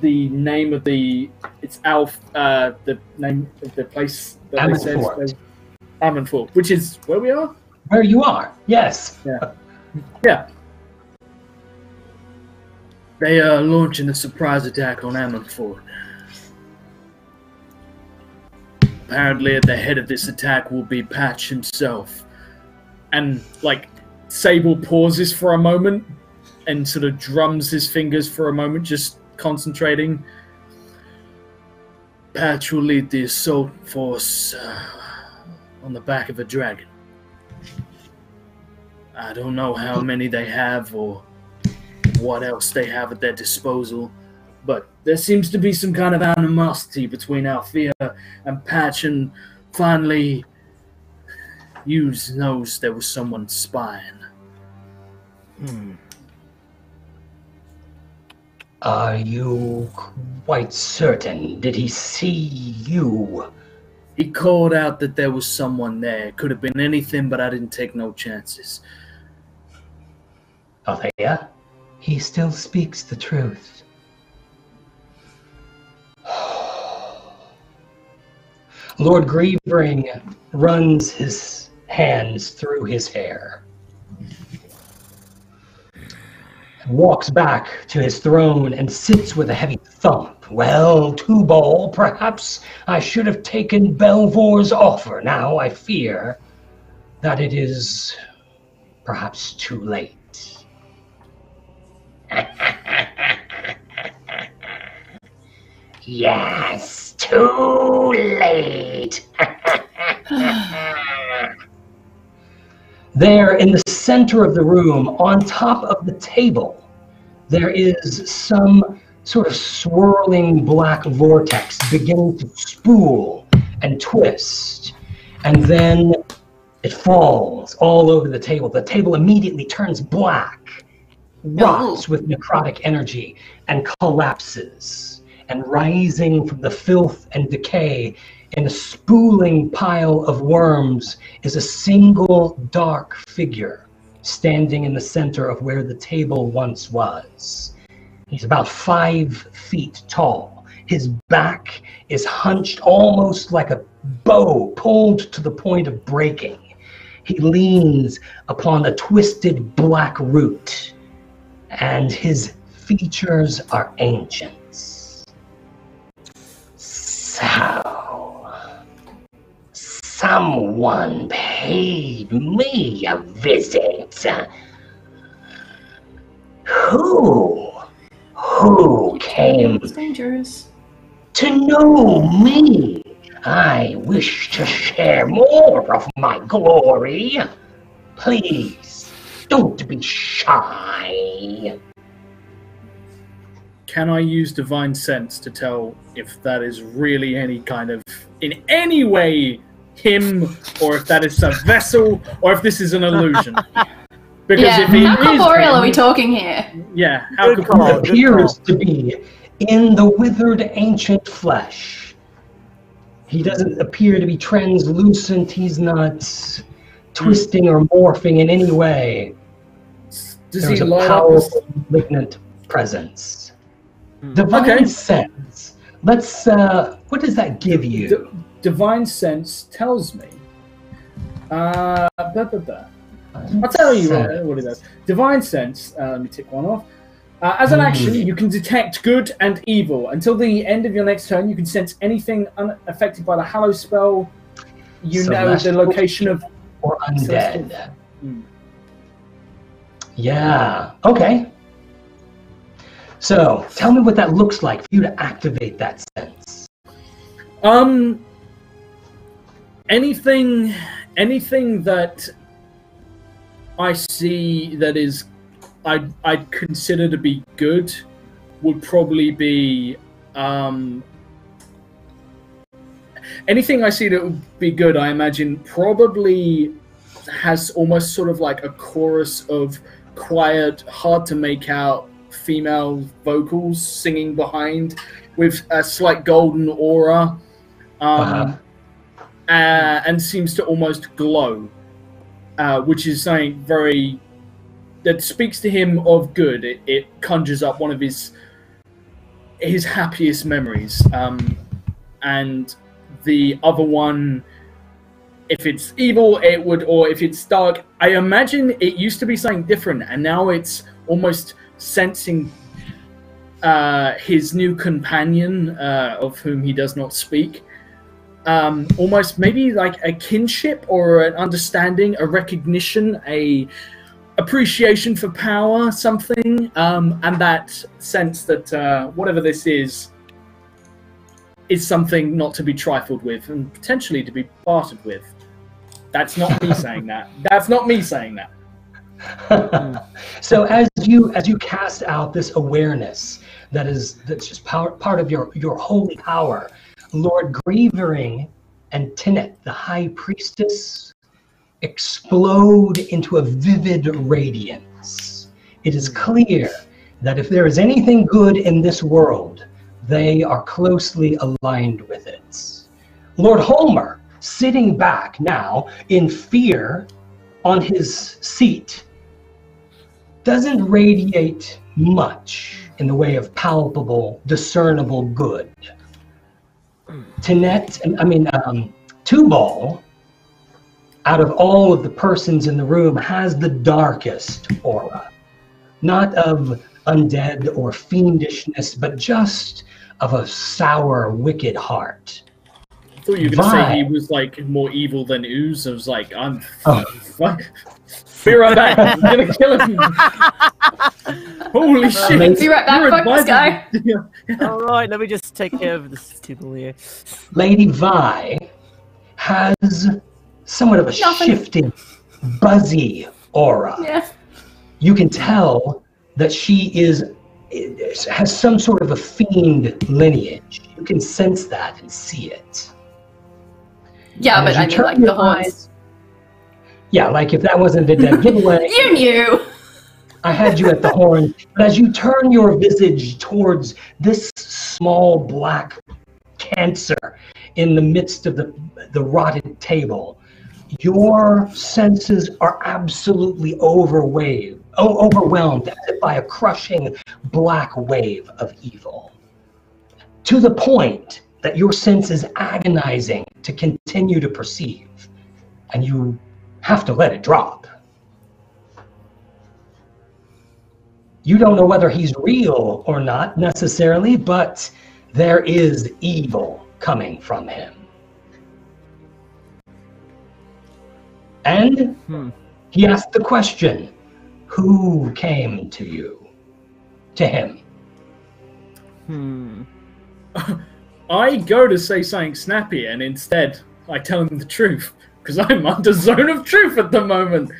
the name of the it's Alf uh the name of the place that they said which is where we are. Where you are, yes. Yeah. Yeah. They are launching a surprise attack on Admundfort. Apparently, at the head of this attack will be Patch himself. And, like, Sable pauses for a moment and sort of drums his fingers for a moment, just concentrating. Patch will lead the assault force uh, on the back of a dragon. I don't know how many they have or what else they have at their disposal, but there seems to be some kind of animosity between Althea and Patch, and finally, Iuz knows there was someone spying. Hmm. Are you quite certain? Did he see you? He called out that there was someone there. Could have been anything, but I didn't take no chances. Althea? He still speaks the truth. Lord Grievering runs his hands through his hair. Walks back to his throne and sits with a heavy thump. Well, Tubal, perhaps I should have taken Belvor's offer. Now I fear that it is perhaps too late. yes, too late. there in the center of the room, on top of the table, there is some sort of swirling black vortex beginning to spool and twist. And then it falls all over the table. The table immediately turns black, rots with necrotic energy, and collapses. And rising from the filth and decay in a spooling pile of worms is a single dark figure standing in the center of where the table once was. He's about five feet tall. His back is hunched almost like a bow pulled to the point of breaking. He leans upon a twisted black root, and his features are ancient. So, someone paid me a visit. Who? Who came It's dangerous. to know me? I wish to share more of my glory. Please, don't be shy. Can I use divine sense to tell if that is really any kind of, in any way, him, or if that is a vessel, or if this is an illusion? Because yeah, if he how is corporeal are we talking here? Yeah, how Good could call. It good appears to be in the withered ancient flesh. He doesn't appear to be translucent. He's not twisting or morphing in any way. Does There's he a light up? powerful, malignant presence. Hmm. Divine Okay. sense let's. Uh, what does that give you? Divine sense tells me. Uh, blah, blah, blah. I'll tell you what, what it does. Divine sense. Uh, let me tick one off. Uh, as an action, Hmm. you can detect good and evil. Until the end of your next turn, you can sense anything unaffected by the Hallow spell. You know the location of. or undead? Hmm. Yeah. Okay. So tell me what that looks like for you to activate that sense. Um. Anything, anything that I see that is, I I'd consider to be good, would probably be um. Anything I see that would be good, I imagine, probably has almost sort of like a chorus of quiet, hard to make out female vocals singing behind with a slight golden aura um, Uh-huh. Uh, and seems to almost glow, uh, which is something very that speaks to him of good. It, it conjures up one of his his happiest memories, um, and the other one, if it's evil, it would, or if it's dark, I imagine it used to be something different, and now it's almost sensing uh, his new companion, uh, of whom he does not speak, um, almost maybe like a kinship or an understanding, a recognition, a appreciation for power, something, um, and that sense that uh, whatever this is is something not to be trifled with and potentially to be bartered with. That's not me saying that. That's not me saying that. so as you as you cast out this awareness that is that's just power, part of your your holy power, Lord Grievering and Tinette, the High Priestess, explode into a vivid radiance. It is hmm. clear that if there is anything good in this world, they are closely aligned with it. Lord Holmer, sitting back now in fear on his seat, doesn't radiate much in the way of palpable, discernible good. Tinette, I mean, um, Tubal, out of all of the persons in the room, has the darkest aura. Not of undead or fiendishness, but just of a sour, wicked heart. I thought you were going to say he was like more evil than Iuz. I was like, I'm. Oh. Fuck. Be right back. I'm gonna kill him. Holy shit! Amazing. Be right back, fuck this guy. advising- All right, let me just take care of this people here. Lady Vi has somewhat of a Nothing. shifting, buzzy aura. Yeah. You can tell that she is has some sort of a fiend lineage. You can sense that and see it. Yeah, And but I mean, like the your horns. eyes- Yeah, like if that wasn't a dead giveaway, You knew. I had you at the horn. But as you turn your visage towards this small black cancer in the midst of the, the rotted table, your senses are absolutely overwave, overwhelmed by a crushing black wave of evil. To the point that your sense is agonizing to continue to perceive, and you have to let it drop. You don't know whether he's real or not necessarily, but there is evil coming from him. And Hmm. he asked the question Who came to you? To him. Hmm. I go to say something snappy, and instead I tell him the truth because I'm under zone of truth at the moment.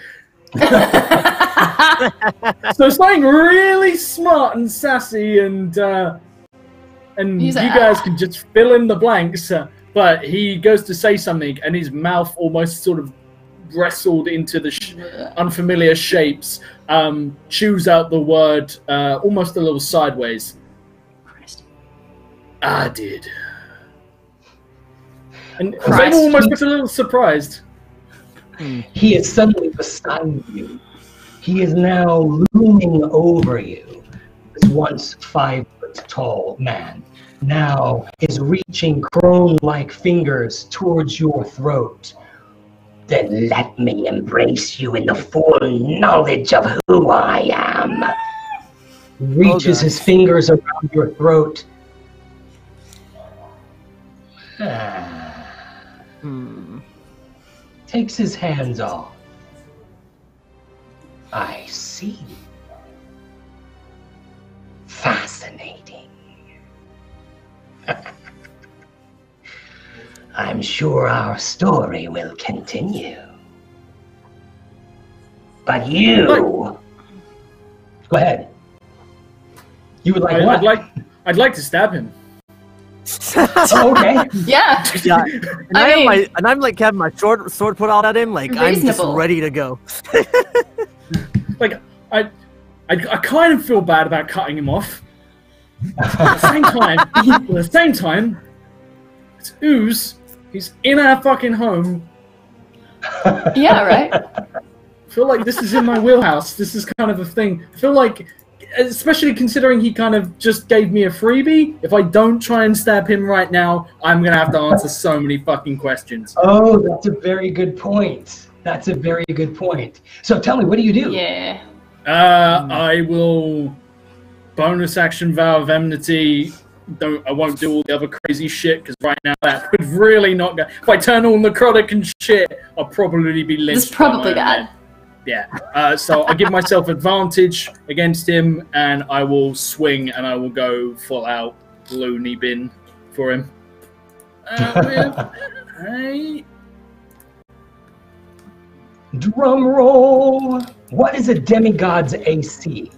so something really smart and sassy, and uh, and He's you like, guys "Ah." can just fill in the blanks. Uh, but he goes to say something, and his mouth almost sort of wrestled into the sh- unfamiliar shapes. Um, chews out the word uh, almost a little sideways. Christ. I did. And Christ. Zabel almost looks a little surprised. He is suddenly beside you. He is now looming over you. This once five foot tall man. now is reaching crone like fingers towards your throat. Then let me embrace you in the full knowledge of who I am. Reaches God. his fingers around your throat. Ah. Hmm. Takes his hands off. I see. Fascinating. I'm sure our story will continue. But you, Go ahead. You would like I, what? I'd like I'd like to stab him. Okay. Yeah. yeah, and I I, am mean- my, and I'm like having my sword sword put out at him, like I'm just ready to go. Like I, I, I kind of feel bad about cutting him off. At the same time, at the same time, it's Iuz. He's in our fucking home. Yeah, right? I feel like this is in my wheelhouse. This is kind of a thing. I feel like, especially considering he kind of just gave me a freebie. If I don't try and stab him right now, I'm gonna have to answer so many fucking questions. Oh, that's a very good point. That's a very good point. So tell me, what do you do? Yeah. Uh, I will bonus action vow of enmity. Don't I won't do all the other crazy shit because right now that would really not go. If I turn all necrotic and shit, I'll probably be lynched. This is probably by my bad. Yeah. Uh, so I give myself advantage against him, and I will swing, and I will go full out loony bin for him. Uh, Drum roll. What is a demigod's AC?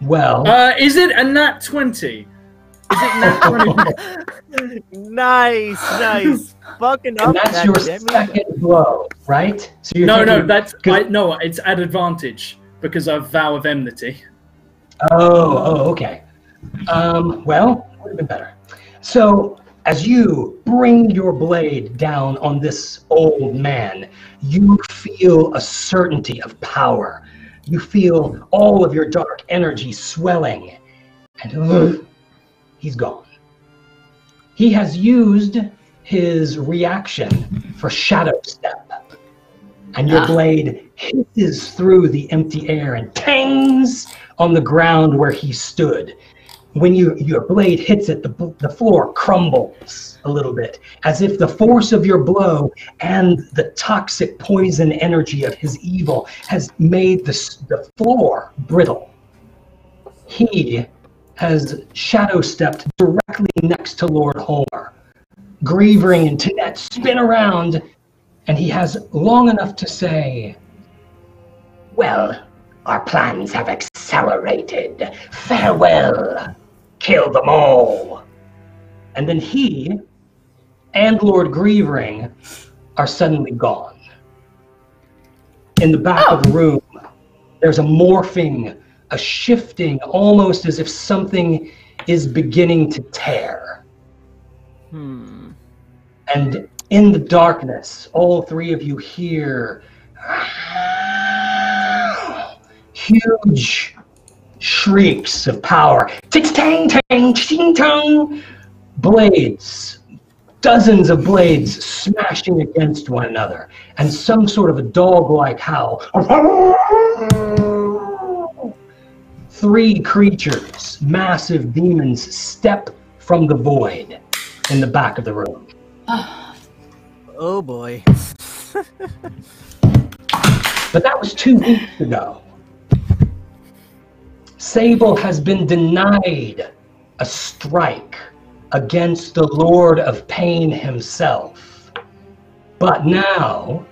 Well, Uh, is it a nat 20? Is it nat 20? nice, nice, fucking up and that's that your demi- second blow, right? So you're no, no, that's I, 'cause- no, it's at advantage because of vow of enmity. Oh, oh, okay. Um, well, would have been better. So, as you bring your blade down on this old man, you feel a certainty of power. You feel all of your dark energy swelling, and ugh, he's gone. He has used his reaction for shadow step, and your Ah. blade hisses through the empty air and tangs on the ground where he stood. When you, your blade hits it, the, the floor crumbles a little bit, as if the force of your blow and the toxic poison energy of his evil has made the, the floor brittle. He has shadow stepped directly next to Lord Holmer. Grievering and Tinette spin around, and he has long enough to say, well, our plans have accelerated. Farewell. Kill them all. and then he and Lord Grievering are suddenly gone. In the back of the oh. room, there's a morphing, a shifting, almost as if something is beginning to tear. Hmm. And in the darkness, all three of you hear huge shrieks of power. Ting tang ting tang. Blades, dozens of blades smashing against one another, and some sort of a dog-like howl. Three creatures, massive demons, step from the void in the back of the room. Oh boy. But that was two weeks ago. Sable has been denied a strike against the Lord of Pain himself. But now,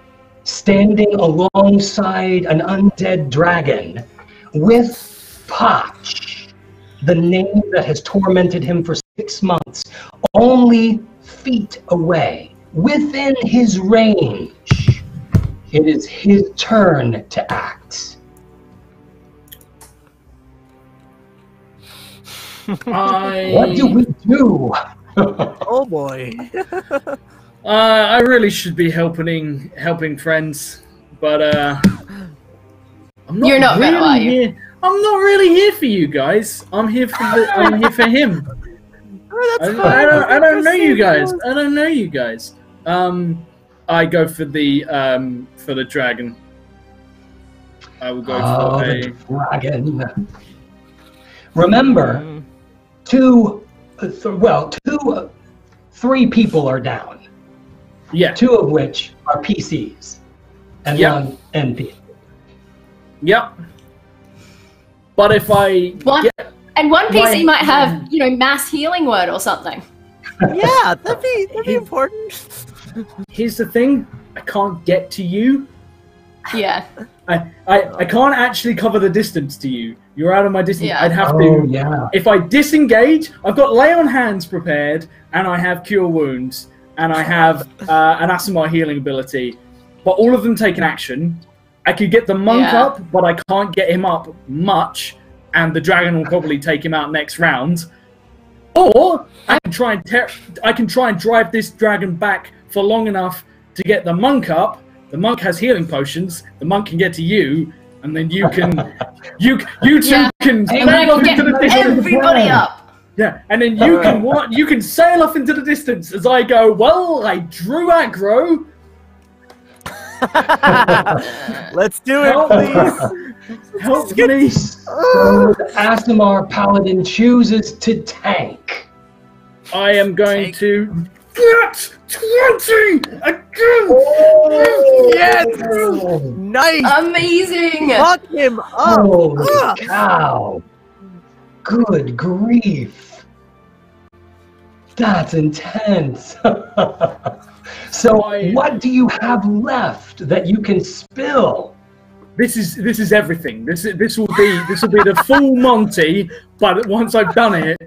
standing alongside an undead dragon with Potch, the name that has tormented him for six months, only feet away, within his range. It is his turn to act. I What do we do? Oh boy. Uh, I really should be helping helping friends, but uh, I'm not You're not really gonna, are you? Here. I'm not really here for you guys. I'm here for the, I'm here for him. Oh, I, that's I fine. don't, I don't know you guys. I don't know you guys. Um, I go for the um for the dragon. I will go Oh, for the a. dragon. Remember, Mm. two, uh, th- well, two, uh, three people are down. Yeah. Two of which are PCs, and Yeah. one NPC. Yep. But if I One- get, And one PC Right. might have, you know, mass healing word or something. Yeah, that'd be that'd be important. here's the thing, I can't get to you. Yeah. I, I, I can't actually cover the distance to you. You're out of my distance. Yeah. I'd have Oh, to. yeah. If I disengage, I've got lay on hands prepared, and I have cure wounds, and I have uh, an Aasimar healing ability. But all of them take an action. I could get the monk Yeah. up, but I can't get him up much, and the dragon will probably take him out next round. Or I can try and ter- I can try and drive this dragon back for long enough to get the monk up. The monk has healing potions. The monk can get to you, and then you can, you you two Yeah. can Hey, And then sail off get into the distance. everybody up. Yeah, and then you can what? You can sail off into the distance as I go. Well, I drew aggro. Let's do it, Help. please. Help me! So Aasimar Paladin chooses to tank. I am going Take- to get twenty again. Yes! Oh, Nice. Amazing. Fuck him up. Holy Ah. cow. Good grief. That's intense. so, oh, I- what do you have left that you can spill? This is this is everything. This this will be this will be the full Monty. But once I've done it,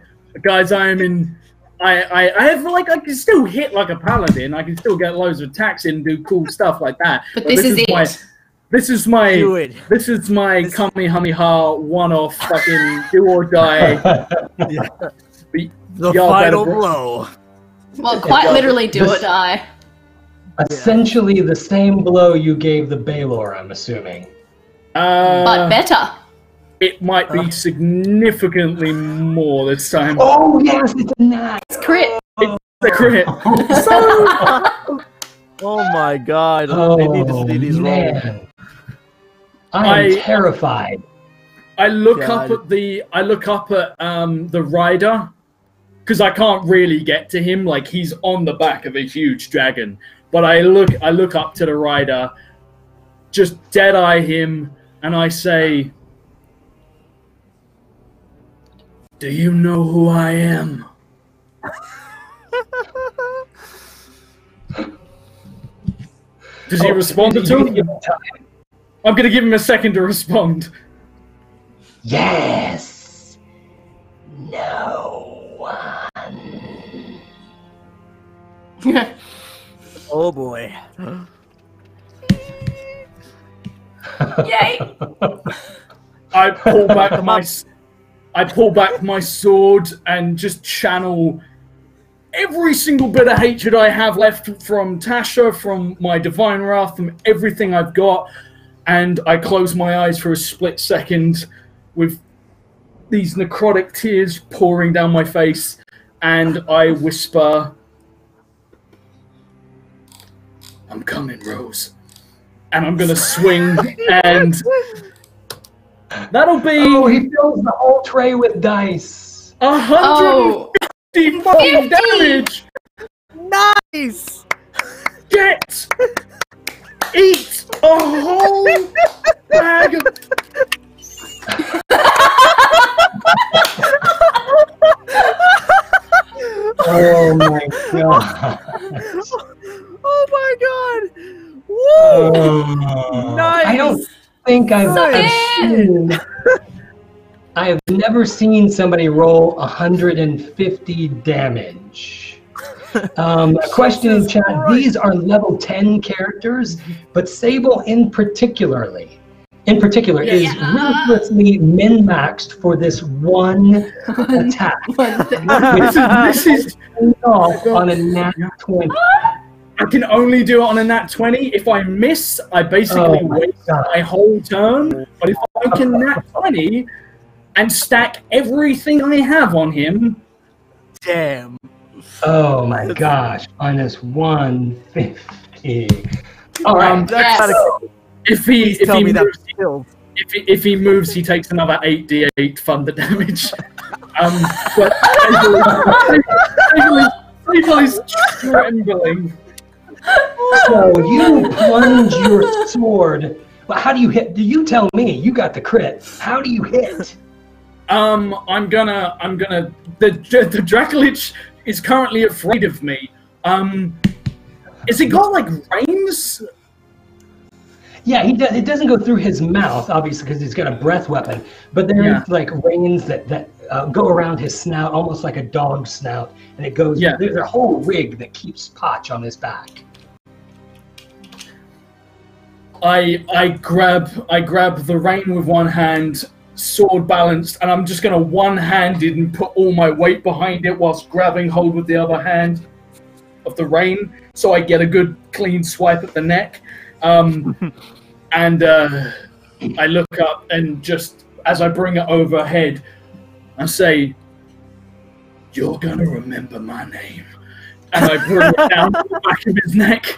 guys, I am in. I, I, I have like I can still hit like a paladin. I can still get loads of attacks in and do cool stuff like that. But this is it. my this is my This is my This- Kamehameha one-off fucking do or die. The Y'all final better- blow. Well, quite literally do or die. Essentially, the same blow you gave the Balor, I'm assuming. Uh, But better. it might be significantly more this time. Oh, yes, it's a nat. It's crit. The crit. Oh my god. Oh, I need to see these rolls. man. I am I- terrified. I look God. up at the I look up at um the rider because I can't really get to him. Like he's on the back of a huge dragon. But I look I look up to the rider, just dead eye him, and I say, "Do you know who I am?" Does he Oh, respond you- at all? him. I'm gonna give him a second to respond. Yes. No one. Oh boy. Yay. I pull back my s- I pull back my sword and just channel every single bit of hatred I have left from Tasha, from my divine wrath, from everything I've got, and I close my eyes for a split second with these necrotic tears pouring down my face, and I whisper, "I'm coming, Rose." And I'm gonna swing, and that'll be Oh, he fills the whole tray with dice. a hundred Oh, fucking damage. Nice. Get eat a whole bag of. Oh my god. Oh my god. Woo. Oh. Nice. I don't think I've ever seen. I have never seen somebody roll 150 damage. Um, a question in chat: Christ. These are level 10 characters, but Sable in particularly, in particular, is ruthlessly min-maxed for this one attack. This is, this is. off on a nat 20. I can only do it on a nat twenty. If I miss, I basically Oh my waste God. my whole turn. But if I can nat twenty and stack everything I have on him, damn. Oh my gosh, minus 150. All right. Um, That Yes. kinda- If he please if tell he me moves, killed. if he, if he moves, he takes another eight d8 thunder damage. Um, but Sable is, Sable is trembling. So you plunge your sword. Well, how do you hit? Do you tell me? You got the crit. How do you hit? Um, I'm gonna, I'm gonna. The the Dracolich is currently afraid of me. Um, is it got like reins? Yeah, he does. It doesn't go through his mouth, obviously, because he's got a breath weapon. But there's Yeah. like reins that that uh, go around his snout, almost like a dog's snout, and it goes. Yeah. There's a whole rig that keeps Potch on his back. I I grab I grab the rein with one hand, sword balanced, and I'm just gonna one-handed and put all my weight behind it whilst grabbing hold with the other hand of the rein, so I get a good clean swipe at the neck. Um, and uh, I look up and just as I bring it overhead, I say, "You're gonna remember my name," and I bring it down to the back of his neck.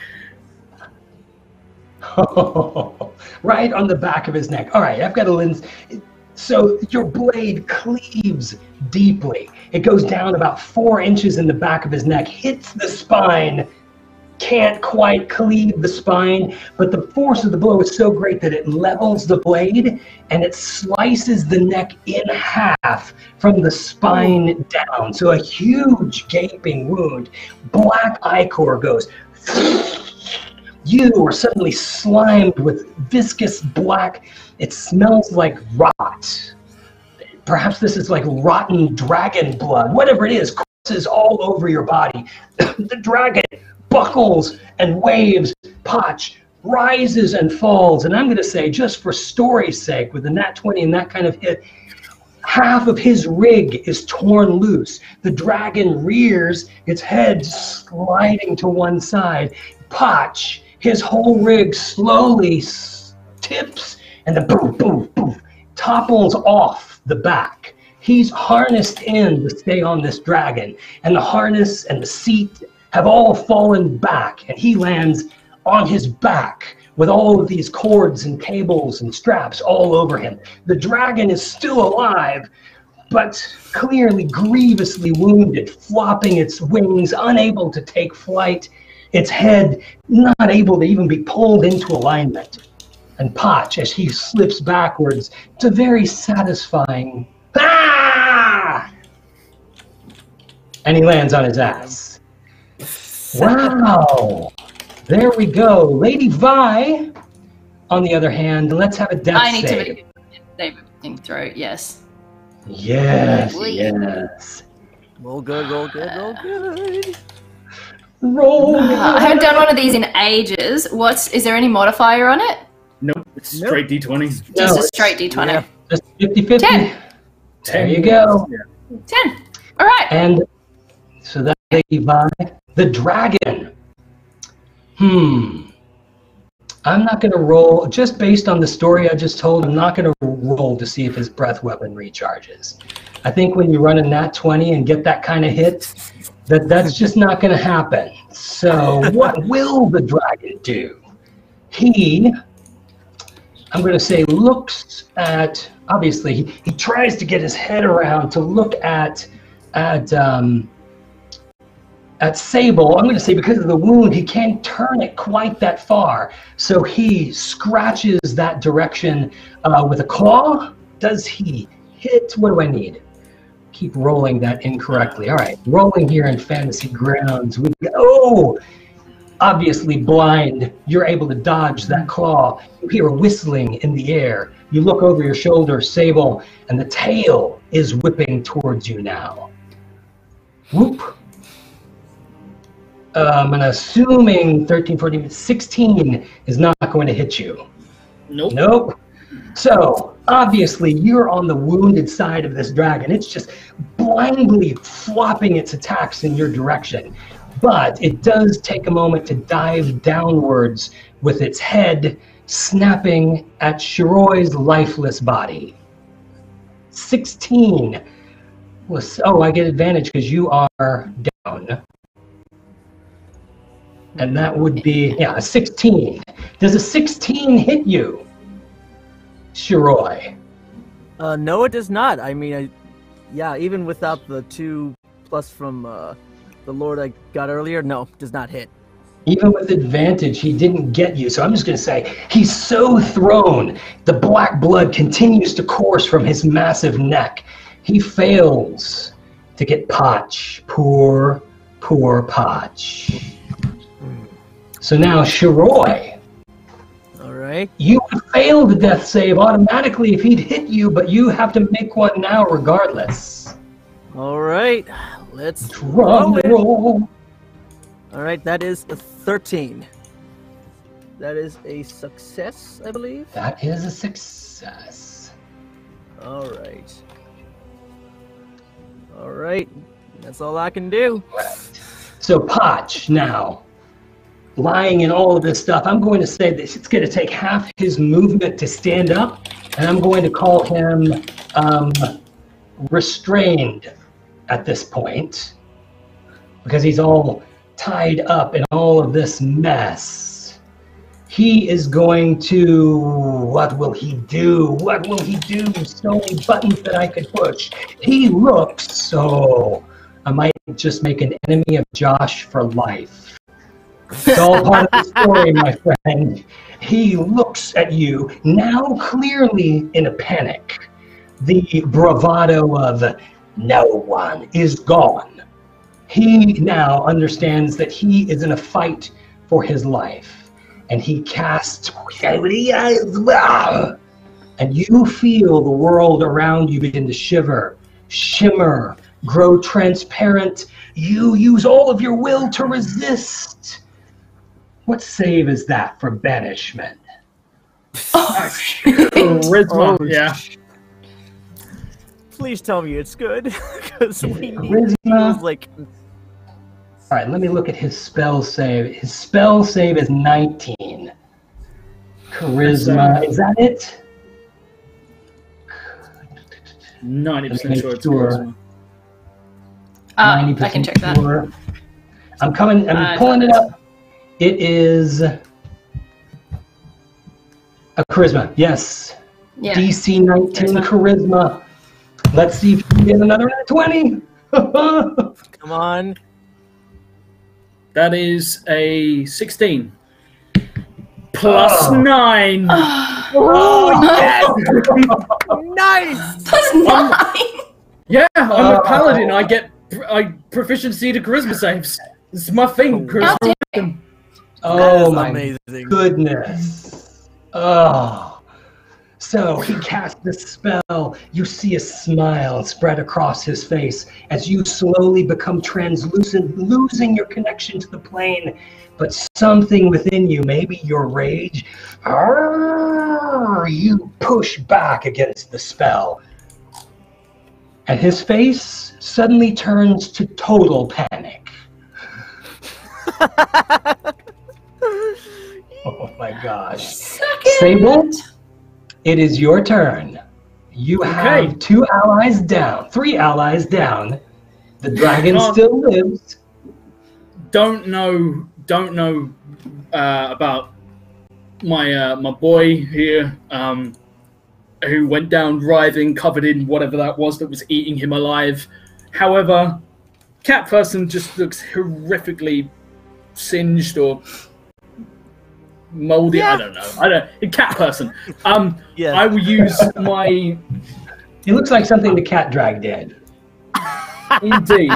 right on the back of his neck. All right, I've got a lens. So your blade cleaves deeply. It goes down about four inches in the back of his neck, hits the spine, can't quite cleave the spine, but the force of the blow is so great that it levels the blade and it slices the neck in half from the spine down. So a huge gaping wound. Black ichor goes you are suddenly slimed with viscous black. It smells like rot. Perhaps this is like rotten dragon blood. Whatever it is, courses all over your body. the dragon buckles and waves. Potch rises and falls. And I'm going to say, just for story's sake, with the nat 20 and that kind of hit, half of his rig is torn loose. The dragon rears, its head sliding to one side. Potch, his whole rig slowly tips and the boom, boom, boom topples off the back. He's harnessed in to stay on this dragon, and the harness and the seat have all fallen back, and he lands on his back with all of these cords and cables and straps all over him. The dragon is still alive, but clearly grievously wounded, flopping its wings, unable to take flight, its head not able to even be pulled into alignment. And Potch, as he slips backwards, it's a very satisfying ah! And he lands on his ass. Wow. There we go. Lady Vi, on the other hand, let's have a death I need to save. make a saving throw. Yes. Yes, Please. yes. Roll good, roll good, roll good. Roll. Uh, I haven't done one of these in ages. What's is there any modifier on it? Nope, it's Nope. straight d20. No, Just a straight d20. Yeah. Just 50 50. Ten. There you go. Ten. All right. And so that Lady Vi, the dragon. Hmm. I'm not going to roll, just based on the story I just told, I'm not going to roll to see if his breath weapon recharges. I think when you run a nat 20 and get that kind of hit, that that's just not going to happen. So what will the dragon do? He, I'm going to say, looks at, obviously, he, he tries to get his head around to look at, at, um, at Sable, I'm going to say because of the wound, he can't turn it quite that far. So he scratches that direction uh, with a claw. Does he hit? What do I need? Keep rolling that incorrectly. All right, rolling here in Fantasy Grounds. We go. oh, obviously blind. You're able to dodge that claw. You hear a whistling in the air. You look over your shoulder, Sable, and the tail is whipping towards you now. Whoop. Um, and assuming 13, 14, 16 is not going to hit you. Nope. Nope. So, obviously, you're on the wounded side of this dragon. It's just blindly flopping its attacks in your direction. But it does take a moment to dive downwards with its head snapping at Shiroi's lifeless body. 16 Was oh, I get advantage because you are down. And that would be yeah, a 16. Does a 16 hit you? Shiroi. Uh, no, it does not. I mean, I, yeah, even without the two plus from uh, the Lord I got earlier, no, does not hit. Even with advantage, he didn't get you. So I'm just going to say he's so thrown. The black blood continues to course from his massive neck. He fails to get Potch. Poor, poor Potch. So now, Shiroi, Right. you would fail the death save automatically if he'd hit you, but you have to make one now regardless. All right. Let's Drum roll roll. All right, that is a 13. That is a success, I believe. That is a success. All right. All right. That's all I can do. So Potch now, lying in all of this stuff, I'm going to say that it's going to take half his movement to stand up, and I'm going to call him um, restrained at this point because he's all tied up in all of this mess. He is going to. What will he do? What will he do? So many buttons that I could push. He looks so. I might just make an enemy of Josh for life. It's all part of the story, my friend. He looks at you now clearly in a panic. The bravado of no one is gone. He now understands that he is in a fight for his life. And he casts, and you feel the world around you begin to shiver, shimmer, grow transparent. You use all of your will to resist. What save is that for banishment? Oh, Charisma. Oh, yeah. Please tell me it's good, because we need Charisma. feels like All right, let me look at his spell save. His spell save is 19. Charisma, is that it? Ninety percent sure it's sure. charisma. Uh, I can check that. I'm coming, I'm Uh, pulling it up. It is a charisma, yes. Yeah. DC 19 Charisma. charisma. Let's see if you can get another 20. come on. That is a sixteen. Plus Oh. nine. Oh, oh yes! nice. Plus um, nine. Yeah, I'm a Oh. paladin. I get I proficiency to charisma saves. It's my thing. How Charisma. Dare- oh my amazing. goodness. Oh. So he casts the spell. You see a smile spread across his face as you slowly become translucent, losing your connection to the plane. But something within you, maybe your rage, arrgh, you push back against the spell. And his face suddenly turns to total panic. Oh my gosh. Suck Sable? it. It is your turn. You Okay. have two allies down, three allies down. The dragon Can't- still lives. Don't know. Don't know uh, about my uh, my boy here, um, who went down writhing, covered in whatever that was that was eating him alive. However, cat person just looks horrifically singed or moldy. I Yeah. don't know. I don't. A cat person. Um, Yeah. I will use my It looks like something the cat dragged in. Indeed.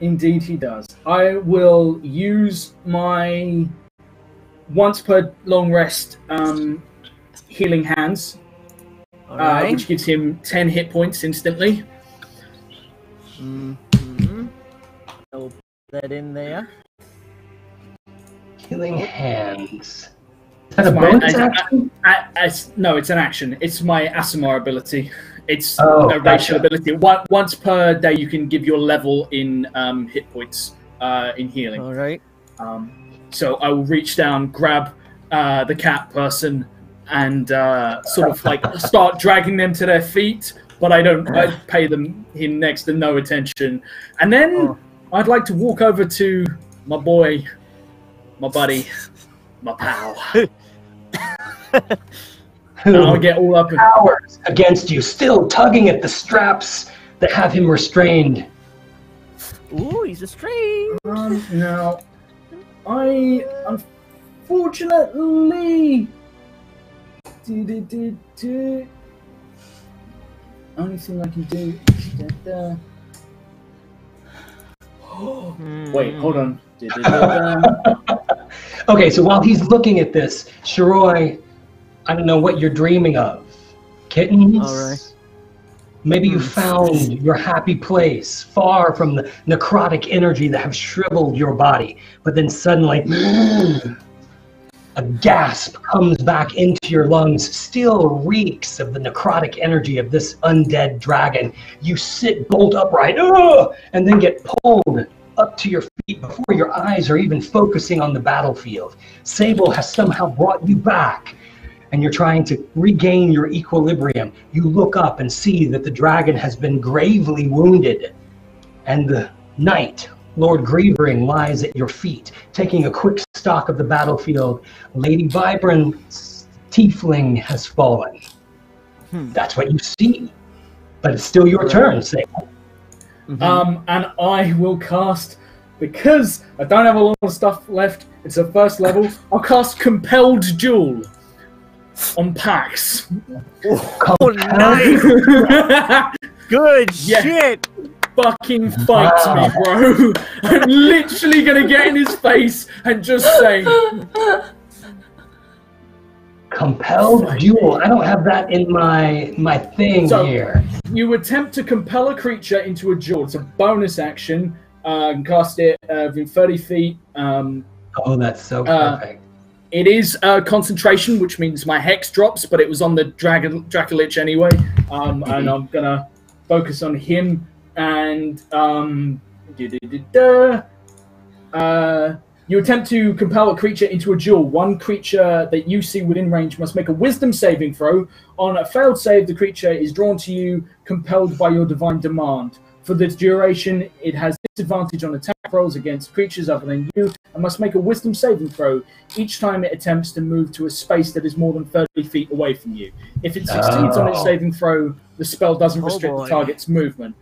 Indeed, he does. I will use my once per long rest um, healing hands, All uh, which gives him 10 hit points instantly. Mhm. I'll put that in there. Healing hands. Is that a It's my- bonus I- action? I, I- no, it's an action. It's my Aasimar ability. It's Oh, a racial gotcha. ability. One, once per day, you can give your level in um, hit points uh, in healing. All right. Um, so I will reach down, grab uh, the cat person, and uh, sort of like start dragging them to their feet. But I don't. I pay them him next to no attention. And then Oh. I'd like to walk over to my boy, my buddy, my pal. And I'll get all up and cowers against you, still tugging at the straps that have him restrained. Ooh, he's a strange. Um, now, I unfortunately. Do, do, do, do. Only thing I can do is. Da, da. Wait, hold on. Okay, so while he's looking at this, Shiroi, I don't know what you're dreaming of. Kittens? All right. Maybe you hmm. found your happy place, far from the necrotic energy that have shriveled your body. But then suddenly, a gasp comes back into your lungs, still reeks of the necrotic energy of this undead dragon. You sit bolt upright, and then get pulled up to your feet before your eyes are even focusing on the battlefield. Sable has somehow brought you back and you're trying to regain your equilibrium, you look up and see that the dragon has been gravely wounded, and the knight, Lord Grievering, lies at your feet. Taking a quick stock of the battlefield, Lady Vibrant's tiefling has fallen. Hmm. That's what you see. But it's still your turn, say. Mhm. Um, and I will cast because I don't have a lot of stuff left. It's a first level. I'll cast Compelled Duel on Pax. oh, nice. Good Yeah. shit. Fucking fight me, bro! I'm literally gonna get in his face and just say, Compelled duel. I don't have that in my my thing So- here. You attempt to compel a creature into a duel. It's a bonus action. Uh, and cast it uh, within 30 feet. Um, Oh, that's so Uh, perfect. It is uh, concentration, which means my hex drops, but it was on the Dragon Dracolich anyway. Um, and I'm gonna focus on him and um, uh, you attempt to compel a creature into a duel. One creature that you see within range must make a Wisdom saving throw. On a failed save, the creature is drawn to you, compelled by your divine demand. For the duration, it has disadvantage on attack rolls against creatures other than you, and must make a Wisdom saving throw each time it attempts to move to a space that is more than 30 feet away from you. If it succeeds on its Oh. saving throw, the spell doesn't Oh, restrict boy. the target's movement.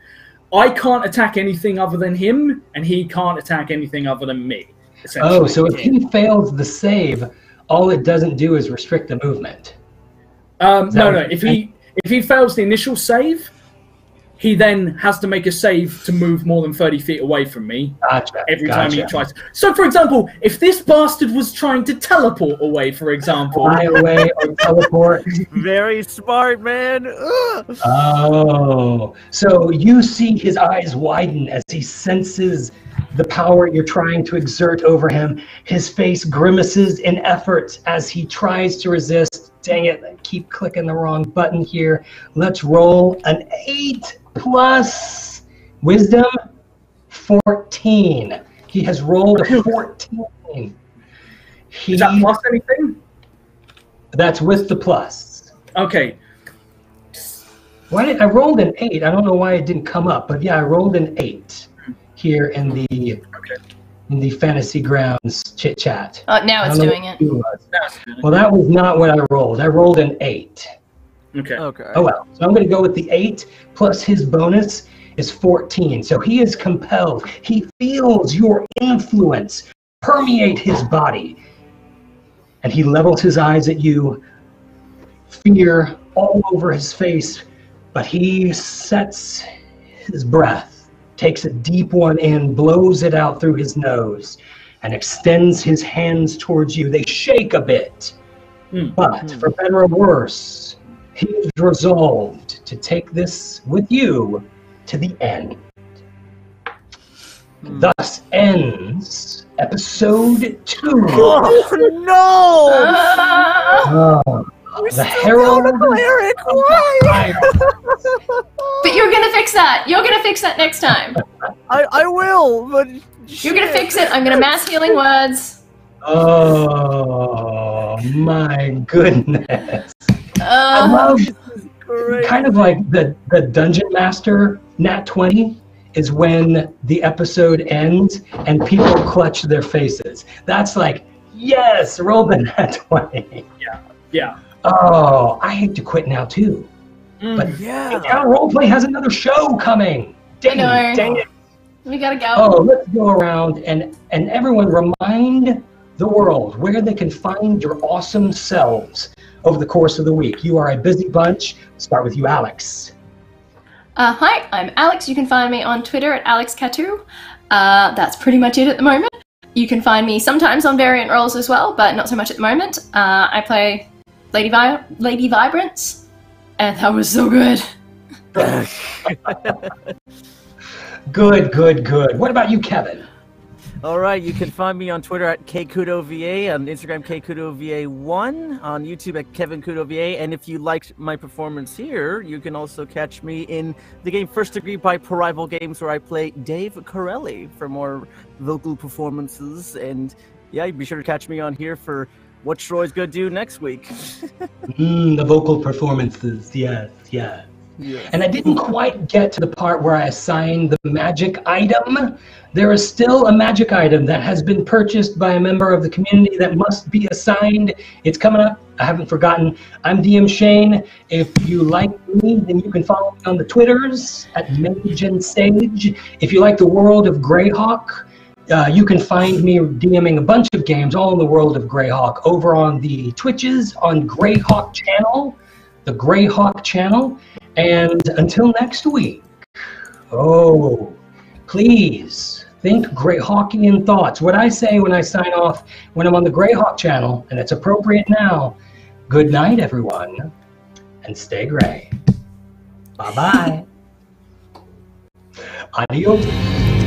I can't attack anything other than him, and he can't attack anything other than me. Essentially. Oh, so if he fails the save, all it doesn't do is restrict the movement. Um, no, no. If he if he fails the initial save, he then has to make a save to move more than thirty feet away from me Gotcha. every time he tries. So, for example, if this bastard was trying to teleport away, for example, Fly away or teleport. Very smart, man. Ugh. Oh, so you see his eyes widen as he senses the power you're trying to exert over him. His face grimaces in effort as he tries to resist. Dang it, I keep clicking the wrong button here. Let's roll an 8 plus wisdom 14. He has rolled a 14. He, is that plus anything? that's with the plus. Okay. Why did I rolled an eight? I don't know why it didn't come up, but yeah, I rolled an eight here in the Okay. in the fantasy grounds chit chat. Oh, now I it's don't doing it. it. Well, that was not what I rolled. I rolled an eight. Okay. Okay. Oh well. So I'm going to go with the eight plus his bonus is 14. So he is compelled. He feels your influence permeate his body. And he levels his eyes at you, fear all over his face, but he sets his breath, takes a deep one in, blows it out through his nose, and extends his hands towards you. They shake a bit. Hmm. But for better or worse, he is resolved to take this with you to the end. Hmm. Thus ends episode two. Oh no! Oh, the Herald got a cleric. Why? But you're gonna fix that. You're gonna fix that next time. I I will, but You're gonna fix it. I'm gonna mass healing words. Oh. my goodness. I love kind of like the the dungeon master nat 20 is when the episode ends and people clutch their faces. That's like, yes, roll the nat 20. Yeah. Yeah. Oh, I hate to quit now too. Mm. But Yeah. Now Roleplay has another show coming. Dang, know. it, dang it. we gotta go. Oh, let's go around and and everyone remind the world where they can find your awesome selves over the course of the week. You are a busy bunch. Start with you, Alex. Uh, hi, I'm Alex. You can find me on Twitter at AlexCatu. Uh, that's pretty much it at the moment. You can find me sometimes on variant roles as well, but not so much at the moment. Uh, I play Lady, Vi- Lady Vibrance, and that was so good. Good, good, good. What about you, Kevin? All right, you can find me on Twitter at KKudoVA, on Instagram KKudoVA1, on YouTube at Kevin Kudo VA, and if you liked my performance here, you can also catch me in the game First Degree by Rival Games, where I play Dave Corelli for more vocal performances. And yeah, be sure to catch me on here for what Troy's gonna do next week. Mm, the vocal performances. Yes, And I didn't quite get to the part where I assigned the magic item. There is still a magic item that has been purchased by a member of the community that must be assigned. It's coming up. I haven't forgotten. I'm DM Shane. If you like me, then you can follow me on the Twitters at Mage and Sage. If you like the world of Greyhawk, uh, you can find me DMing a bunch of games all in the world of Greyhawk over on the Twitches on Greyhawk channel, the Greyhawk channel. And until next week, oh, please think Greyhawkian thoughts. What I say when I sign off when I'm on the Greyhawk channel, and it's appropriate now. Good night, everyone, and stay gray. Bye bye. Adios.